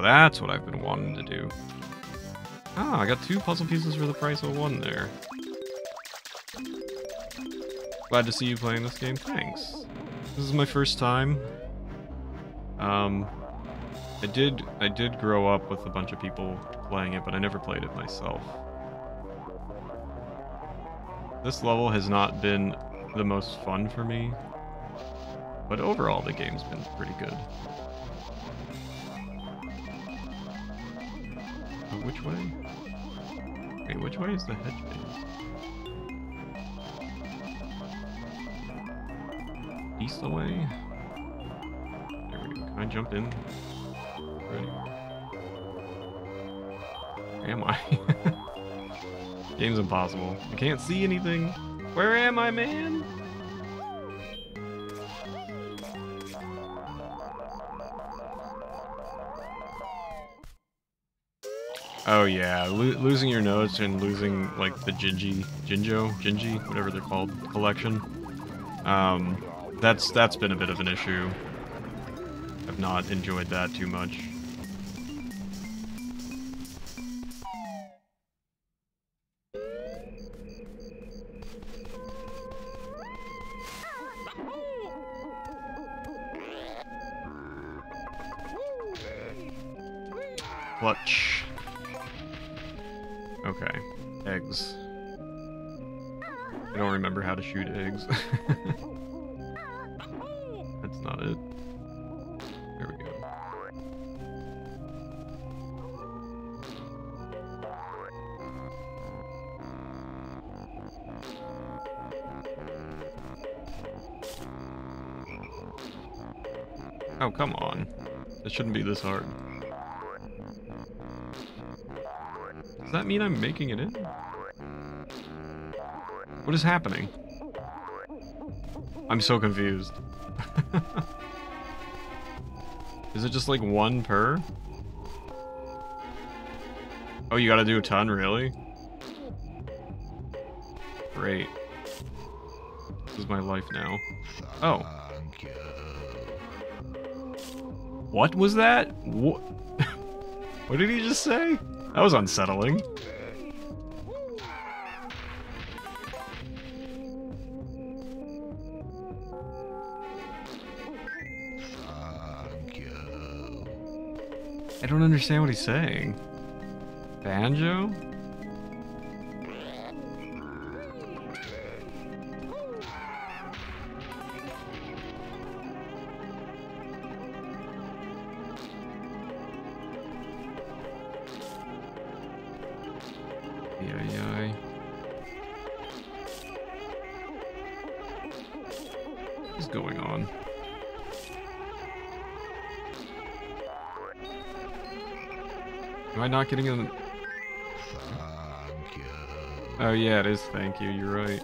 That's what I've been wanting to do. Ah, I got two puzzle pieces for the price of one there. Glad to see you playing this game. Thanks. This is my first time. Um, I did I did grow up with a bunch of people playing it, but I never played it myself. This level has not been the most fun for me, but overall the game's been pretty good. Oh, which way? Wait, which way is the hedge maze? East away? There we go. Can I jump in? Ready? Where am I? Game's impossible. I can't see anything. Where am I, man? Oh yeah, Lo losing your notes and losing like the Gingy, Jinjo, Gingy, whatever they're called, collection. Um, that's that's been a bit of an issue. I've not enjoyed that too much. Shouldn't be this hard. Does that mean I'm making it in? What is happening? I'm so confused. is it just like one per? Oh, you gotta do a ton, really? Great. This is my life now. Oh. What was that? What? what did he just say? That was unsettling. I don't understand what he's saying. Banjo? Not getting in? the... Oh yeah, it is. Thank you. You're right.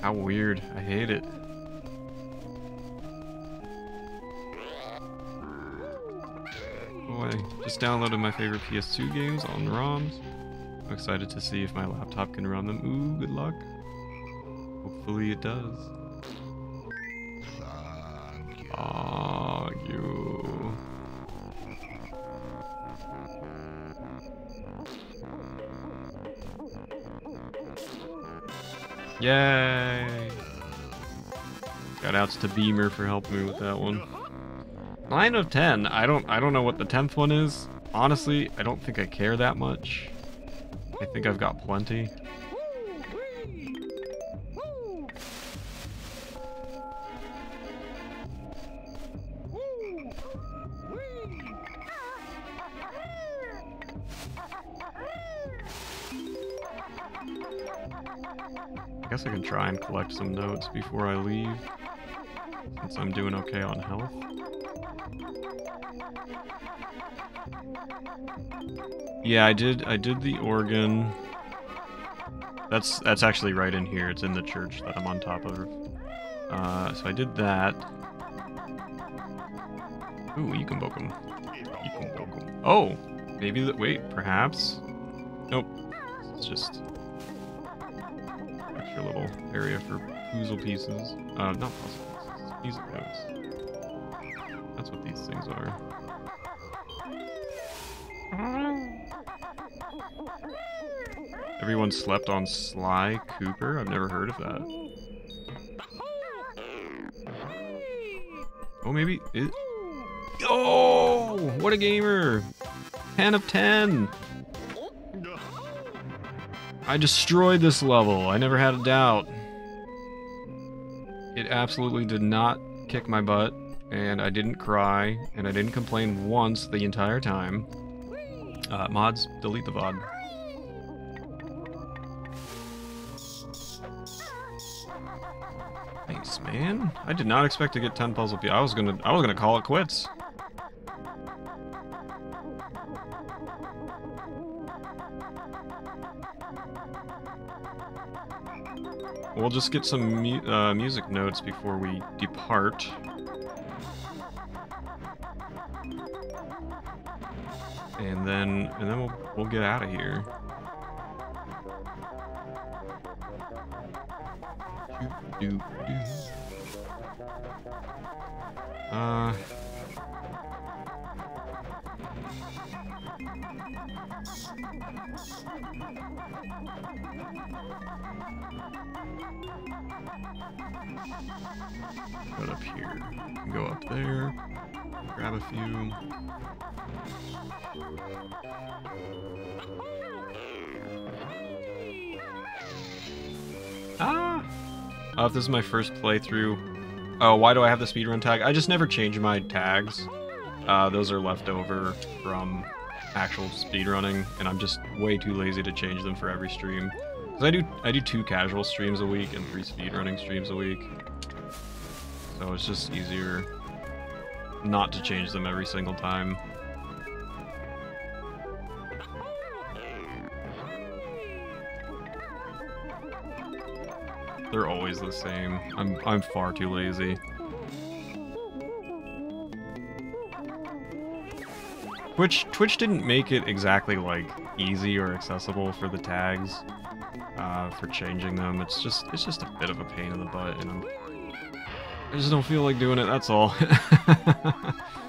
How weird. I hate it. I just downloaded my favorite PS2 games on ROMs. I'm excited to see if my laptop can run them. Ooh, good luck. Hopefully it does. Yay! Shout outs to Beamer for helping me with that one. 9 of 10. I don't I don't know what the 10th one is. Honestly, I don't think I care that much. I think I've got plenty. Collect some notes before I leave. Since I'm doing okay on health. Yeah, I did I did the organ. That's that's actually right in here. It's in the church that I'm on top of. Uh, so I did that. Ooh, you can book him. You can book him. Oh, maybe the wait, perhaps. Nope. It's just extra little area for puzzle pieces. Uh, not puzzle pieces. Notes. That's what these things are. Everyone slept on Sly Cooper? I've never heard of that. Oh, maybe it. Oh, what a gamer! 10 of 10! I destroyed this level. I never had a doubt. It absolutely did not kick my butt, and I didn't cry, and I didn't complain once the entire time. Uh, mods, delete the VOD. Thanks, man. I did not expect to get 10 puzzle pieces. I was gonna, I was gonna call it quits. We'll just get some mu uh, music notes before we depart. And then, and then we'll we'll get out of here. Uh. Go up here. Go up there. Grab a few. Ah! Oh, if this is my first playthrough. Oh, why do I have the speedrun tag? I just never change my tags. Uh, those are left over from actual speedrunning, and I'm just way too lazy to change them for every stream. Cause I do I do two casual streams a week and three speedrunning streams a week. So it's just easier not to change them every single time. They're always the same. I'm I'm far too lazy. Twitch Twitch didn't make it exactly like easy or accessible for the tags uh, for changing them. It's just it's just a bit of a pain in the butt, and I'm I just don't feel like doing it. That's all.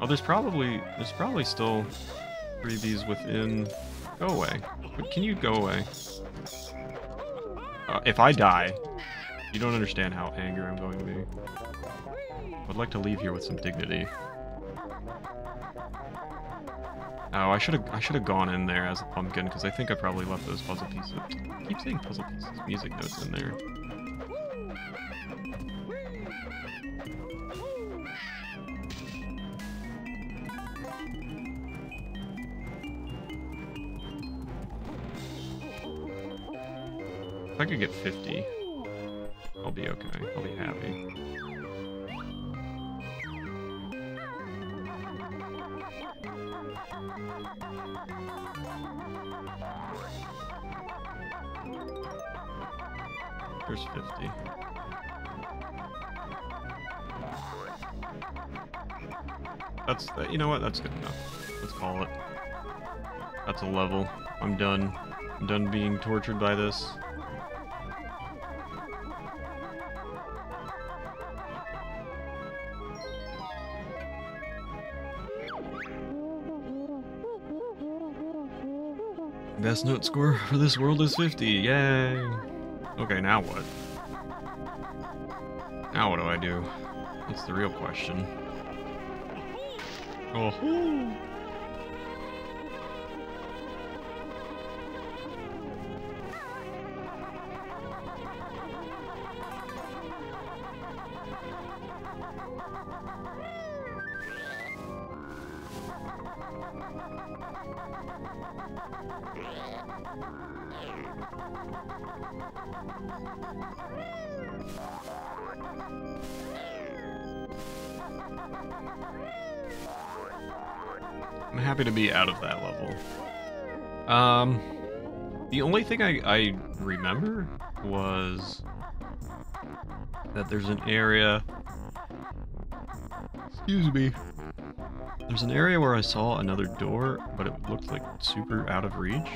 Oh, there's probably there's probably still freebies within. Go away. Can you go away? Uh, if I die, you don't understand how angry I'm going to be. I'd like to leave here with some dignity. Oh, I should have I should have gone in there as a pumpkin because I think I probably left those puzzle pieces. I keep saying puzzle pieces, music notes in there. If I could get 50, I'll be okay. I'll be happy. There's 50. That's, you know what, that's good enough. Let's call it. That's a level. I'm done. I'm done being tortured by this. Best note score for this world is 50. Yay! Okay, now what? Now what do I do? That's the real question. Oh. Thing I, I remember was that there's an area. Excuse me. There's an area where I saw another door, but it looked like super out of reach.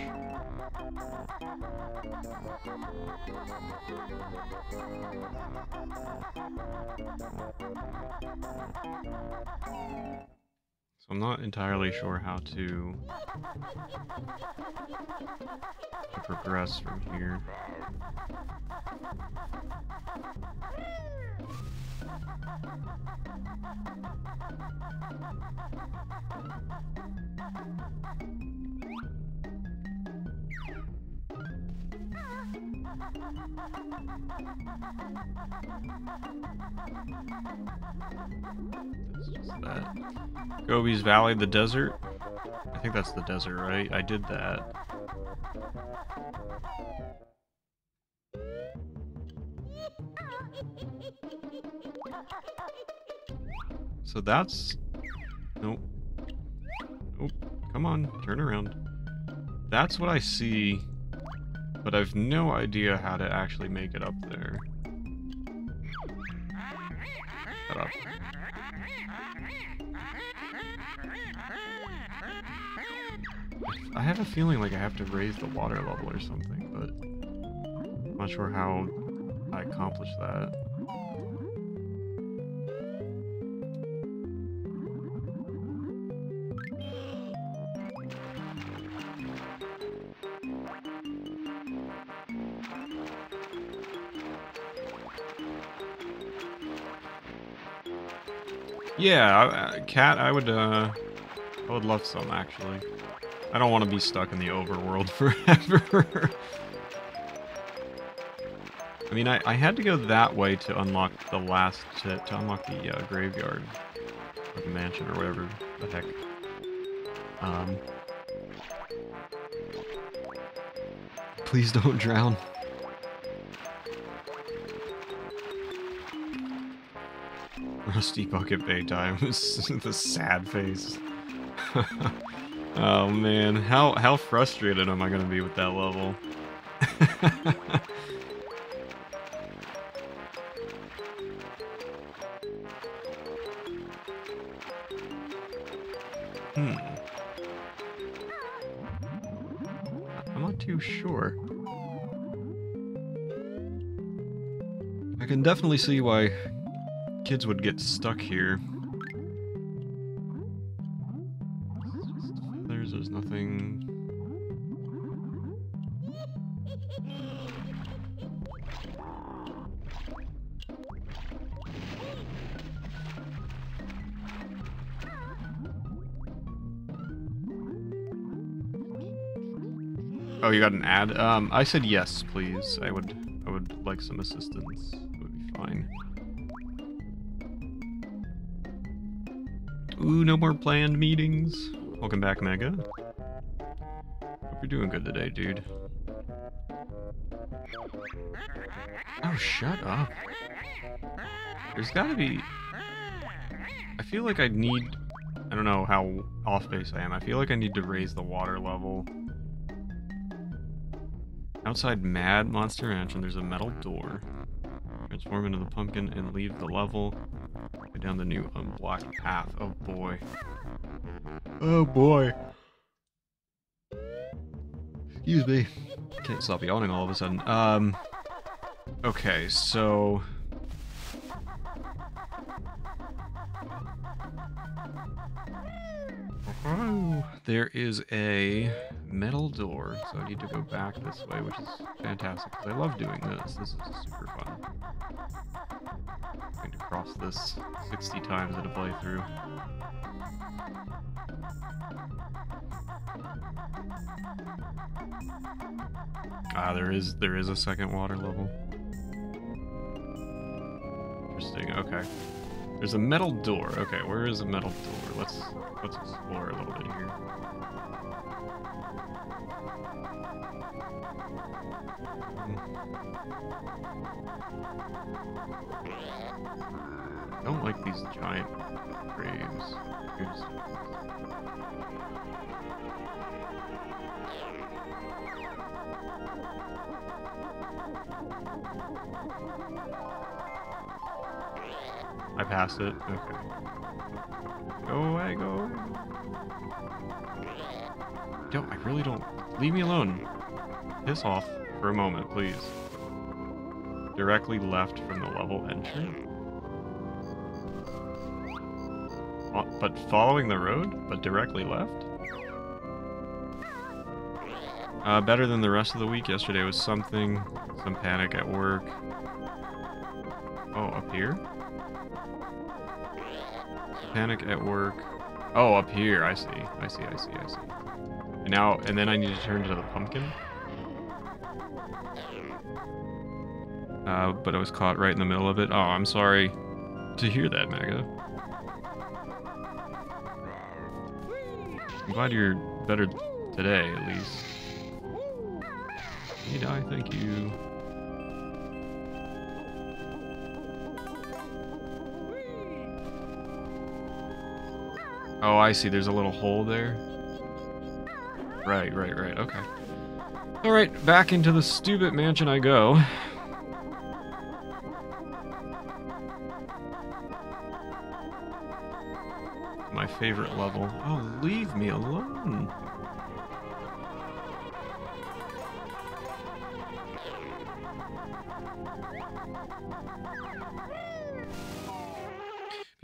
So I'm not entirely sure how to, to progress from here. Gobi's Valley, the desert. I think that's the desert, right? I did that. So that's... Nope. Nope. Come on, turn around. That's what I see, but I've no idea how to actually make it up there. Shut up. I have a feeling like I have to raise the water level or something, but I'm not sure how I accomplish that. Yeah, uh, cat. I would. Uh, I would love some actually. I don't want to be stuck in the overworld forever. I mean, I, I had to go that way to unlock the last, to, to unlock the uh, graveyard. Or the mansion, or whatever the heck. Um... Please don't drown. Rusty Bucket Bay time. the sad face. oh man, how how frustrated am I gonna be with that level? hmm. I'm not too sure. I can definitely see why kids would get stuck here. There's, there's nothing... Oh, you got an ad? Um, I said yes, please. I would, I would like some assistance. It would be fine. Ooh, no more planned meetings. Welcome back, Mega. Hope you're doing good today, dude. Oh, shut up. There's gotta be... I feel like I need... I don't know how off base I am. I feel like I need to raise the water level. Outside Mad Monster Mansion, there's a metal door. Transform into the pumpkin and leave the level. Go down the new unblocked path. Oh boy. Oh boy. Excuse me. Can't stop yawning all of a sudden. Um. Okay, so. There is a metal door, so I need to go back this way, which is fantastic, because I love doing this. This is super fun. To cross this 60 times in a playthrough. Ah, there is there is a second water level. Interesting, okay. There's a metal door. Okay, where is a metal door? Let's let's explore a little bit here. Passed it? Okay. Go away, go. Don't, I really don't. Leave me alone. Piss off for a moment, please. Directly left from the level entry? But following the road? But directly left? Uh, better than the rest of the week. Yesterday was something. Some panic at work. Oh, up here? Panic at work. Oh, up here. I see. I see. I see. I see. And now, and then I need to turn to the pumpkin. Uh, but I was caught right in the middle of it. Oh, I'm sorry to hear that, Mega. I'm glad you're better today, at least. Hey, die, thank you. Oh, I see. There's a little hole there. Right, right, right. Okay. Alright, back into the stupid mansion I go. My favorite level. Oh, leave me alone.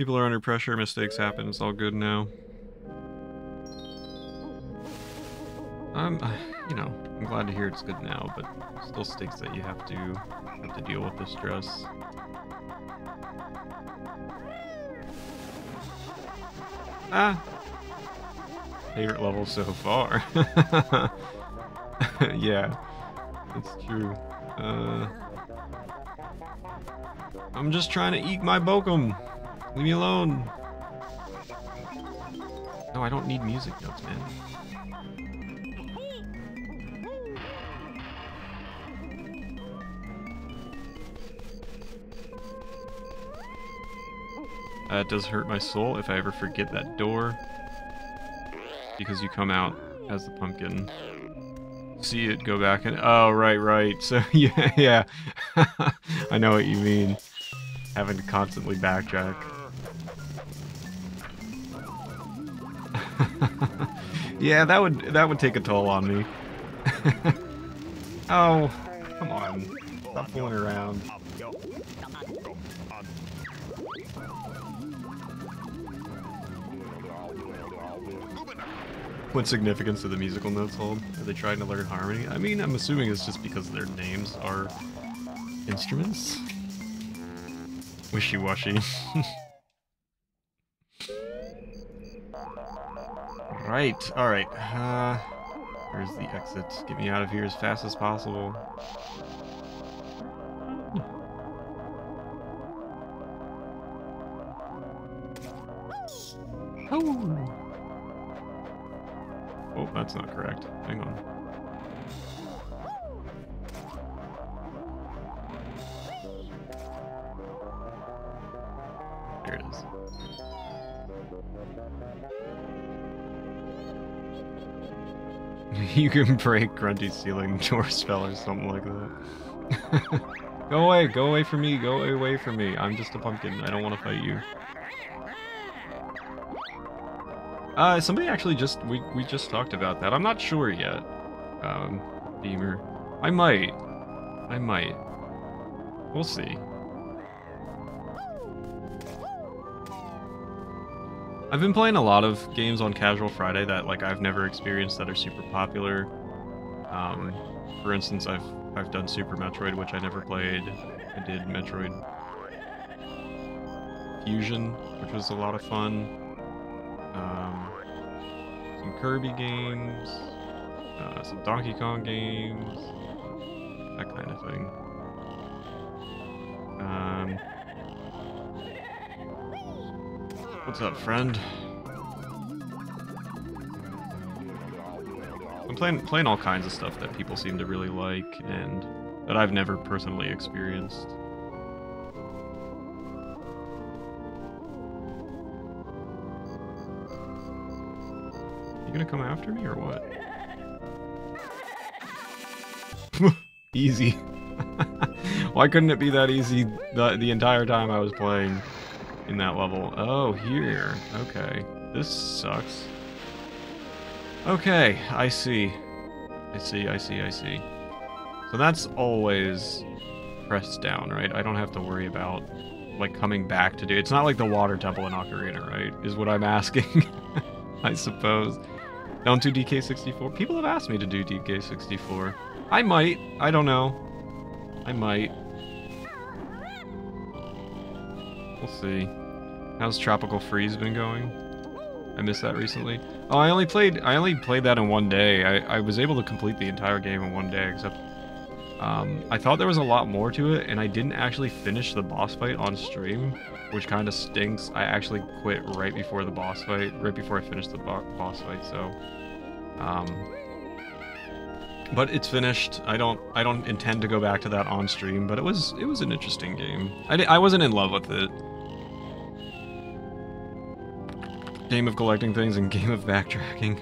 People are under pressure, mistakes happen, it's all good now. I'm, you know, I'm glad to hear it's good now, but still stinks that you have to have to deal with the stress. Ah! Favorite level so far. yeah, it's true. Uh, I'm just trying to eat my bokum. Leave me alone. No, I don't need music notes, man. Uh, that does hurt my soul if I ever forget that door. Because you come out as the pumpkin. See it, go back and... Oh, right, right. So, yeah, yeah. I know what you mean. Having to constantly backtrack. yeah, that would that would take a toll on me. oh, come on. Stop fooling around. What significance do the musical notes hold? Are they trying to learn harmony? I mean, I'm assuming it's just because their names are instruments. Wishy-washy. right, alright. Uh, where's the exit? Get me out of here as fast as possible. Oh! Oh, that's not correct. Hang on. There it is. you can break Grunty's sealing door spell or something like that. go away, go away from me, go away from me. I'm just a pumpkin. I don't want to fight you. Uh, somebody actually just, we, we just talked about that. I'm not sure yet, um, Beamer. I might. I might. We'll see. I've been playing a lot of games on Casual Friday that like I've never experienced that are super popular. Um, for instance, I've I've done Super Metroid, which I never played. I did Metroid Fusion, which was a lot of fun. Um, some Kirby games, uh, some Donkey Kong games, that kind of thing. Um, what's up, friend? I'm playing playing all kinds of stuff that people seem to really like and that I've never personally experienced. You gonna come after me or what? easy. Why couldn't it be that easy the, the entire time I was playing in that level? Oh, here. Okay. This sucks. Okay, I see. I see, I see, I see. So that's always pressed down, right? I don't have to worry about, like, coming back to do... It's not like the water temple in Ocarina, right? Is what I'm asking, I suppose. Don't do DK64. People have asked me to do DK64. I might. I don't know. I might. We'll see. How's Tropical Freeze been going? I missed that recently. Oh, I only played I only played that in one day. I, I was able to complete the entire game in one day, except um, I thought there was a lot more to it, and I didn't actually finish the boss fight on stream, which kind of stinks. I actually quit right before the boss fight, right before I finished the bo boss fight, so... Um, but it's finished. I don't I don't intend to go back to that on stream, but it was it was an interesting game. I, I wasn't in love with it. Game of collecting things and game of backtracking.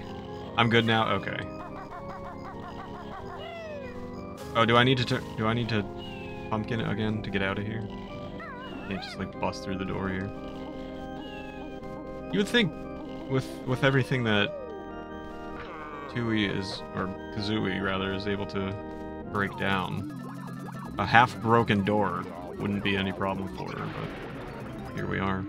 I'm good now? Okay. Oh, do I need to do I need to pumpkin it again to get out of here? Can't just like bust through the door here. You would think with with everything that Tooie is or Kazooie rather is able to break down, a half broken door wouldn't be any problem for her, but here we are.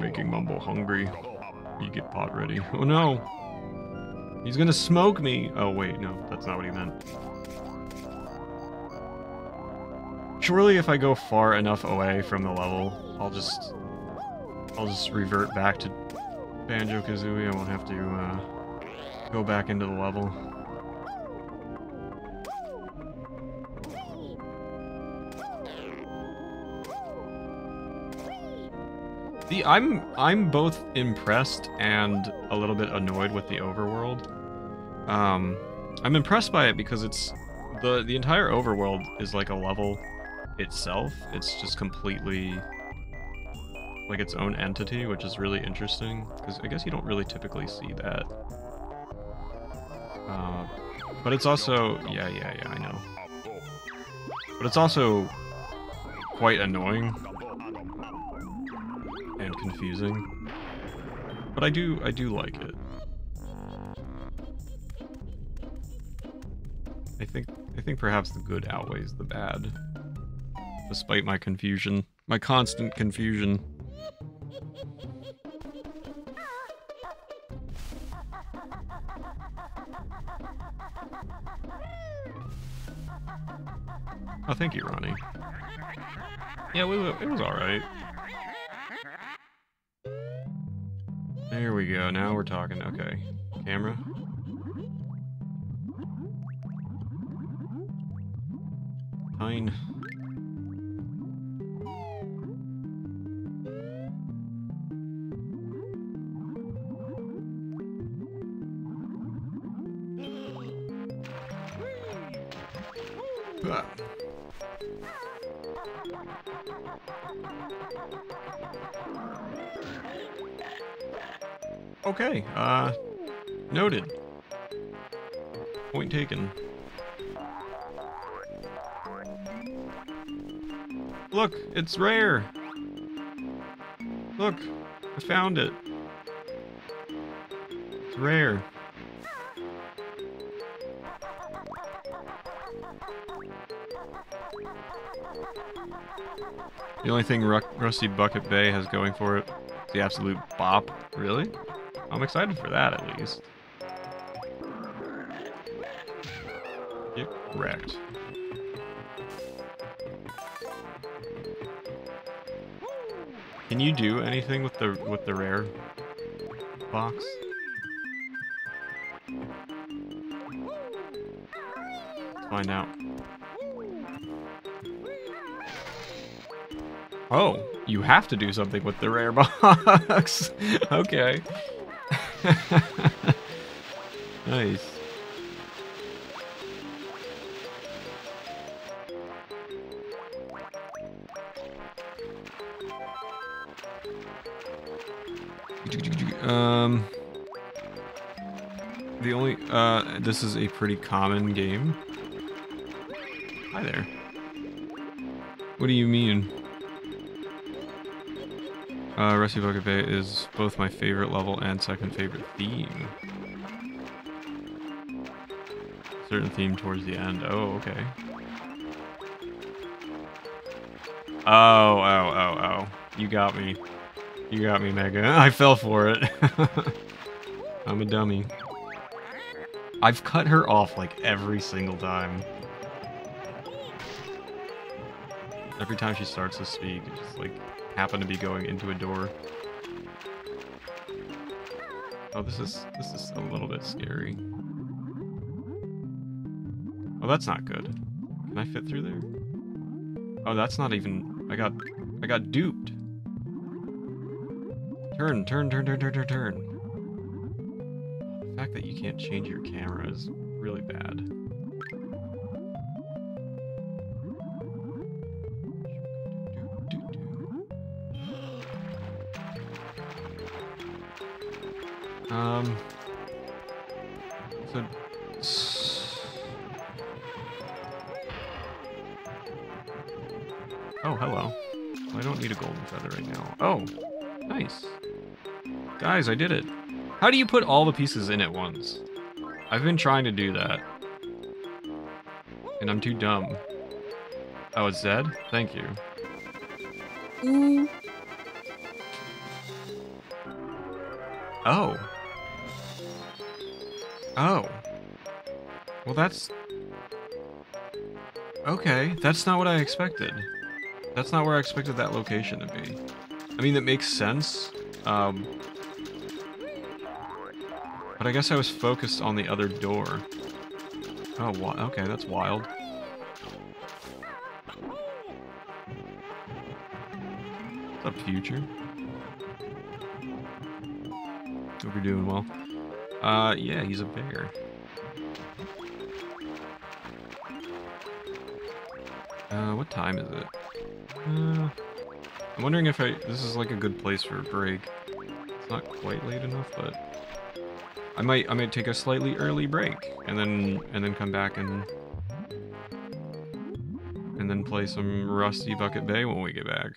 Making Mumbo hungry. You get pot ready. Oh no! He's gonna smoke me! Oh wait, no, that's not what he meant. Surely if I go far enough away from the level, I'll just... I'll just revert back to Banjo-Kazooie. I won't have to uh, go back into the level. See, I'm I'm both impressed and a little bit annoyed with the overworld. Um, I'm impressed by it because it's the the entire overworld is like a level itself. It's just completely like its own entity, which is really interesting because I guess you don't really typically see that. Uh, but it's also yeah yeah yeah I know. But it's also quite annoying confusing. But I do I do like it. I think I think perhaps the good outweighs the bad. Despite my confusion. My constant confusion. Oh, thank you, Ronnie. Yeah, it was alright. There we go, now we're talking. Okay. Camera. Fine. Okay, uh, noted. Point taken. Look, it's rare. Look, I found it. It's rare. The only thing Ru Rusty Bucket Bay has going for it is the absolute bop. Really? I'm excited for that, at least. Get wrecked. Can you do anything with the with the rare box? Let's find out. Oh, you have to do something with the rare box. okay. nice. Um, the only, uh, this is a pretty common game. Hi there. What do you mean? Uh, Rusty Bucket Bay is both my favorite level and second favorite theme. Certain theme towards the end. Oh, okay. Oh, oh, oh, oh. You got me. You got me, Mega. I fell for it. I'm a dummy. I've cut her off like every single time. Every time she starts to speak, it's just like happen to be going into a door. Oh, this is this is a little bit scary. Oh, that's not good. Can I fit through there? Oh, that's not even... I got... I got duped. Turn, turn, turn, turn, turn, turn, turn. The fact that you can't change your camera is really bad. Um. So. Oh, hello. I don't need a golden feather right now. Oh, nice. Guys, I did it. How do you put all the pieces in at once? I've been trying to do that. And I'm too dumb. Oh, it's Zed? Thank you. Ooh. Oh. Oh. Well, that's... Okay, that's not what I expected. That's not where I expected that location to be. I mean, that makes sense. Um, but I guess I was focused on the other door. Oh, okay, that's wild. Up, future? Hope you're doing well. Uh, yeah, he's a bear. Uh, what time is it? Uh, I'm wondering if I... This is like a good place for a break. It's not quite late enough, but... I might I might take a slightly early break and then and then come back and and then play some Rusty Bucket Bay when we get back.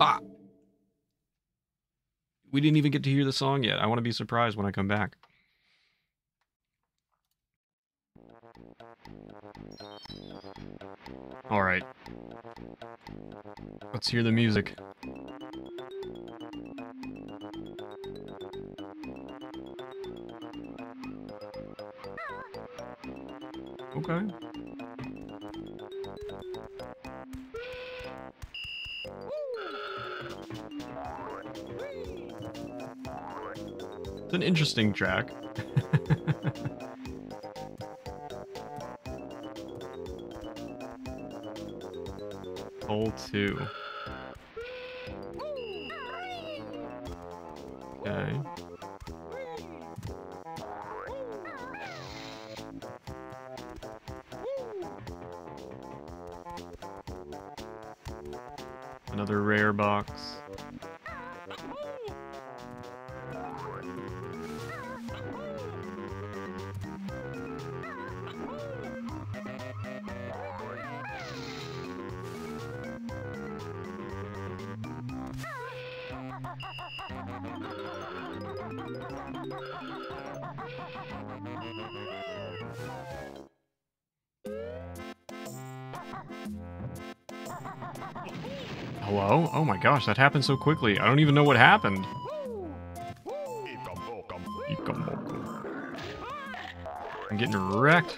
Ah. We didn't even get to hear the song yet. I want to be surprised when I come back. All right. Let's hear the music. Okay. It's an interesting track. Hole 2. Okay. Another rare box. Hello? Oh my gosh, that happened so quickly. I don't even know what happened. I'm getting wrecked.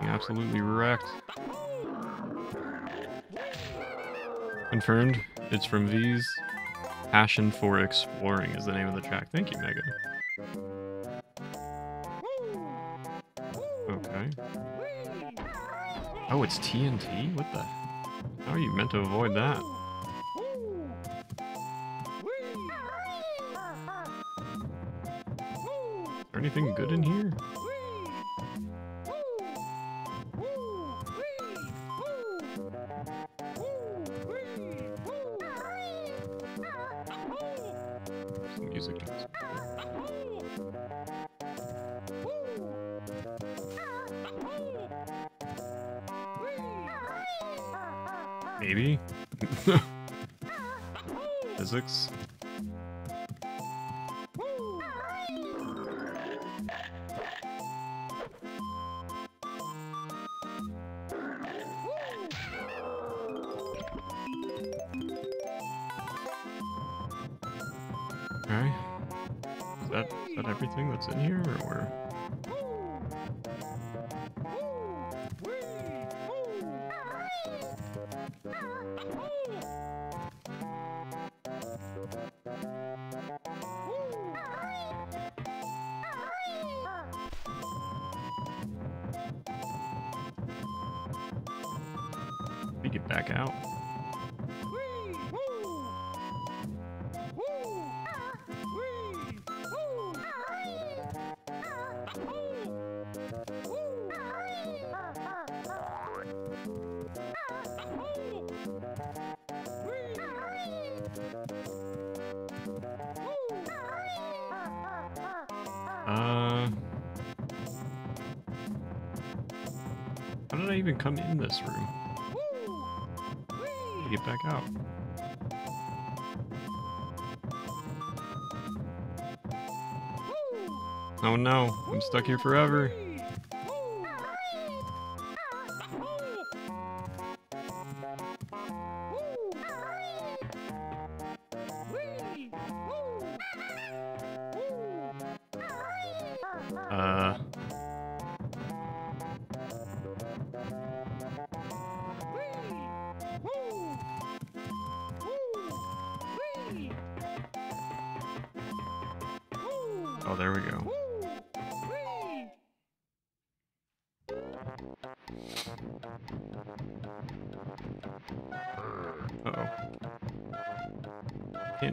Getting absolutely wrecked. Confirmed. It's from V's. Passion for Exploring is the name of the track. Thank you, Mega. Oh, it's TNT? What the? How are you meant to avoid that? Is there anything good in here? This room? Get back out. Oh no, I'm stuck here forever.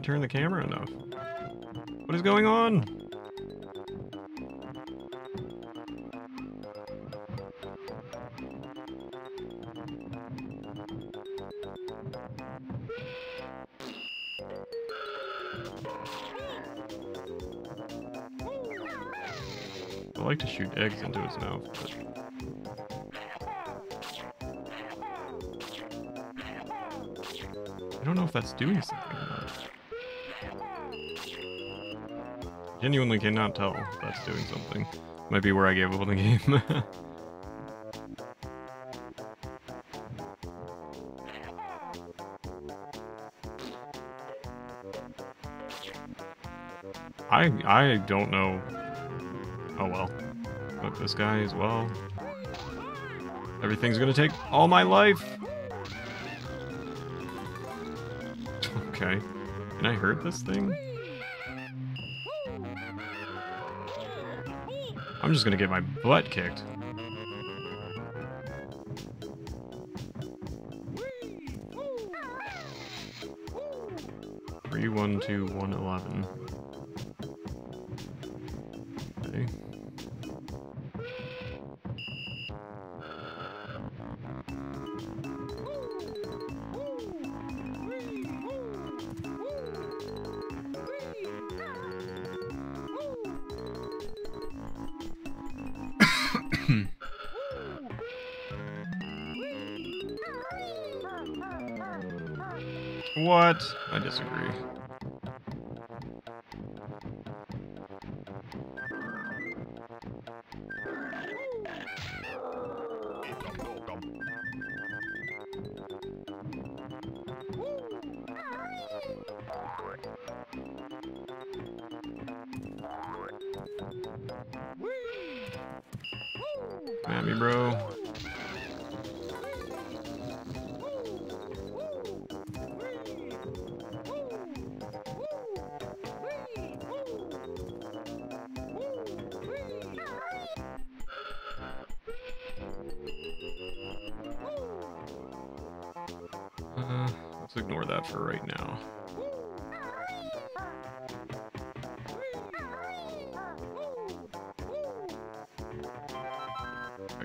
Turn the camera enough. What is going on? I like to shoot eggs into his mouth, but... I don't know if that's doing something Genuinely cannot tell if that's doing something. Might be where I gave up on the game. I I don't know. Oh well. But this guy as well. Everything's gonna take all my life. Okay. Can I hurt this thing? I'm just gonna get my butt kicked. Three, one, two, one, eleven. For right now.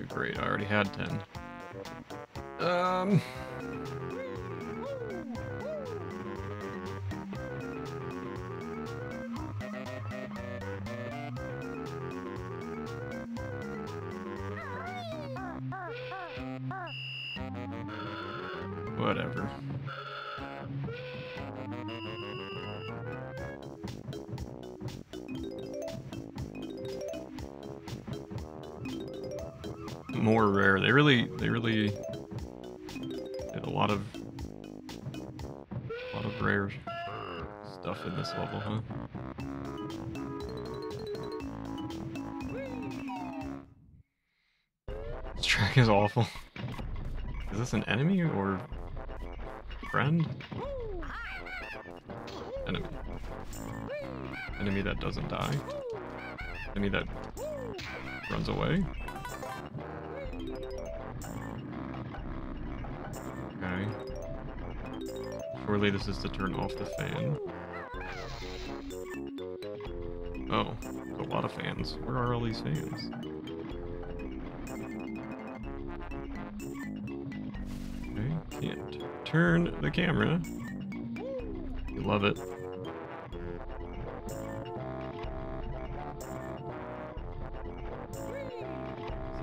Great, I already had 10. More rare. They really, they really did a lot of, a lot of rare stuff in this level, huh? This track is awful. Is this an enemy or friend? Enemy. Enemy that doesn't die. Enemy that runs away. Okay. Surely this is to turn off the fan. Oh, a lot of fans. Where are all these fans? Okay, can't turn the camera. You love it.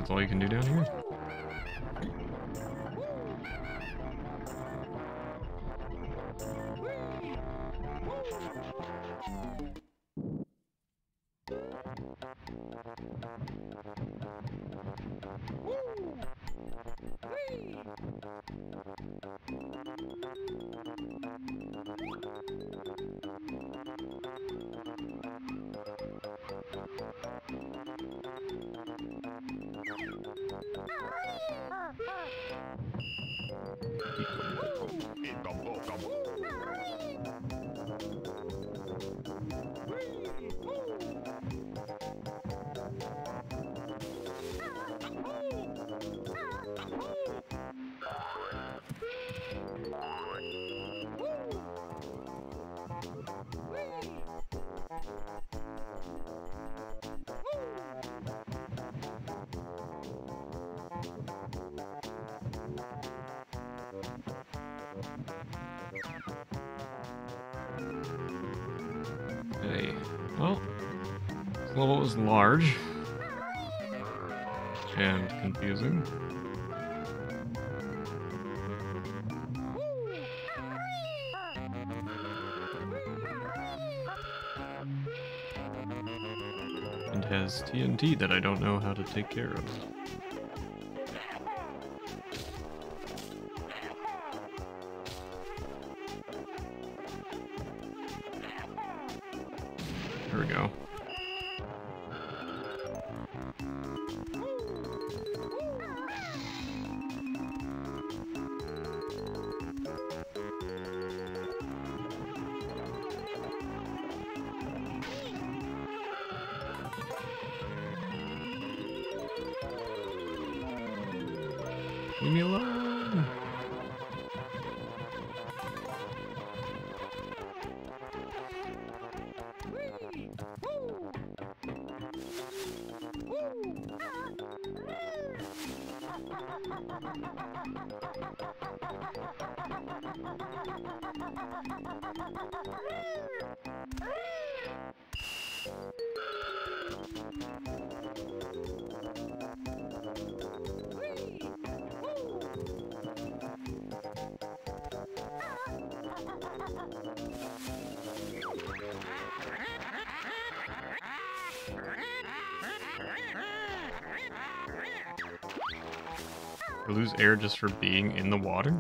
That's all you can do down here. Woo! Whee! It was large and confusing. And has TNT that I don't know how to take care of. Air just for being in the water?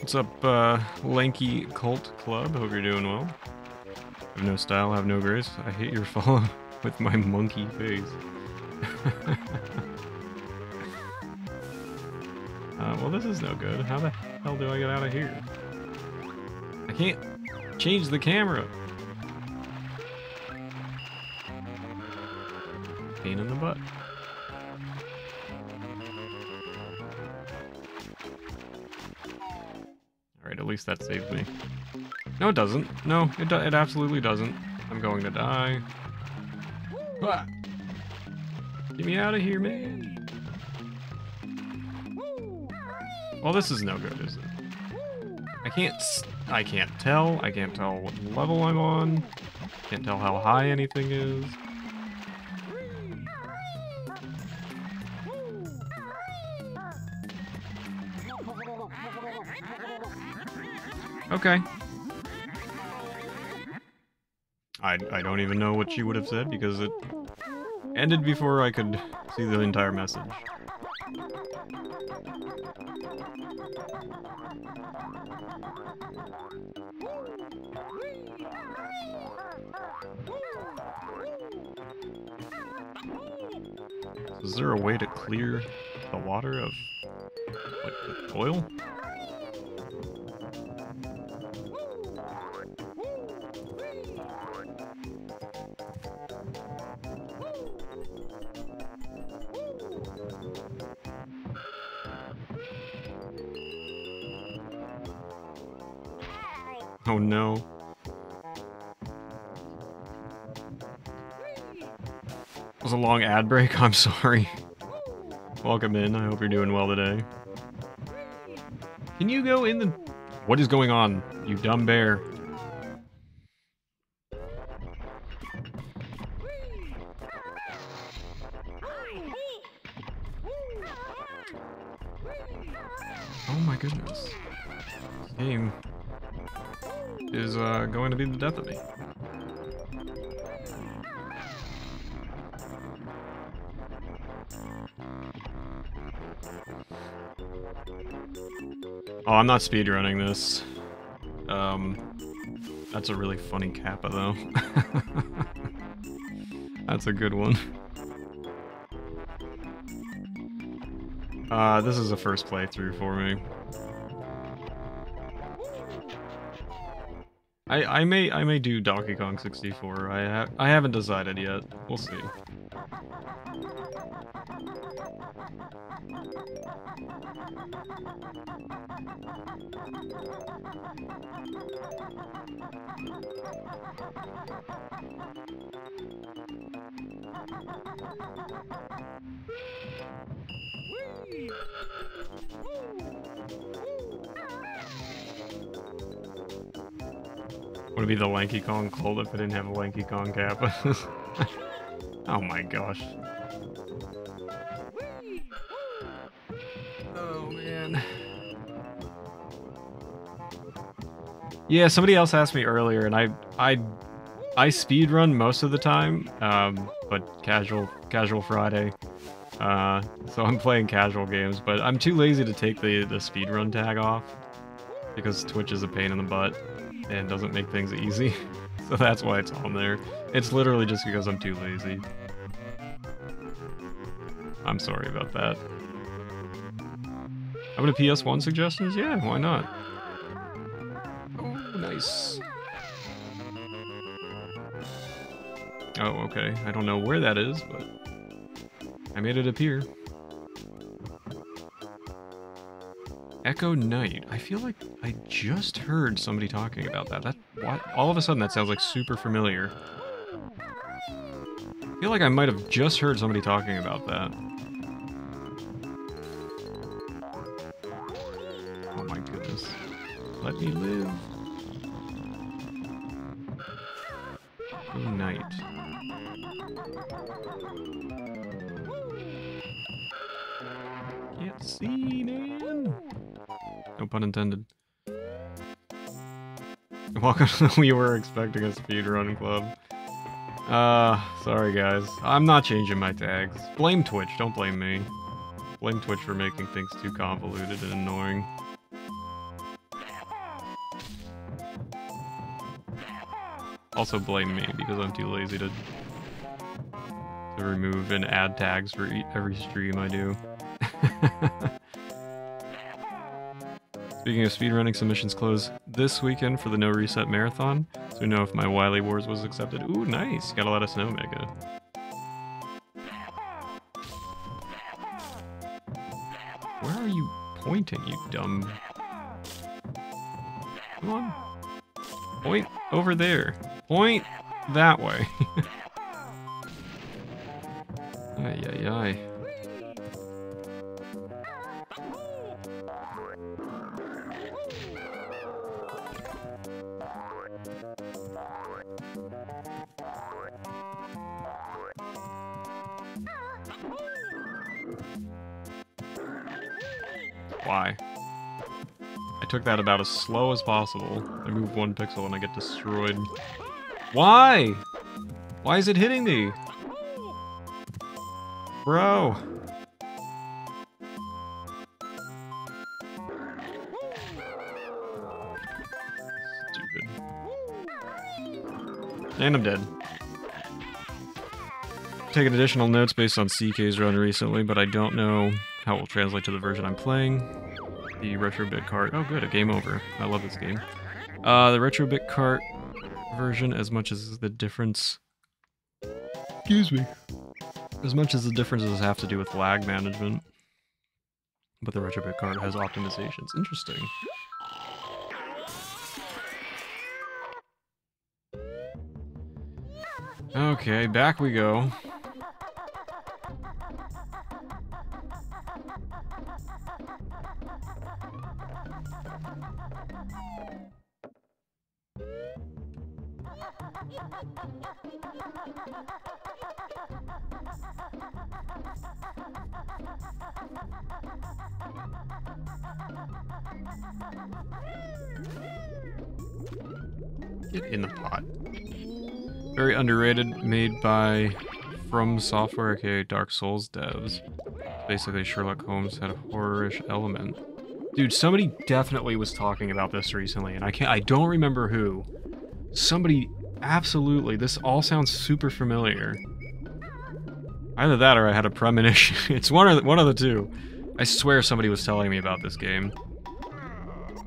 What's up, uh, Lanky Cult Club? Hope you're doing well. Have no style, have no grace. I hate your follow with my monkey face. uh, well, this is no good. How the hell do I get out of here? I can't change the camera. Least that saved me. No, it doesn't. No, it, do it absolutely doesn't. I'm going to die. Ah! Get me out of here, man. Well, this is no good, is it? I can't... I can't tell. I can't tell what level I'm on. Can't tell how high anything is. Okay. I, I don't even know what she would have said because it ended before I could see the entire message. Is there a way to clear the water of like the oil? Oh no. It was a long ad break, I'm sorry. Welcome in, I hope you're doing well today. Can you go in the... What is going on, you dumb bear? To be the death of me. Oh, I'm not speedrunning this. Um, that's a really funny kappa, though. that's a good one. Uh, this is a first playthrough for me. I I may I may do Donkey Kong 64. I ha I haven't decided yet. We'll see. Whee! Woo! Woo! Would it be the Lanky Kong Cold if I didn't have a Lanky Kong cap? oh my gosh. Oh man. Yeah, somebody else asked me earlier, and I I I speed run most of the time, um, but casual casual Friday. Uh, so I'm playing casual games, but I'm too lazy to take the the speed run tag off because Twitch is a pain in the butt and doesn't make things easy. so that's why it's on there. It's literally just because I'm too lazy. I'm sorry about that. Having a PS1 suggestions? Yeah, why not? Oh, nice. Oh, okay. I don't know where that is, but I made it appear. Echo Night. I feel like I just heard somebody talking about that. That what? All of a sudden, that sounds like super familiar. I feel like I might have just heard somebody talking about that. Oh my goodness. Let me live. Echo Night. Can't see, man. No pun intended. Welcome to the We Were Expecting a Speedrun Club. Uh, sorry guys. I'm not changing my tags. Blame Twitch, don't blame me. Blame Twitch for making things too convoluted and annoying. Also blame me because I'm too lazy to to remove and add tags for every stream I do. Speaking of speedrunning, submissions close this weekend for the No Reset Marathon, so we know if my Wily Wars was accepted. Ooh, nice. Gotta let us know, Mega. Where are you pointing, you dumb... Come on. Point over there. Point that way. ay, ay, ay. Took that about as slow as possible. I move one pixel and I get destroyed. Why? Why is it hitting me? Bro. Stupid. And I'm dead. Taking additional notes based on CK's run recently, but I don't know how it will translate to the version I'm playing. The retro bit cart. Oh, good, a game over. I love this game. Uh, the retro bit cart version, as much as the difference. Excuse me. As much as the differences have to do with lag management, but the retro bit cart has optimizations. Interesting. Okay, back we go. By From Software, aka Dark Souls devs. Basically, Sherlock Holmes had a horrorish element. Dude, somebody definitely was talking about this recently, and I can't- I don't remember who. Somebody, absolutely, this all sounds super familiar. Either that or I had a premonition. it's one of the, one of the two. I swear somebody was telling me about this game.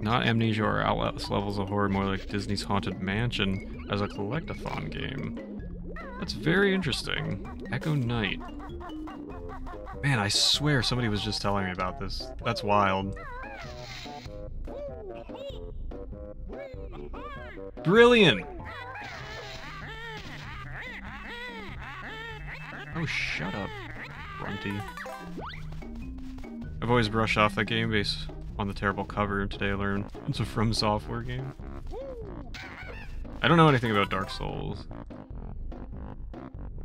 Not Amnesia or Outlast levels of horror, more like Disney's Haunted Mansion as a collectathon game. That's very interesting. Echo Night. Man, I swear somebody was just telling me about this. That's wild. Brilliant! Oh, shut up, Grunty. I've always brushed off that game based on the terrible cover. Today I learned it's a From Software game. I don't know anything about Dark Souls.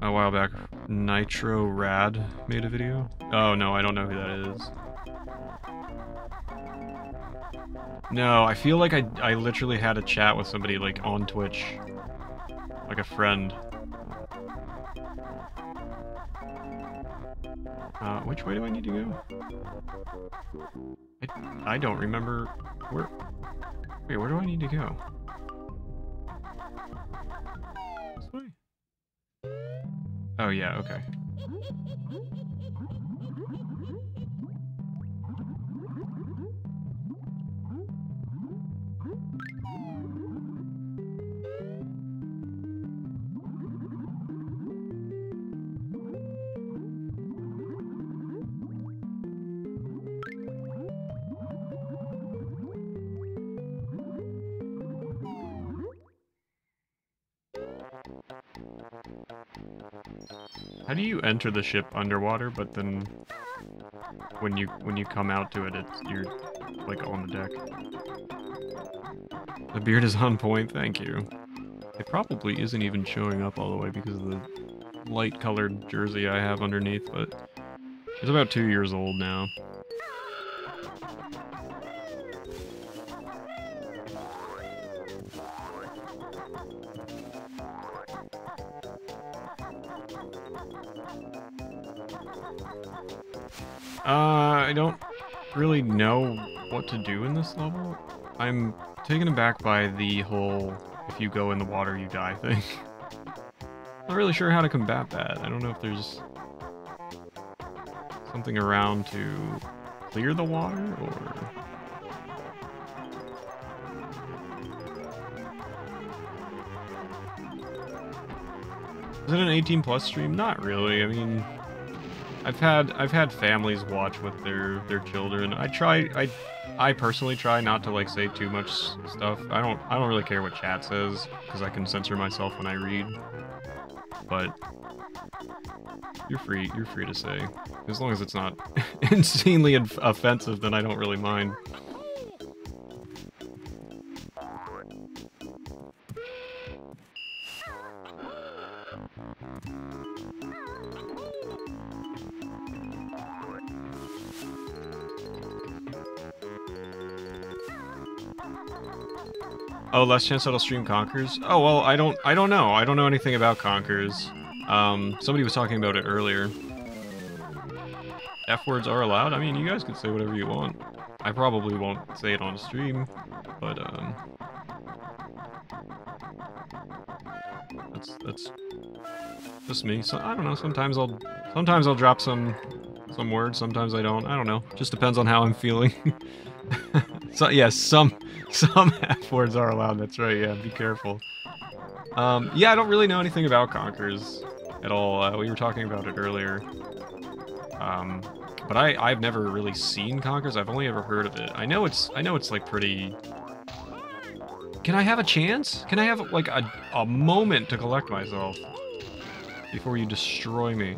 A while back, Nitro Rad made a video. Oh no, I don't know who that is. No, I feel like I, I literally had a chat with somebody like on Twitch. Like a friend. Uh, which way do I need to go? I, I don't remember where... Wait, where do I need to go? This way? Oh yeah, okay. Enter the ship underwater, but then when you when you come out to it, it's you're like on the deck? The beard is on point, thank you. It probably isn't even showing up all the way because of the light-colored jersey I have underneath, but it's about two years old now. Uh, I don't really know what to do in this level. I'm taken aback by the whole if you go in the water you die thing. Not really sure how to combat that. I don't know if there's something around to clear the water or... Is it an 18 plus stream? Not really. I mean, I've had I've had families watch with their their children. I try I I personally try not to like say too much stuff. I don't I don't really care what chat says because I can censor myself when I read. But you're free you're free to say as long as it's not insanely offensive. Then I don't really mind. Oh, last chance that'll stream Conkers? Oh, well, I don't I don't know. I don't know anything about Conkers. Um, somebody was talking about it earlier. F words are allowed? I mean, you guys can say whatever you want. I probably won't say it on stream, but, um... That's, that's just me. So, I don't know, sometimes I'll, sometimes I'll drop some, some words, sometimes I don't. I don't know. Just depends on how I'm feeling. so, yes, yeah, some, some F words are allowed, that's right, yeah, be careful. Um, yeah, I don't really know anything about Conkers at all. Uh, we were talking about it earlier. Um, but I, I've never really seen Conkers, I've only ever heard of it. I know it's, I know it's like pretty... Can I have a chance? Can I have like a, a moment to collect myself? Before you destroy me.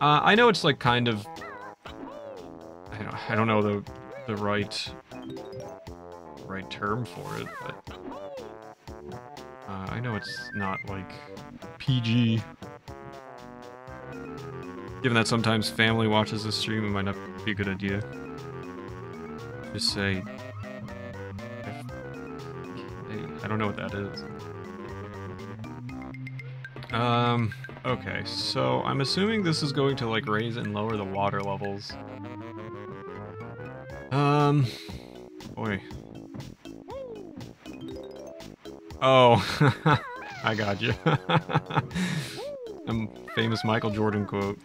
Uh, I know it's like kind of... I don't, I don't know the, the right right term for it, but uh, I know it's not like PG. Given that sometimes family watches this stream, it might not be a good idea. Just say, I don't know what that is. Um, okay, so I'm assuming this is going to like raise and lower the water levels. Um, boy, Oh, I got you. A famous Michael Jordan quote.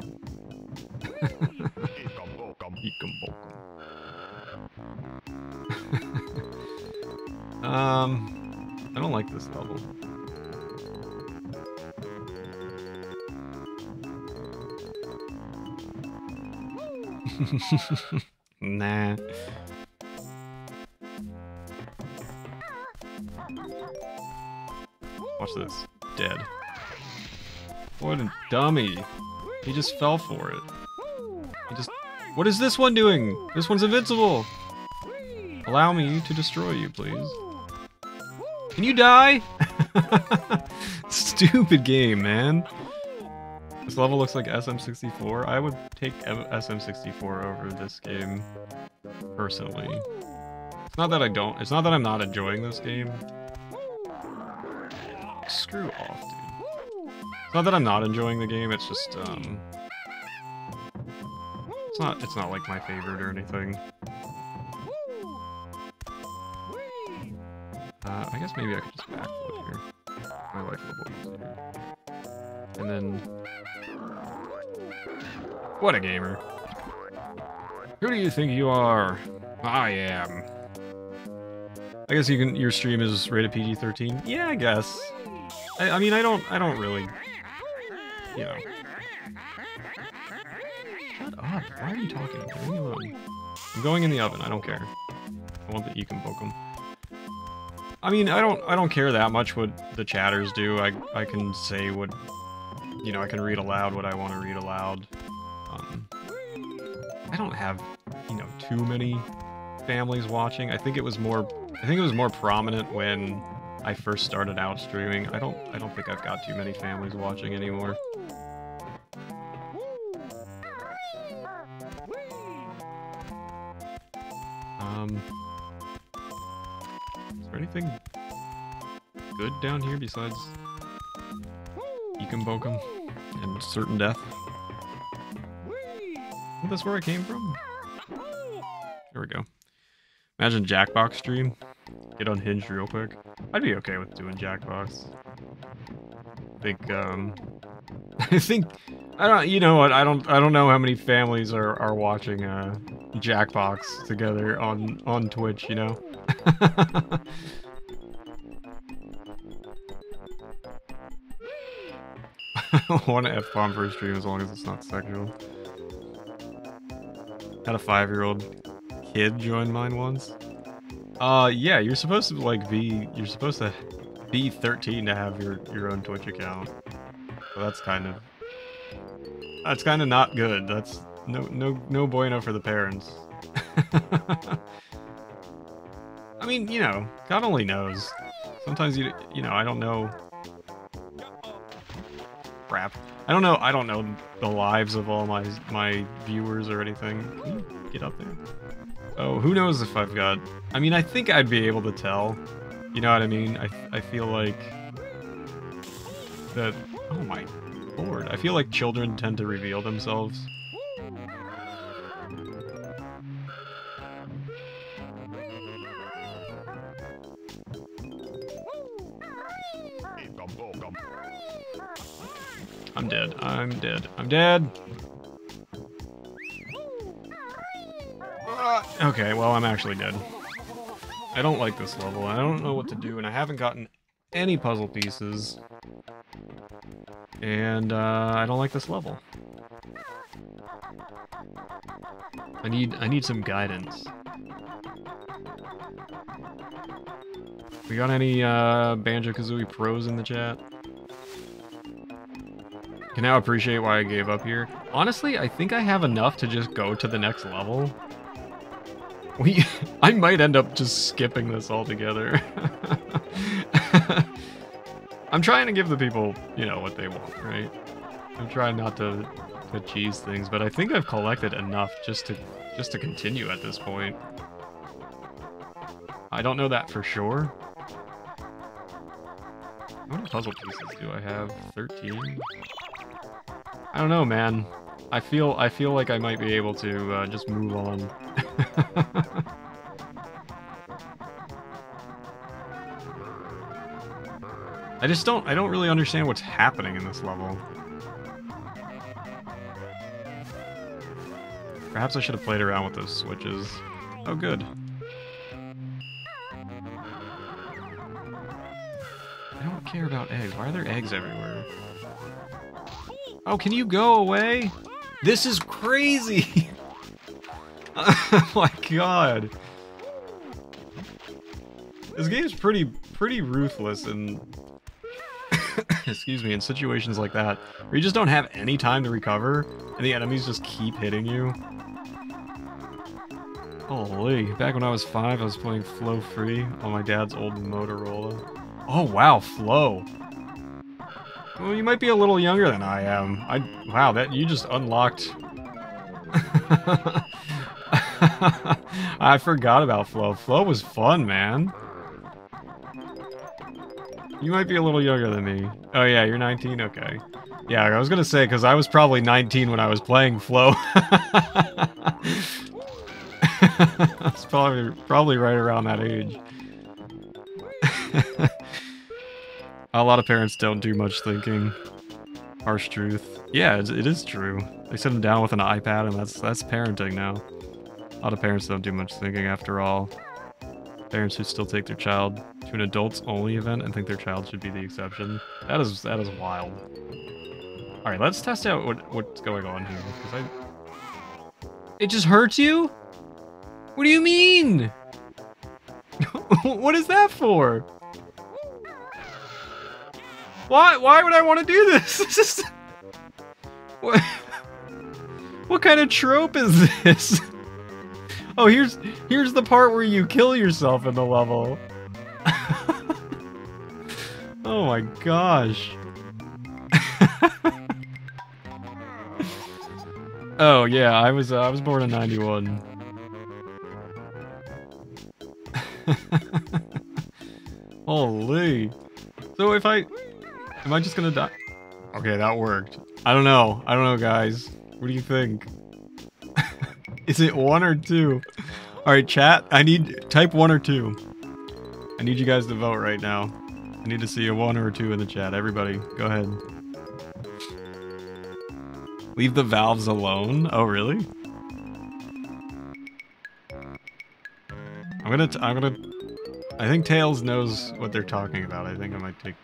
um, I don't like this level. nah. Watch this. Dead. What a dummy. He just fell for it. He just... What is this one doing? This one's invincible! Allow me to destroy you, please. Can you die? Stupid game, man. This level looks like SM64. I would take SM64 over this game, personally. It's not that I don't, it's not that I'm not enjoying this game. Screw off, dude. It's not that I'm not enjoying the game, it's just, um... It's not, it's not like my favorite or anything. Uh, I guess maybe I could just backflip here. My life level easier. And then... What a gamer. Who do you think you are? I am. I guess you can. Your stream is rated PG-13. Yeah, I guess. I, I mean, I don't. I don't really. You know. Shut up! Why are you talking? I'm going in the oven. I don't care. I want the Econ Bokum. I mean, I don't. I don't care that much what the chatters do. I. I can say what. You know, I can read aloud what I want to read aloud. Um, I don't have, you know, too many families watching. I think it was more I think it was more prominent when I first started out streaming. I don't I don't think I've got too many families watching anymore. Um Is there anything good down here besides Ekum Bokum and certain death? Is this where I came from? There we go. Imagine Jackbox stream. Get unhinged real quick. I'd be okay with doing Jackbox. I think, um... I think... I don't... You know what? I don't I don't know how many families are, are watching, uh... Jackbox together on, on Twitch, you know? One F-bomb for a stream as long as it's not sexual. Had a five-year-old kid join mine once? Uh, yeah, you're supposed to, like, be, you're supposed to be 13 to have your, your own Twitch account. So that's kind of, that's kind of not good. That's no, no, no bueno for the parents. I mean, you know, God only knows. Sometimes you, you know, I don't know. Crap. I don't know. I don't know the lives of all my my viewers or anything. Get up there? Oh, who knows if I've got... I mean, I think I'd be able to tell. You know what I mean? I, I feel like... That... Oh my lord. I feel like children tend to reveal themselves. I'm dead. I'm dead. I'm dead. Okay, well, I'm actually dead. I don't like this level. I don't know what to do, and I haven't gotten any puzzle pieces. And, uh, I don't like this level. I need, I need some guidance. We got any, uh, Banjo-Kazooie pros in the chat? Can now appreciate why I gave up here. Honestly, I think I have enough to just go to the next level. We, I might end up just skipping this altogether. I'm trying to give the people, you know, what they want, right? I'm trying not to, to cheese things, but I think I've collected enough just to just to continue at this point. I don't know that for sure. How many puzzle pieces do I have? 13? I don't know, man. I feel I feel like I might be able to uh, just move on. I just don't I don't really understand what's happening in this level. Perhaps I should have played around with those switches. Oh good. I don't care about eggs. Why are there eggs everywhere? Oh, can you go away? This is crazy! oh my god. This game's pretty pretty ruthless and excuse me, in situations like that, where you just don't have any time to recover, and the enemies just keep hitting you. Holy, back when I was five, I was playing Flow Free on my dad's old Motorola. Oh, wow, Flow. Well, you might be a little younger than I am. I wow, that you just unlocked. I forgot about Flow. Flow was fun, man. You might be a little younger than me. Oh yeah, you're 19? Okay. Yeah, I was gonna say, because I was probably 19 when I was playing Flow. That's probably, probably right around that age. a lot of parents don't do much thinking. Harsh truth. Yeah, it is true. They sit them down with an iPad and that's that's parenting now. A lot of parents don't do much thinking after all. Parents who still take their child to an adults only event and think their child should be the exception. That is that is wild. Alright, let's test out what what's going on here. Because I It just hurts you? What do you mean? what is that for? Why why would I want to do this? This is what, what kind of trope is this? Oh, here's here's the part where you kill yourself in the level. oh my gosh. oh yeah, I was uh, I was born in 91. Holy. So if I am I just going to die? Okay, that worked. I don't know. I don't know, guys. What do you think? Is it one or two? All right, chat. I need type one or two. I need you guys to vote right now. I need to see a one or a two in the chat. Everybody, go ahead. Leave the valves alone. Oh, really? I'm gonna. T I'm gonna. I think Tails knows what they're talking about. I think I might take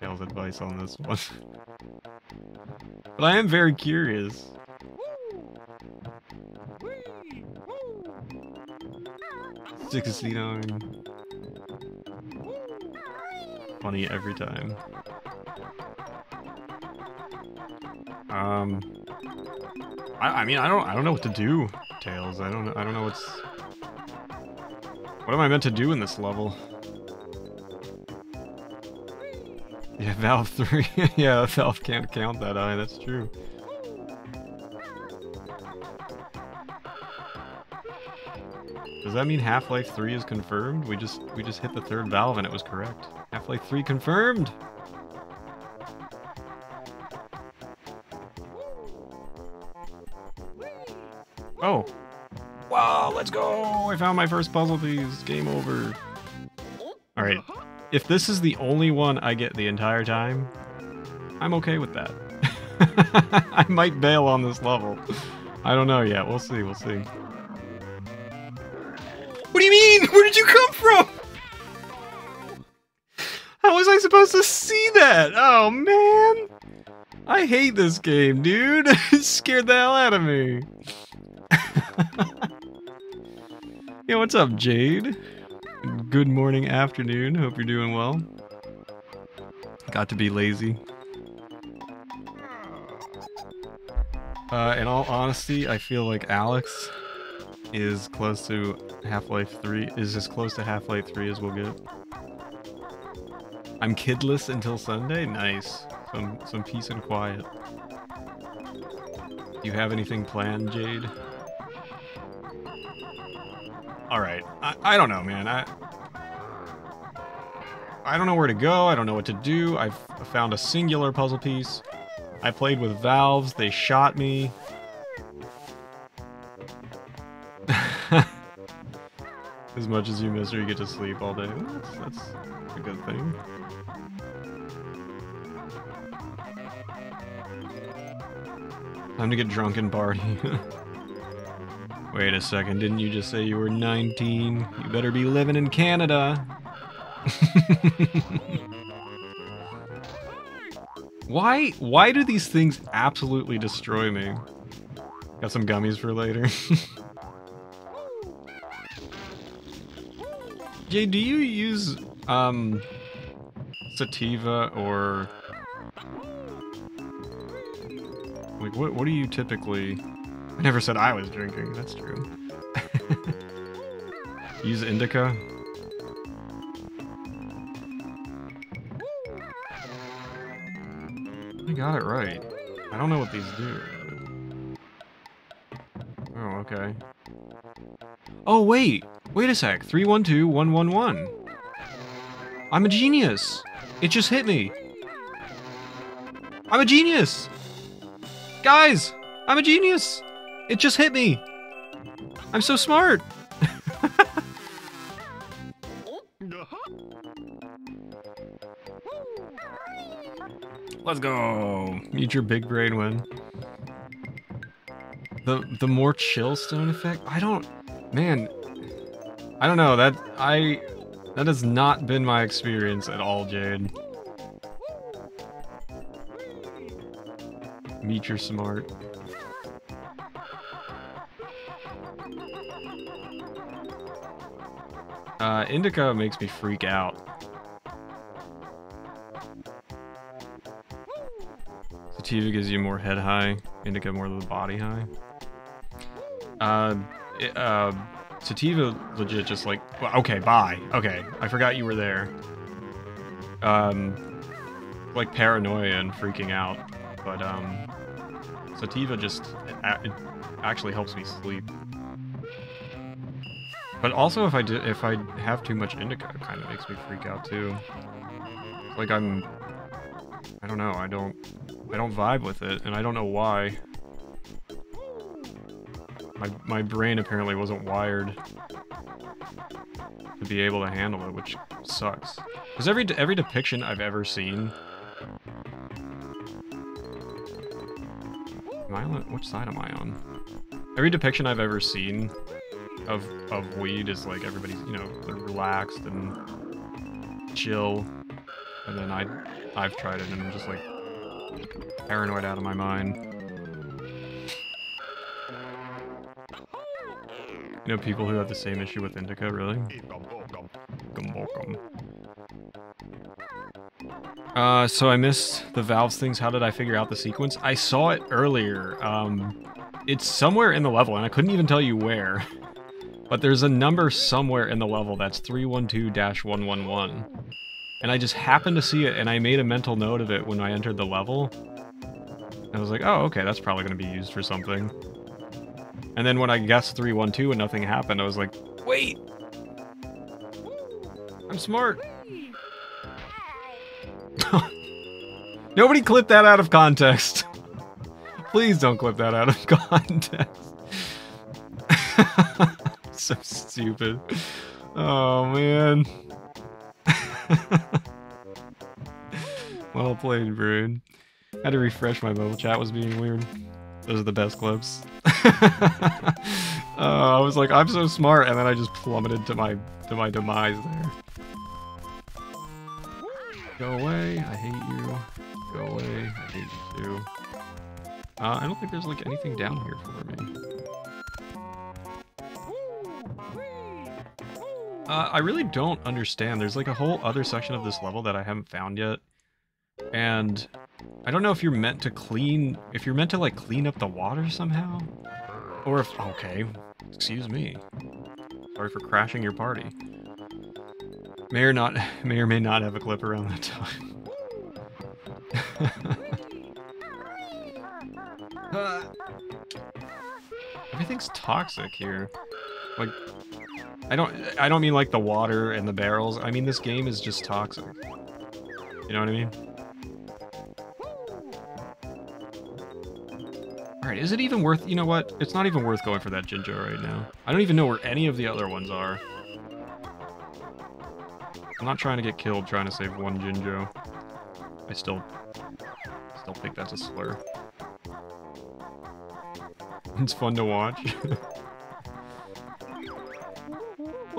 Tails' advice on this one. but I am very curious. Sixty-nine. Funny every time. Um, I, I mean, I don't, I don't know what to do, Tails. I don't, I don't know what's. What am I meant to do in this level? Yeah, Valve 3. yeah, Valve can't count that high, that's true. Does that mean Half-Life 3 is confirmed? We just we just hit the third valve and it was correct. Half-Life 3 confirmed! Oh. Wow, let's go! I found my first puzzle piece. Game over. If this is the only one I get the entire time, I'm okay with that. I might bail on this level. I don't know yet. We'll see. We'll see. What do you mean? Where did you come from? How was I supposed to see that? Oh, man. I hate this game, dude. it scared the hell out of me. yeah, what's up, Jade? Good morning, afternoon. Hope you're doing well. Got to be lazy. Uh, in all honesty, I feel like Alyx is close to Half-Life 3, is as close to Half-Life 3 as we'll get. I'm kidless until Sunday? Nice. Some, some peace and quiet. Do you have anything planned, Jade? Alright. I, I don't know, man. I, I don't know where to go. I don't know what to do. I've found a singular puzzle piece. I played with valves. They shot me. as much as you miss her, you get to sleep all day. That's, that's a good thing. Time to get drunk and party. Wait a second, didn't you just say you were 19? You better be living in Canada. why why do these things absolutely destroy me? Got some gummies for later. Jay, do you use um sativa or like what what do you typically I never said I was drinking, that's true. use indica? Got it right. I don't know what these do. Oh, okay. Oh, wait! Wait a sec. 312111. I'm a genius! It just hit me! I'm a genius! Guys! I'm a genius! It just hit me! I'm so smart! Let's go! Meet your big brain win. The the more chill stone effect, I don't man I don't know, that I that has not been my experience at all, Jade. Meet your smart. Uh, Indica makes me freak out. Sativa gives you more head high, Indica more of the body high. Uh, uh, Sativa legit just like, okay, bye. Okay, I forgot you were there. Um, like paranoia and freaking out, but um, Sativa just it actually helps me sleep. But also, if I do, if I have too much indica, it kind of makes me freak out too. Like I'm, I don't know. I don't, I don't vibe with it, and I don't know why. My my brain apparently wasn't wired to be able to handle it, which sucks. Because every every depiction I've ever seen. Am I on which side am I on? Every depiction I've ever seen of of weed is like everybody's you know they're relaxed and chill, and then I I've tried it and I'm just like paranoid out of my mind. You know people who have the same issue with indica, really? Uh, so I missed the valves things. How did I figure out the sequence? I saw it earlier. Um, it's somewhere in the level, and I couldn't even tell you where. But there's a number somewhere in the level that's 312-111. And I just happened to see it, and I made a mental note of it when I entered the level. I was like, oh, okay, that's probably going to be used for something. And then when I guessed 312 and nothing happened, I was like, wait! I'm smart! Nobody clip that out of context. Please don't clip that out of context. so stupid. Oh, man. well played, Brood. Had to refresh my mobile chat was being weird. Those are the best clips. uh, I was like, I'm so smart, and then I just plummeted to my to my demise there. Go away, I hate you. Go away, I hate you too. Uh, I don't think there's like anything down here for me. Uh, I really don't understand. There's like a whole other section of this level that I haven't found yet. And I don't know if you're meant to clean, if you're meant to like clean up the water somehow. Or if, okay, excuse me. Sorry for crashing your party. May or not, may or may not have a clip around that time. Everything's toxic here. Like, I don't I don't mean like the water and the barrels. I mean this game is just toxic. You know what I mean? Alright, is it even worth... You know what? It's not even worth going for that Jinjo right now. I don't even know where any of the other ones are. I'm not trying to get killed trying to save one Jinjo. I still... Still think that's a slur. It's fun to watch.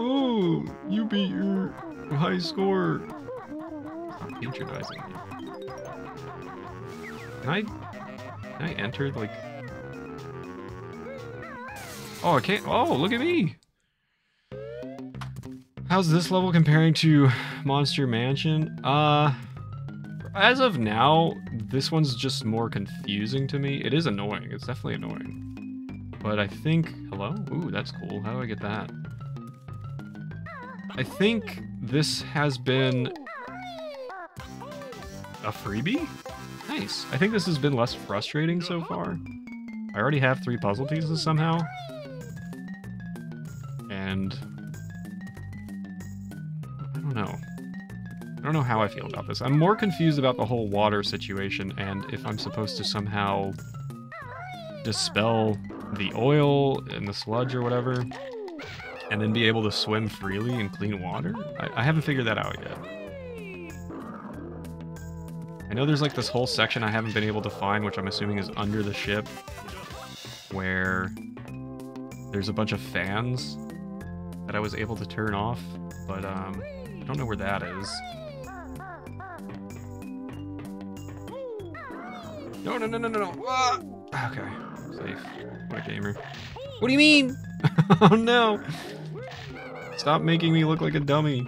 Oh, you beat your high score. Patronizing. Can I, can I enter, like... Oh, I can't... Oh, look at me! How's this level comparing to Monster Mansion? Uh... As of now, this one's just more confusing to me. It is annoying. It's definitely annoying. But I think... Hello? Ooh, that's cool. How do I get that? I think this has been a freebie? Nice. I think this has been less frustrating so far. I already have three puzzle pieces somehow. And... I don't know. I don't know how I feel about this. I'm more confused about the whole water situation and if I'm supposed to somehow dispel the oil and the sludge or whatever and then be able to swim freely in clean water? I, I haven't figured that out yet. I know there's like this whole section I haven't been able to find, which I'm assuming is under the ship, where there's a bunch of fans that I was able to turn off, but um, I don't know where that is. No, no, no, no, no, no. Ah! Okay, safe. What a gamer. What do you mean? oh no! Stop making me look like a dummy.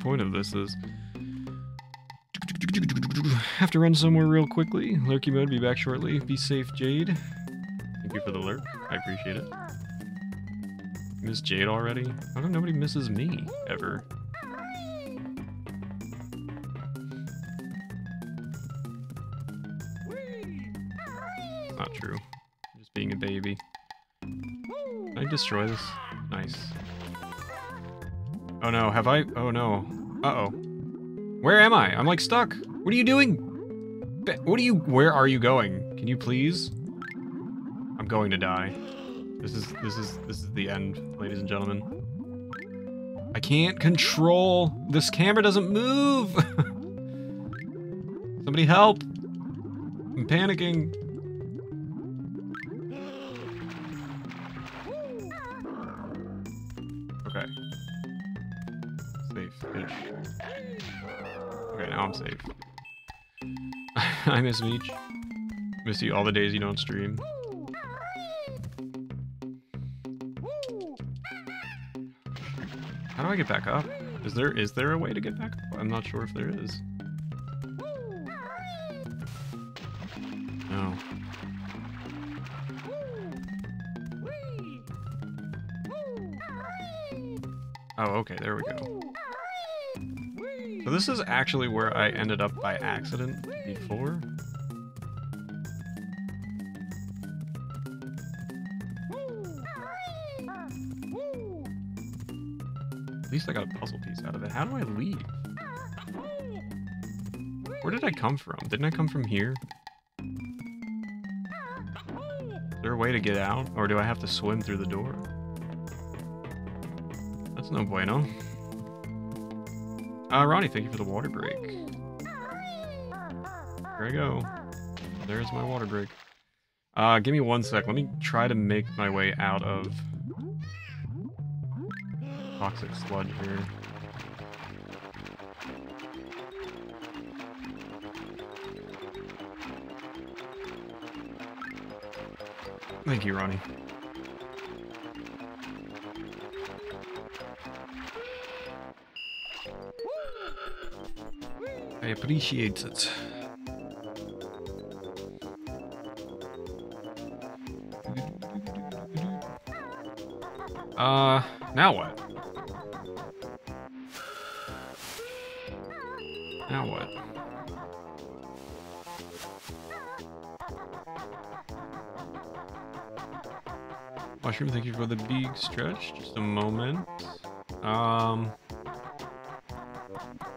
Point of this is. Have to run somewhere real quickly. Lurky mode, be back shortly. Be safe, Jade. Thank you for the lurk. I appreciate it. Miss Jade already? How come nobody misses me, ever? Not true. I'm just being a baby. Can I destroy this? Oh no, have I? Oh no. Uh-oh. Where am I? I'm like stuck. What are you doing? What are you- where are you going? Can you please? I'm going to die. This is, this is, this is the end, ladies and gentlemen. I can't control, this camera doesn't move! Somebody help! I'm panicking. I'm safe. I miss Meech. Miss you all the days you don't stream. How do I get back up? Is there is there a way to get back up? I'm not sure if there is. No. Oh, okay, there we go. So this is actually where I ended up by accident before. At least I got a puzzle piece out of it. How do I leave? Where did I come from? Didn't I come from here? Is there a way to get out? Or do I have to swim through the door? That's no bueno. Uh, Ronnie, thank you for the water break. There I go. There's my water break. Uh, give me one sec. Let me try to make my way out of toxic sludge here. Thank you, Ronnie. Appreciate it. Uh, now what? Now what? Mushroom, thank you for the big stretch. Just a moment. Um,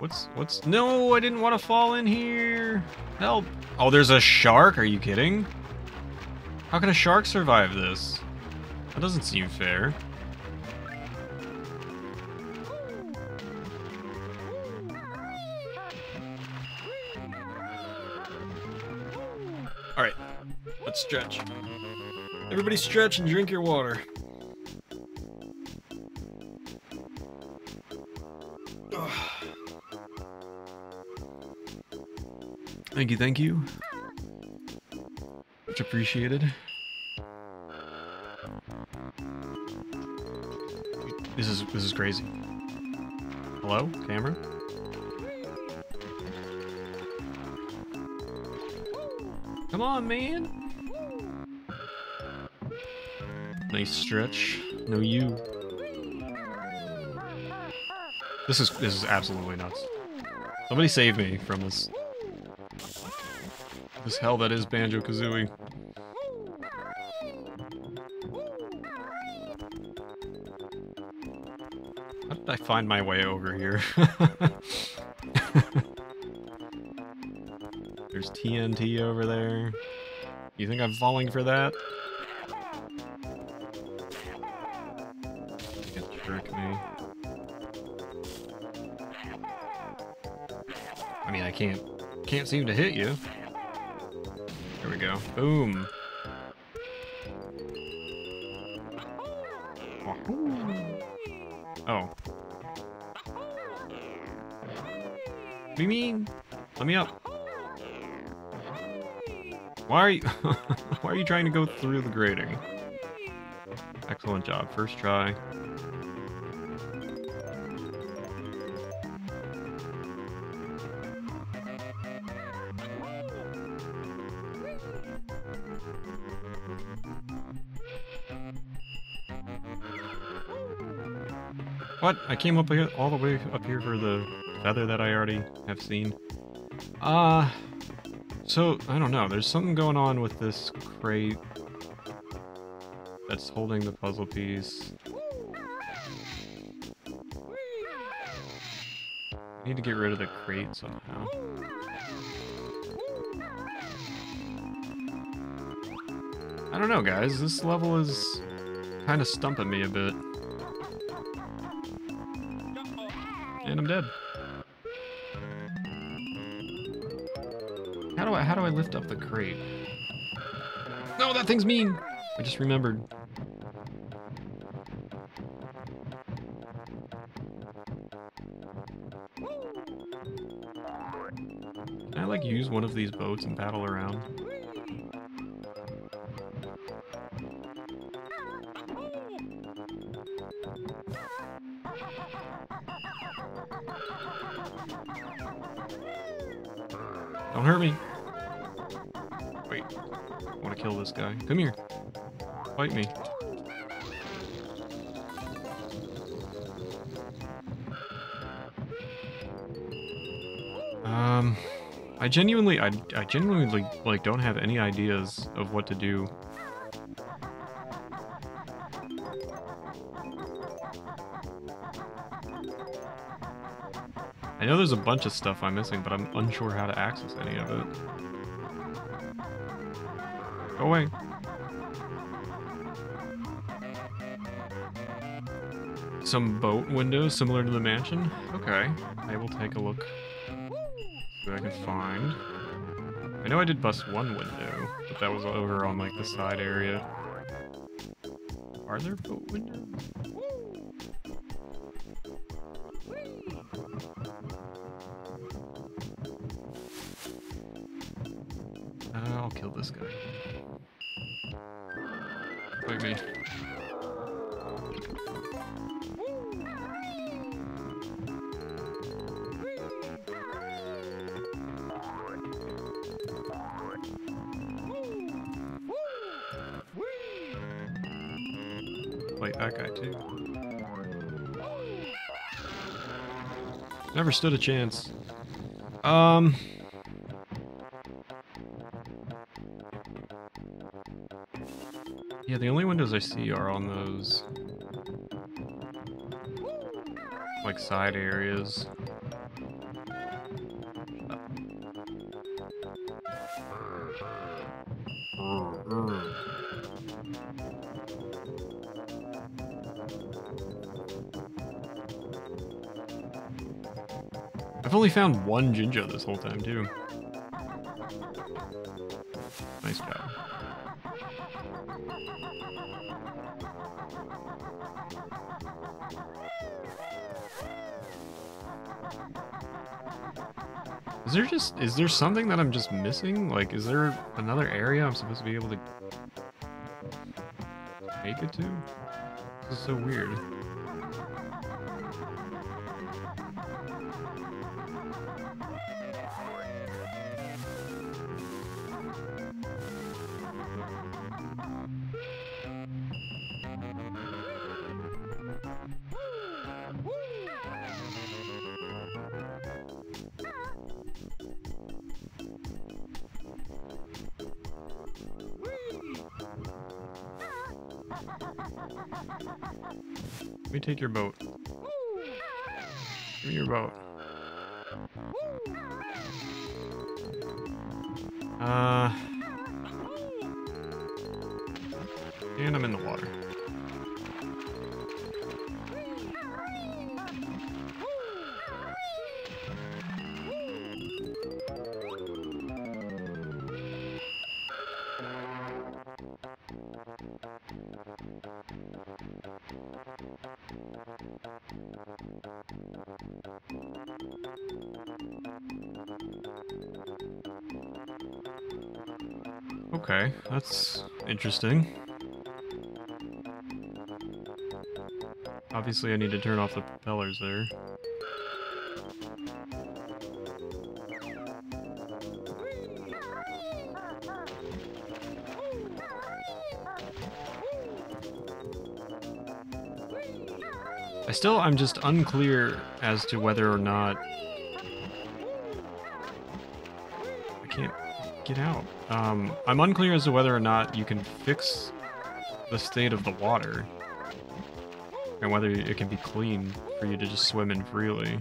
what's what's? No, I didn't want to fall in here. Help! Oh, there's a shark. Are you kidding? How can a shark survive this? That doesn't seem fair. All right, let's stretch. Everybody stretch and drink your water. Thank you, thank you. Much appreciated. This is this is crazy. Hello, camera? Come on, man. Nice stretch. No you. This is this is absolutely nuts. Somebody save me from this this hell that is Banjo Kazooie. How did I find my way over here? There's TNT over there. You think I'm falling for that? You can trick me. I mean, I can't can't seem to hit you. Boom. Oh. What do you mean? Let me up. Why are you Why are you trying to go through the grating? Excellent job. First try. What? I came up here, all the way up here for the feather that I already have seen. Uh, so, I don't know. There's something going on with this crate that's holding the puzzle piece. I need to get rid of the crate somehow. I don't know, guys. This level is kind of stumping me a bit. And I'm dead. How do I how do I lift up the crate? No, that thing's mean. I just remembered. Can I like use one of these boats and paddle around? Come here. Fight me. Um, I genuinely, I, I genuinely like, don't have any ideas of what to do. I know there's a bunch of stuff I'm missing, but I'm unsure how to access any of it. Go away. Some boat windows similar to the mansion? Okay, I will take a look. See what I can find. I know I did bust one window, but that was over on like the side area. Are there boat windows? Uh, I'll kill this guy. Wait me. That guy too. Never stood a chance. Um. Yeah, the only windows I see are on those like side areas. Only found one Jinjo this whole time too. Nice job. Is there just is there something that I'm just missing? Like, is there another area I'm supposed to be able to make it to? This is so weird. Your boat. Give me your boat. Okay, that's interesting. Obviously I need to turn off the propellers there. I still, I'm just unclear as to whether or not... I can't get out. Um, I'm unclear as to whether or not you can fix the state of the water. And whether it can be clean for you to just swim in freely.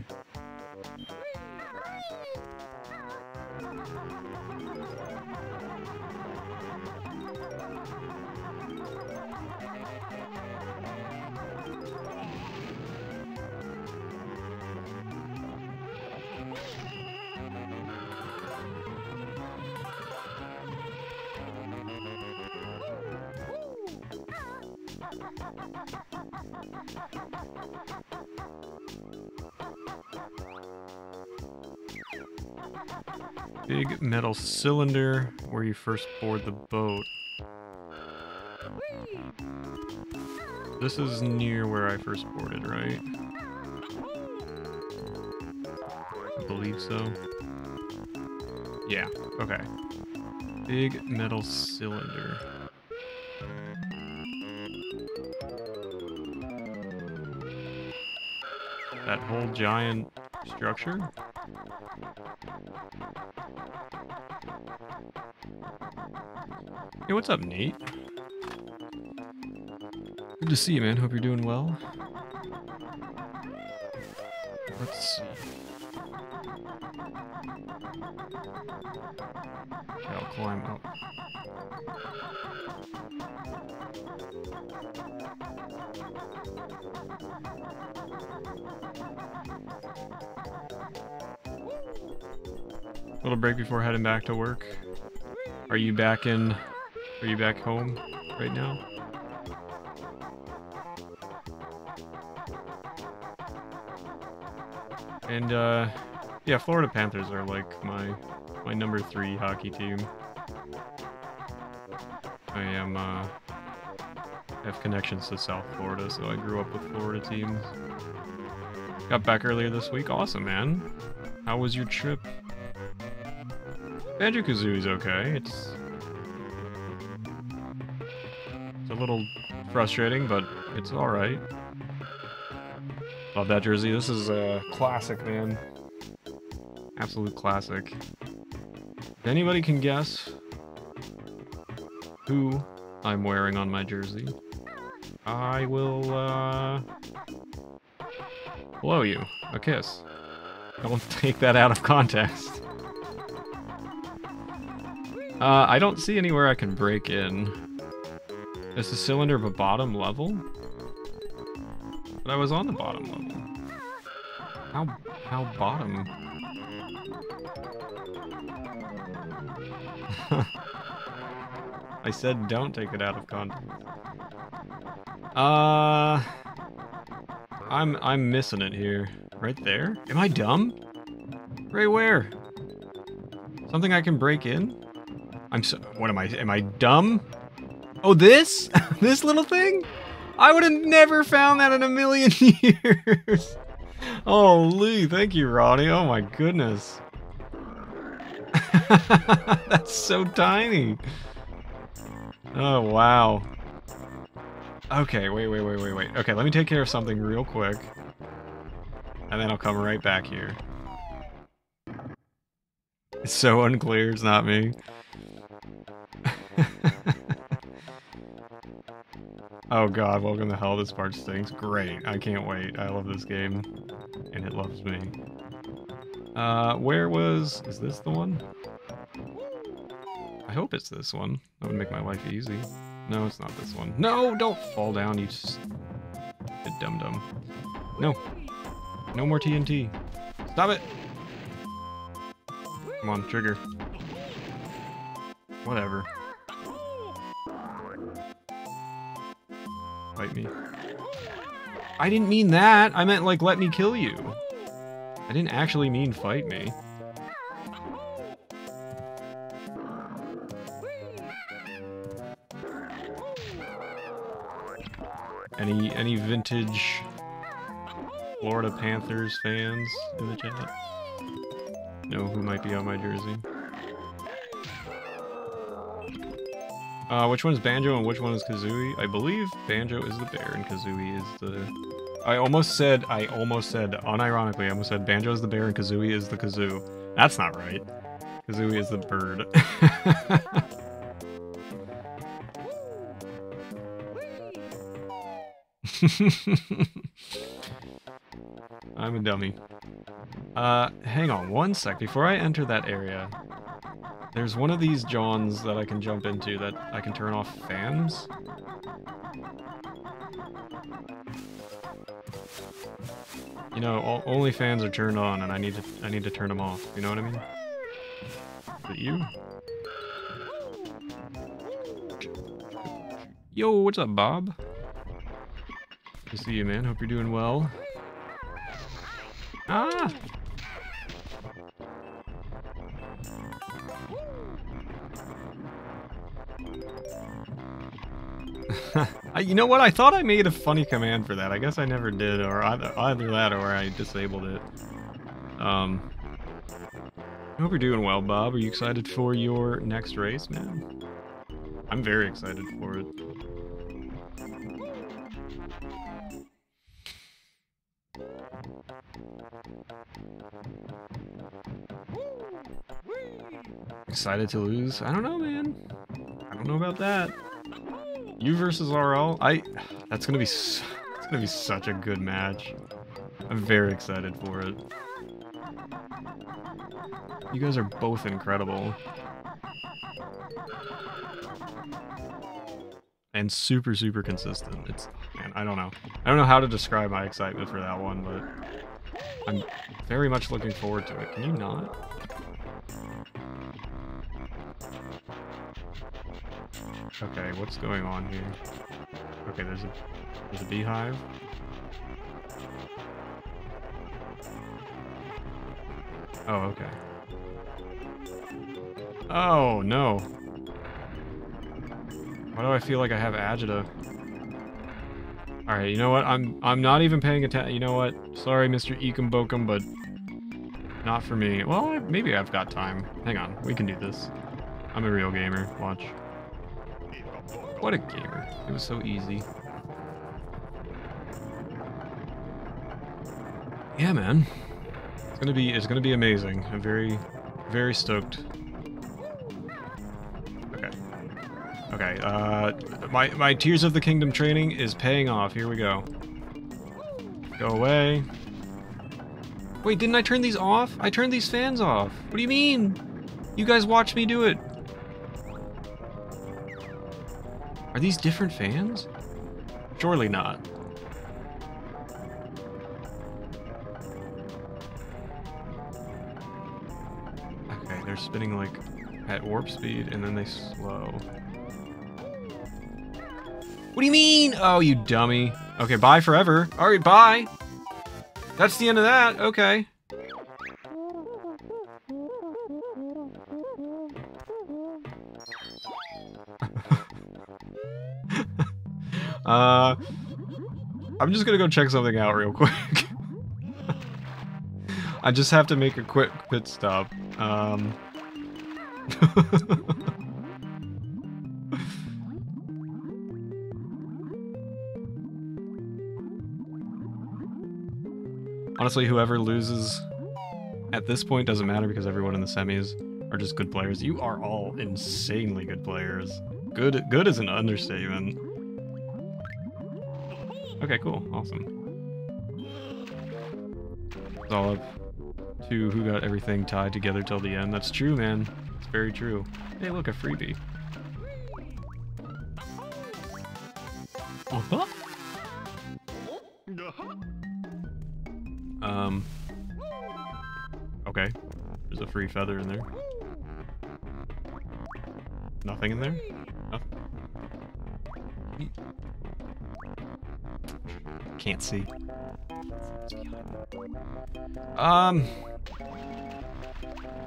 Metal cylinder where you first board the boat. This is near where I first boarded, right? I believe so. Yeah, okay. Big metal cylinder. That whole giant structure? Hey, what's up, Nate? Good to see you, man. Hope you're doing well. Let's see. Okay, I'll climb up. Little break before heading back to work. Are you back in? Are you back home right now? And uh, yeah, Florida Panthers are like my my number three hockey team. I am uh, have connections to South Florida, so I grew up with Florida teams. Got back earlier this week. Awesome, man. How was your trip? Banjo Kazooie's okay. It's a little frustrating, but it's all right. Love that jersey. This is a classic, man. Absolute classic. If anybody can guess who I'm wearing on my jersey, I will uh, blow you a kiss. Don't take that out of context. Uh, I don't see anywhere I can break in. Is the cylinder of a bottom level? But I was on the bottom level. How, how bottom? I said don't take it out of context. Uh... I'm, I'm missing it here. Right there? Am I dumb? Right where? Something I can break in? I'm so... What am I? Am I dumb? Oh, this? this little thing? I would have never found that in a million years. Oh, Lee, thank you, Ronnie. Oh my goodness. That's so tiny. Oh, wow. Okay, wait, wait, wait, wait, wait. Okay, let me take care of something real quick. And then I'll come right back here. It's so unclear, it's not me. Oh god, welcome to hell, this part stinks. Great, I can't wait. I love this game. And it loves me. Uh, where was... Is this the one? I hope it's this one. That would make my life easy. No, it's not this one. No, don't fall down, you just... dum-dum. No. No more TNT. Stop it! Come on, trigger. Whatever. Me. I didn't mean that! I meant, like, let me kill you. I didn't actually mean fight me. Any any vintage Florida Panthers fans in the chat? Know who might be on my jersey? Uh, which one's Banjo and which one is Kazooie? I believe Banjo is the bear and Kazooie is the... I almost said, I almost said, unironically, I almost said Banjo is the bear and Kazooie is the kazoo. That's not right. Kazooie is the bird. I'm a dummy. Uh, hang on one sec. Before I enter that area, there's one of these Johns that I can jump into that I can turn off fans. You know, all, only fans are turned on, and I need to I need to turn them off. You know what I mean? Is it you? Yo, what's up, Bob? Good to see you, man. Hope you're doing well. Ah! You know what? I thought I made a funny command for that. I guess I never did, or either, either that or I disabled it. Um, I hope you're doing well, Bob. Are you excited for your next race, man? I'm very excited for it. Excited to lose? I don't know, man. I don't know about that. You versus RL? I. That's gonna be. It's gonna be such a good match. I'm very excited for it. You guys are both incredible. And super, super consistent. It's, man, I don't know. I don't know how to describe my excitement for that one, but I'm very much looking forward to it. Can you not? Okay, what's going on here? Okay, there's a there's a beehive. Oh, okay. Oh, no. Why do I feel like I have agita? Alright, you know what? I'm I'm not even paying attention. You know what? Sorry, Mr. Ekambokum, but not for me. Well, maybe I've got time. Hang on, we can do this. I'm a real gamer. Watch. What a gamer. It was so easy. Yeah, man. It's gonna be it's gonna be amazing. I'm very very stoked. Okay, uh my my Tears of the Kingdom training is paying off. Here we go. Go away. Wait, didn't I turn these off? I turned these fans off. What do you mean? You guys watch me do it. Are these different fans? Surely not. Okay, they're spinning like at warp speed and then they slow. What do you mean? Oh, you dummy. Okay, bye forever. All right, bye. That's the end of that. Okay. uh, I'm just gonna go check something out real quick. I just have to make a quick pit stop. Um... Honestly, whoever loses at this point doesn't matter because everyone in the semis are just good players. You are all insanely good players. Good good is an understatement. Okay, cool. Awesome. It's all up to who got everything tied together till the end. That's true, man. It's very true. Hey, look, a freebie. Uh-huh. Um. Okay. There's a free feather in there. Nothing in there? Nothing. Can't see. Um.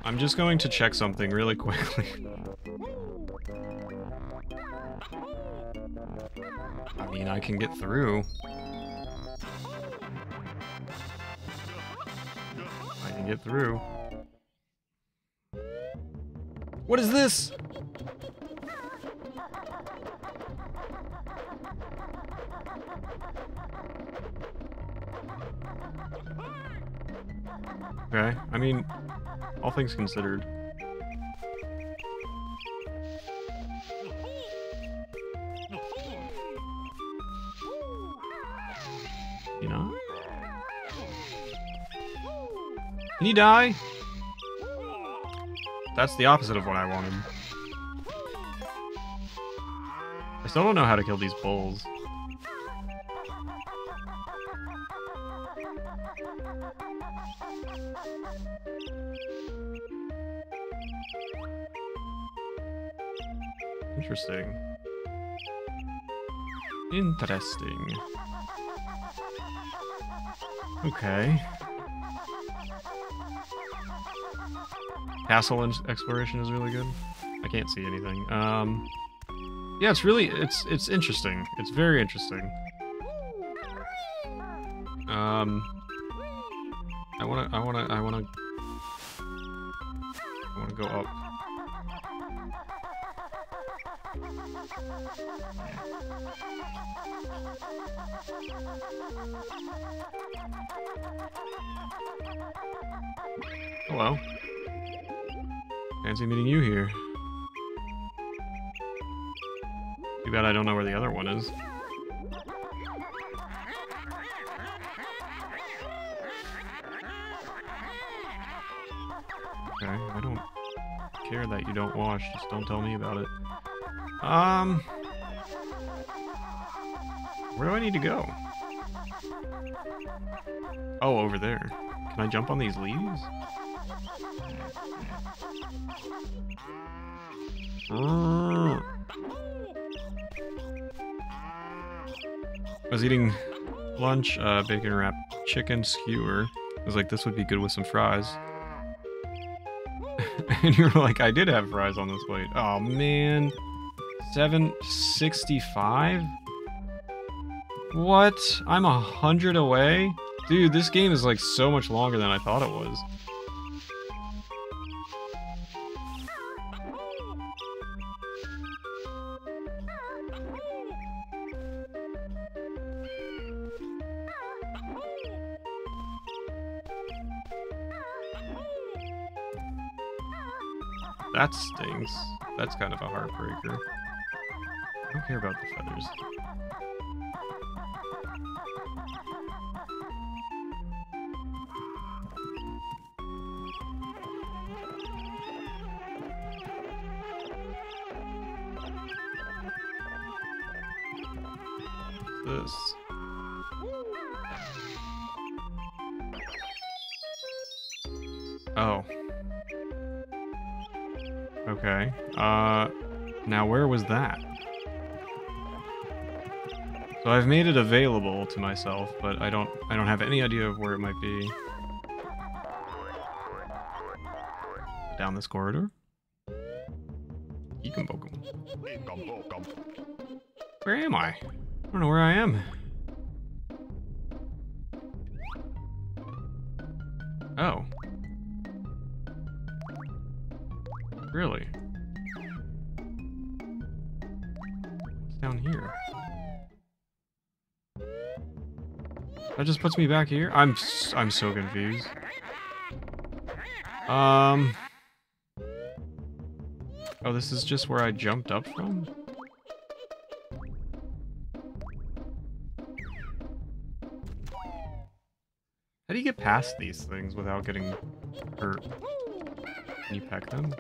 I'm just going to check something really quickly. I mean, I can get through. I can get through. What is this? Okay, I mean, all things considered. You know? Can he die? That's the opposite of what I wanted. I still don't know how to kill these bulls. Interesting. Interesting. Okay. Castle exploration is really good. I can't see anything. Um, yeah, it's really it's it's interesting. It's very interesting. Um, I wanna I wanna I wanna I wanna go up. Hello. Fancy meeting you here. Too bad I don't know where the other one is. Okay, I don't care that you don't wash, just don't tell me about it. Um... Where do I need to go? Oh, over there. Can I jump on these leaves? I was eating lunch, uh, bacon wrapped chicken skewer. I was like, this would be good with some fries. and you were like, I did have fries on this plate. Oh man. 765? What? I'm a hundred away? Dude, this game is like so much longer than I thought it was. That stings. That's kind of a heartbreaker. I don't care about the feathers. This. Oh. Okay. Uh, now where was that? So I've made it available to myself, but I don't I don't have any idea of where it might be. Down this corridor? Where am I? I don't know where I am. Oh. Really? What's down here? That just puts me back here? I'm I'm so confused. Um Oh, this is just where I jumped up from? How do you get past these things without getting hurt? Can you peck them?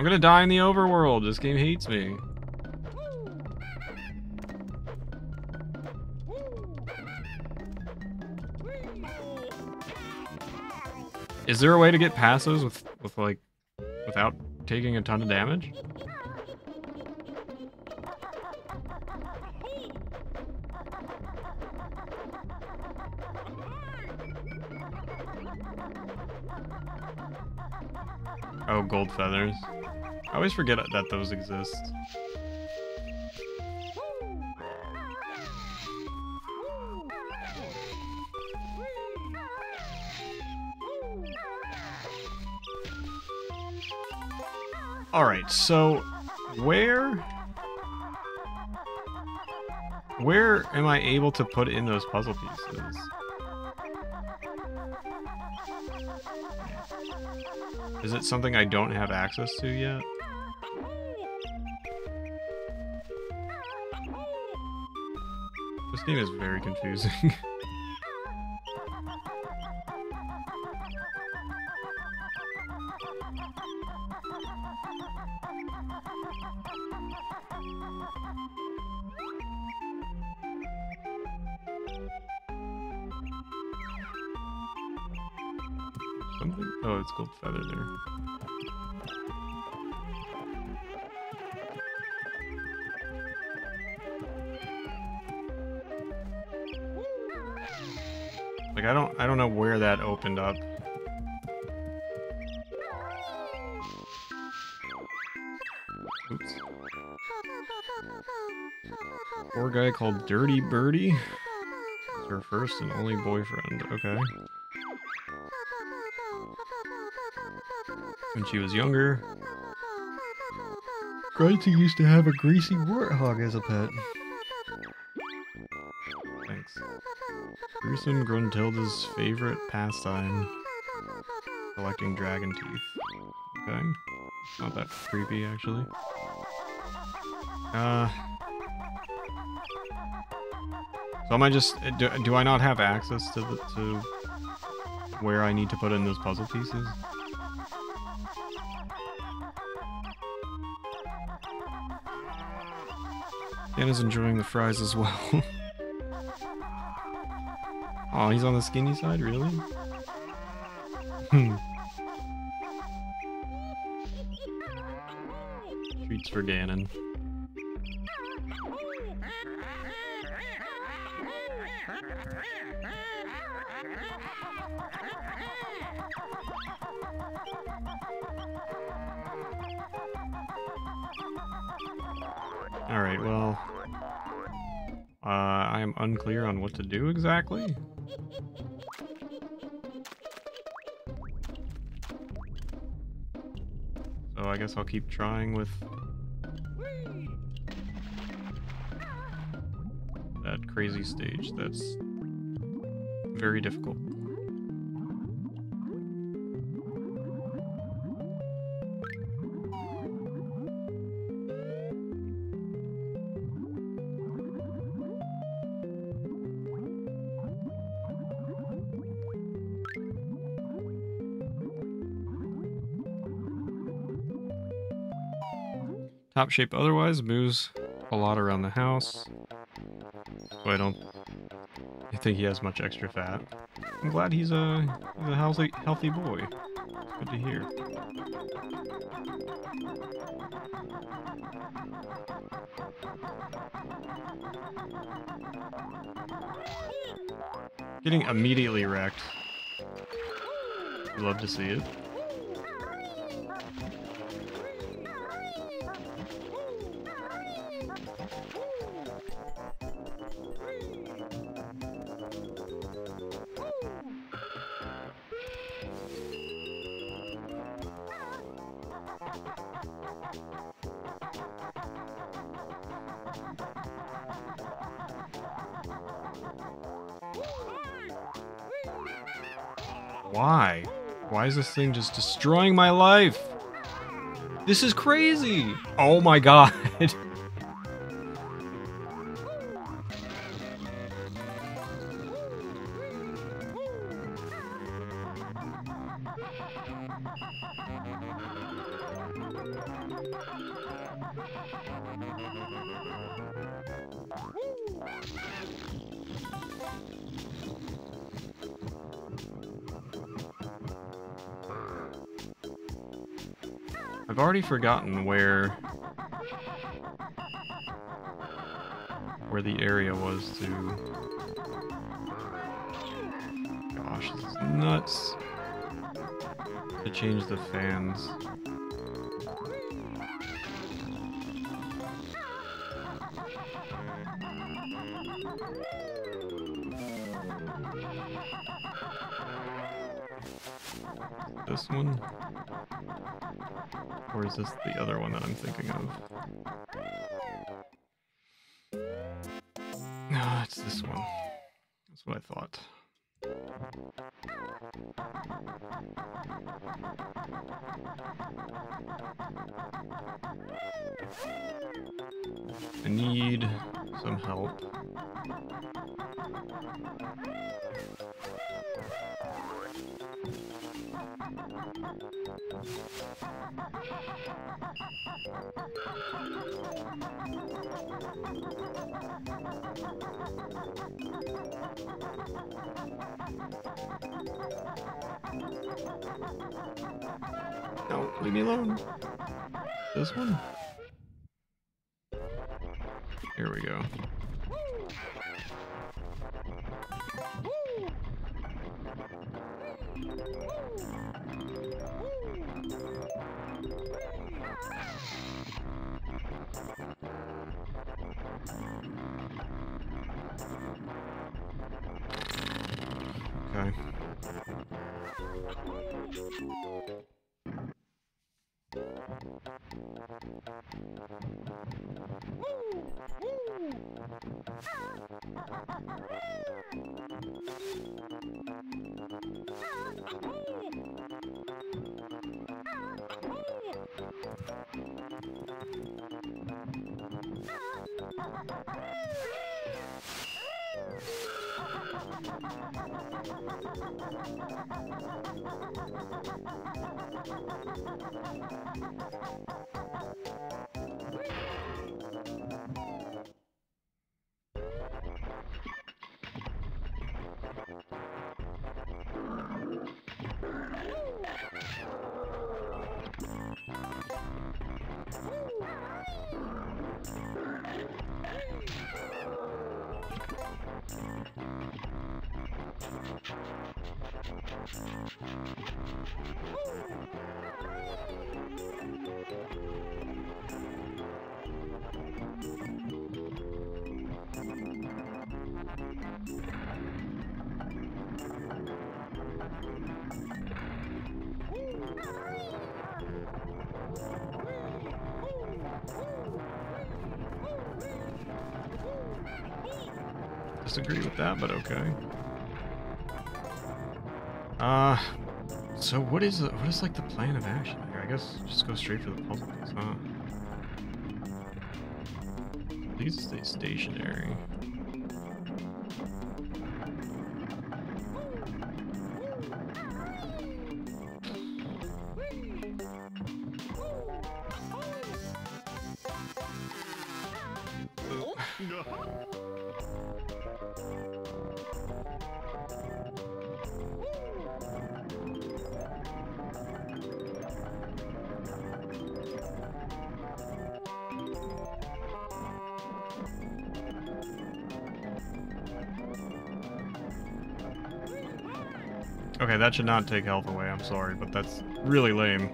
I'm gonna die in the overworld. This game hates me. Is there a way to get those with, with like, without taking a ton of damage? Oh, gold feathers. I always forget that those exist. Alright, so where where am I able to put in those puzzle pieces? Is it something I don't have access to yet? This game is very confusing. Like I don't I don't know where that opened up. Oops. Poor guy called Dirty Birdie. It's her first and only boyfriend. Okay. When she was younger, Grunty used to have a greasy warthog as a pet. And Gruntilda's favorite pastime. Collecting dragon teeth. Okay. Not that creepy, actually. Uh... So am I just... Do, do I not have access to the, to where I need to put in those puzzle pieces? Anna's enjoying the fries as well. oh, he's on the skinny side, really? Hmm. Treats for Ganon. What to do exactly. So I guess I'll keep trying with... That crazy stage that's very difficult. Top shape otherwise moves a lot around the house. So I don't I think he has much extra fat. I'm glad he's a, a healthy, healthy boy. Good to hear. Getting immediately wrecked. Love to see it. Is this thing just destroying my life? This is crazy! Oh my god. Already forgotten where where the area was to Gosh, this is nuts. To change the fans. Or is this the other one that I'm thinking of? No, it's this one. That's what I thought. I need some help. No, leave me alone. This one? Here we go. Okay. Woo! Woo! Disagree with that, but okay. Uh, so what is what is like the plan of action here? I guess just go straight for the puzzle huh? Please stay stationary. That should not take health away, I'm sorry, but that's really lame.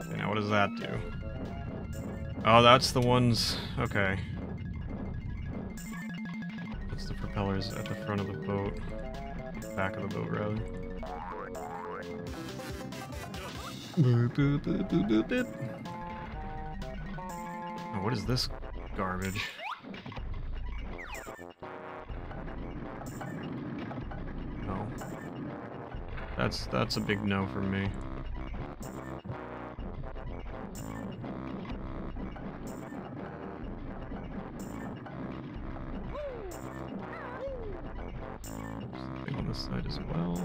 Okay, now what does that do? Oh, that's the ones... Okay. That's the propellers at the front of the boat. Back of the boat, rather. Boop, boop, boop. Oh, what is this garbage? No. That's that's a big no for me. Something on this side as well.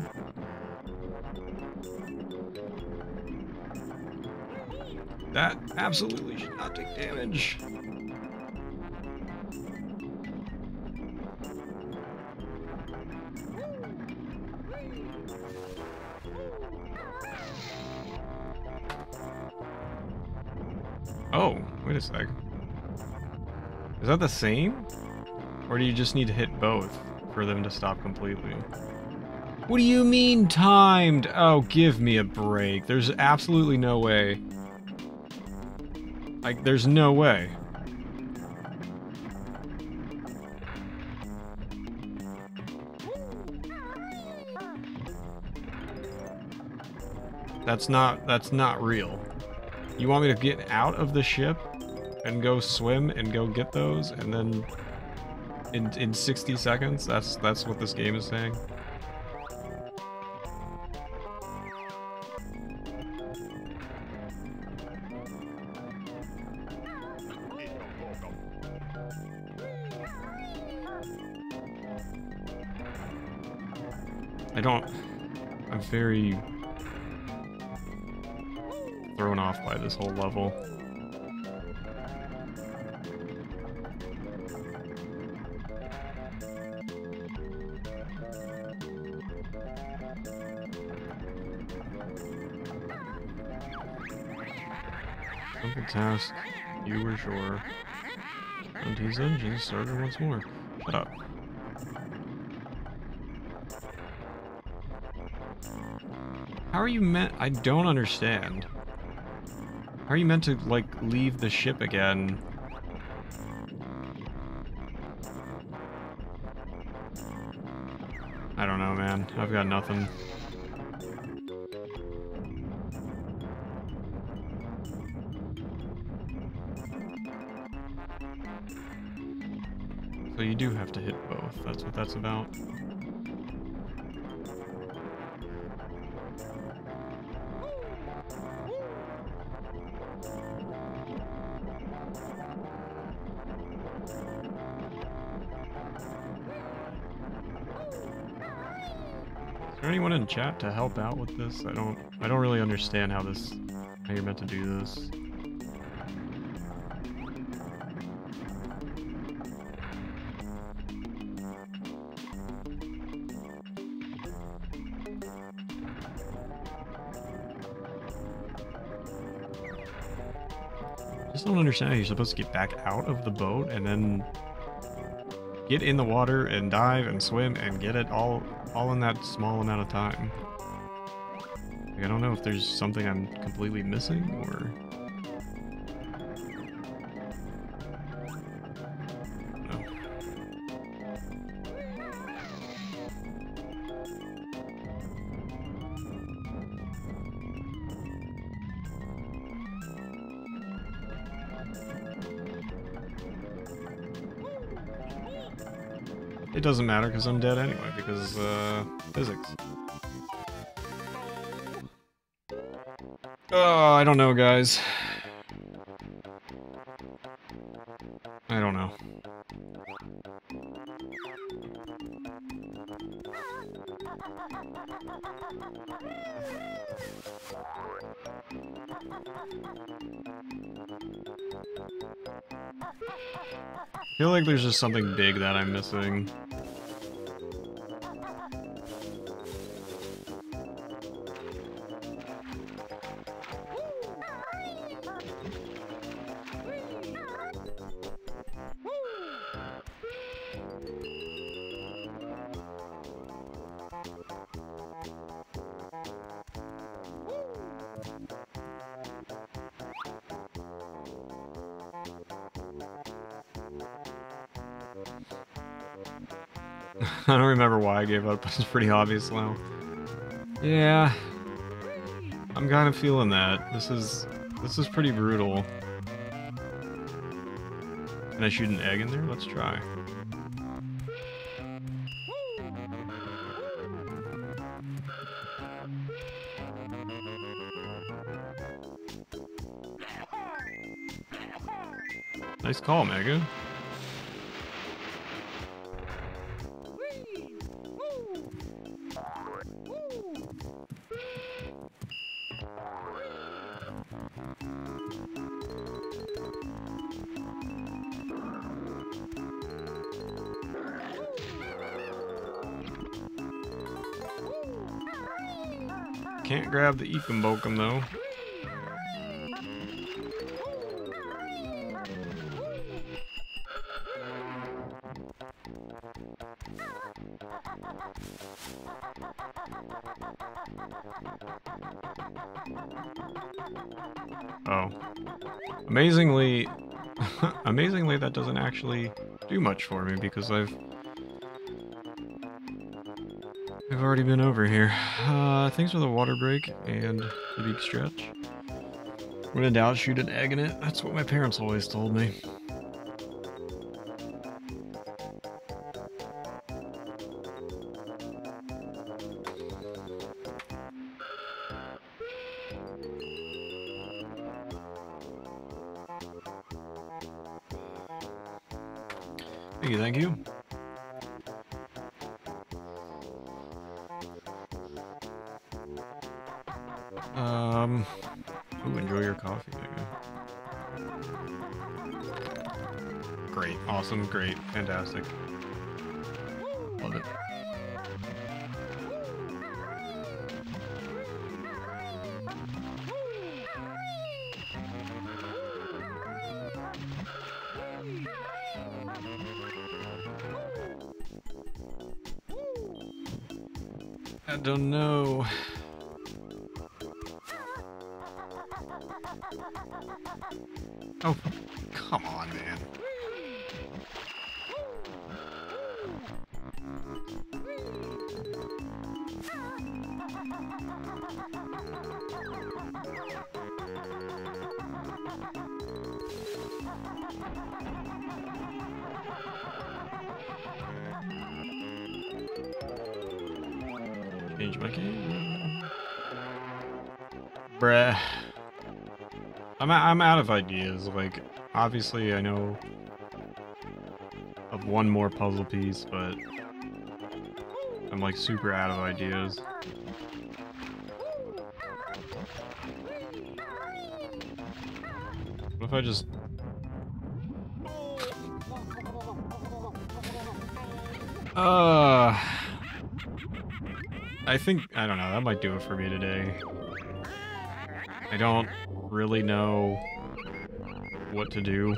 That absolutely should not take damage. Oh, wait a sec. Is that the same? Or do you just need to hit both for them to stop completely? What do you mean timed? Oh, give me a break. There's absolutely no way. Like, there's no way. That's not, that's not real. You want me to get out of the ship and go swim and go get those and then in in 60 seconds? That's that's what this game is saying. Don't I'm very thrown off by this whole level. Simple task. You were sure. And his engine started once more. Shut up. How are you meant? I don't understand. How are you meant to, like, leave the ship again? I don't know, man. I've got nothing. So you do have to hit both. That's what that's about. In chat to help out with this? I don't I don't really understand how this how you're meant to do this. just don't understand how you're supposed to get back out of the boat and then get in the water and dive and swim and get it all all in that small amount of time. Like, I don't know if there's something I'm completely missing or doesn't matter because I'm dead anyway, because, uh, physics. Oh, I don't know, guys. I don't know. I feel like there's just something big that I'm missing. I gave up, but it's pretty obvious now. Yeah. I'm kind of feeling that. This is this is pretty brutal. Can I shoot an egg in there? Let's try. Nice call, Mega. Grab the Ekombokum though. Oh. Amazingly, amazingly that doesn't actually do much for me because I've Already been over here. Uh, thanks for the water break and the beak stretch. When in doubt, shoot an egg in it. That's what my parents always told me. Bruh. I'm I'm out of ideas. Like, obviously, I know of one more puzzle piece, but I'm like super out of ideas. What if I just Uh I think I don't know, that might do it for me today. I don't really know what to do.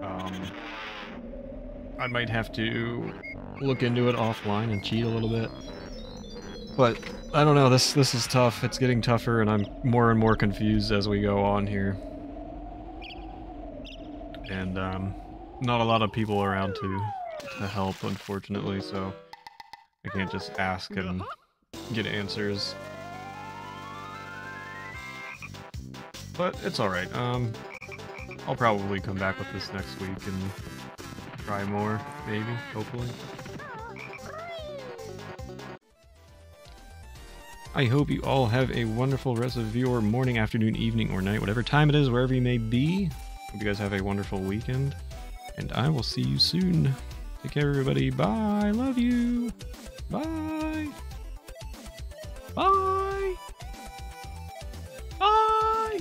Um, I might have to look into it offline and cheat a little bit. But I don't know, this this is tough. It's getting tougher and I'm more and more confused as we go on here. And um, not a lot of people around to to help unfortunately, so I can't just ask and get answers. But it's alright. Um, I'll probably come back with this next week and try more, maybe, hopefully. I hope you all have a wonderful rest of your morning, afternoon, evening, or night, whatever time it is, wherever you may be. Hope you guys have a wonderful weekend, and I will see you soon. Take care, everybody. Bye. Love you. Bye. Bye. Bye.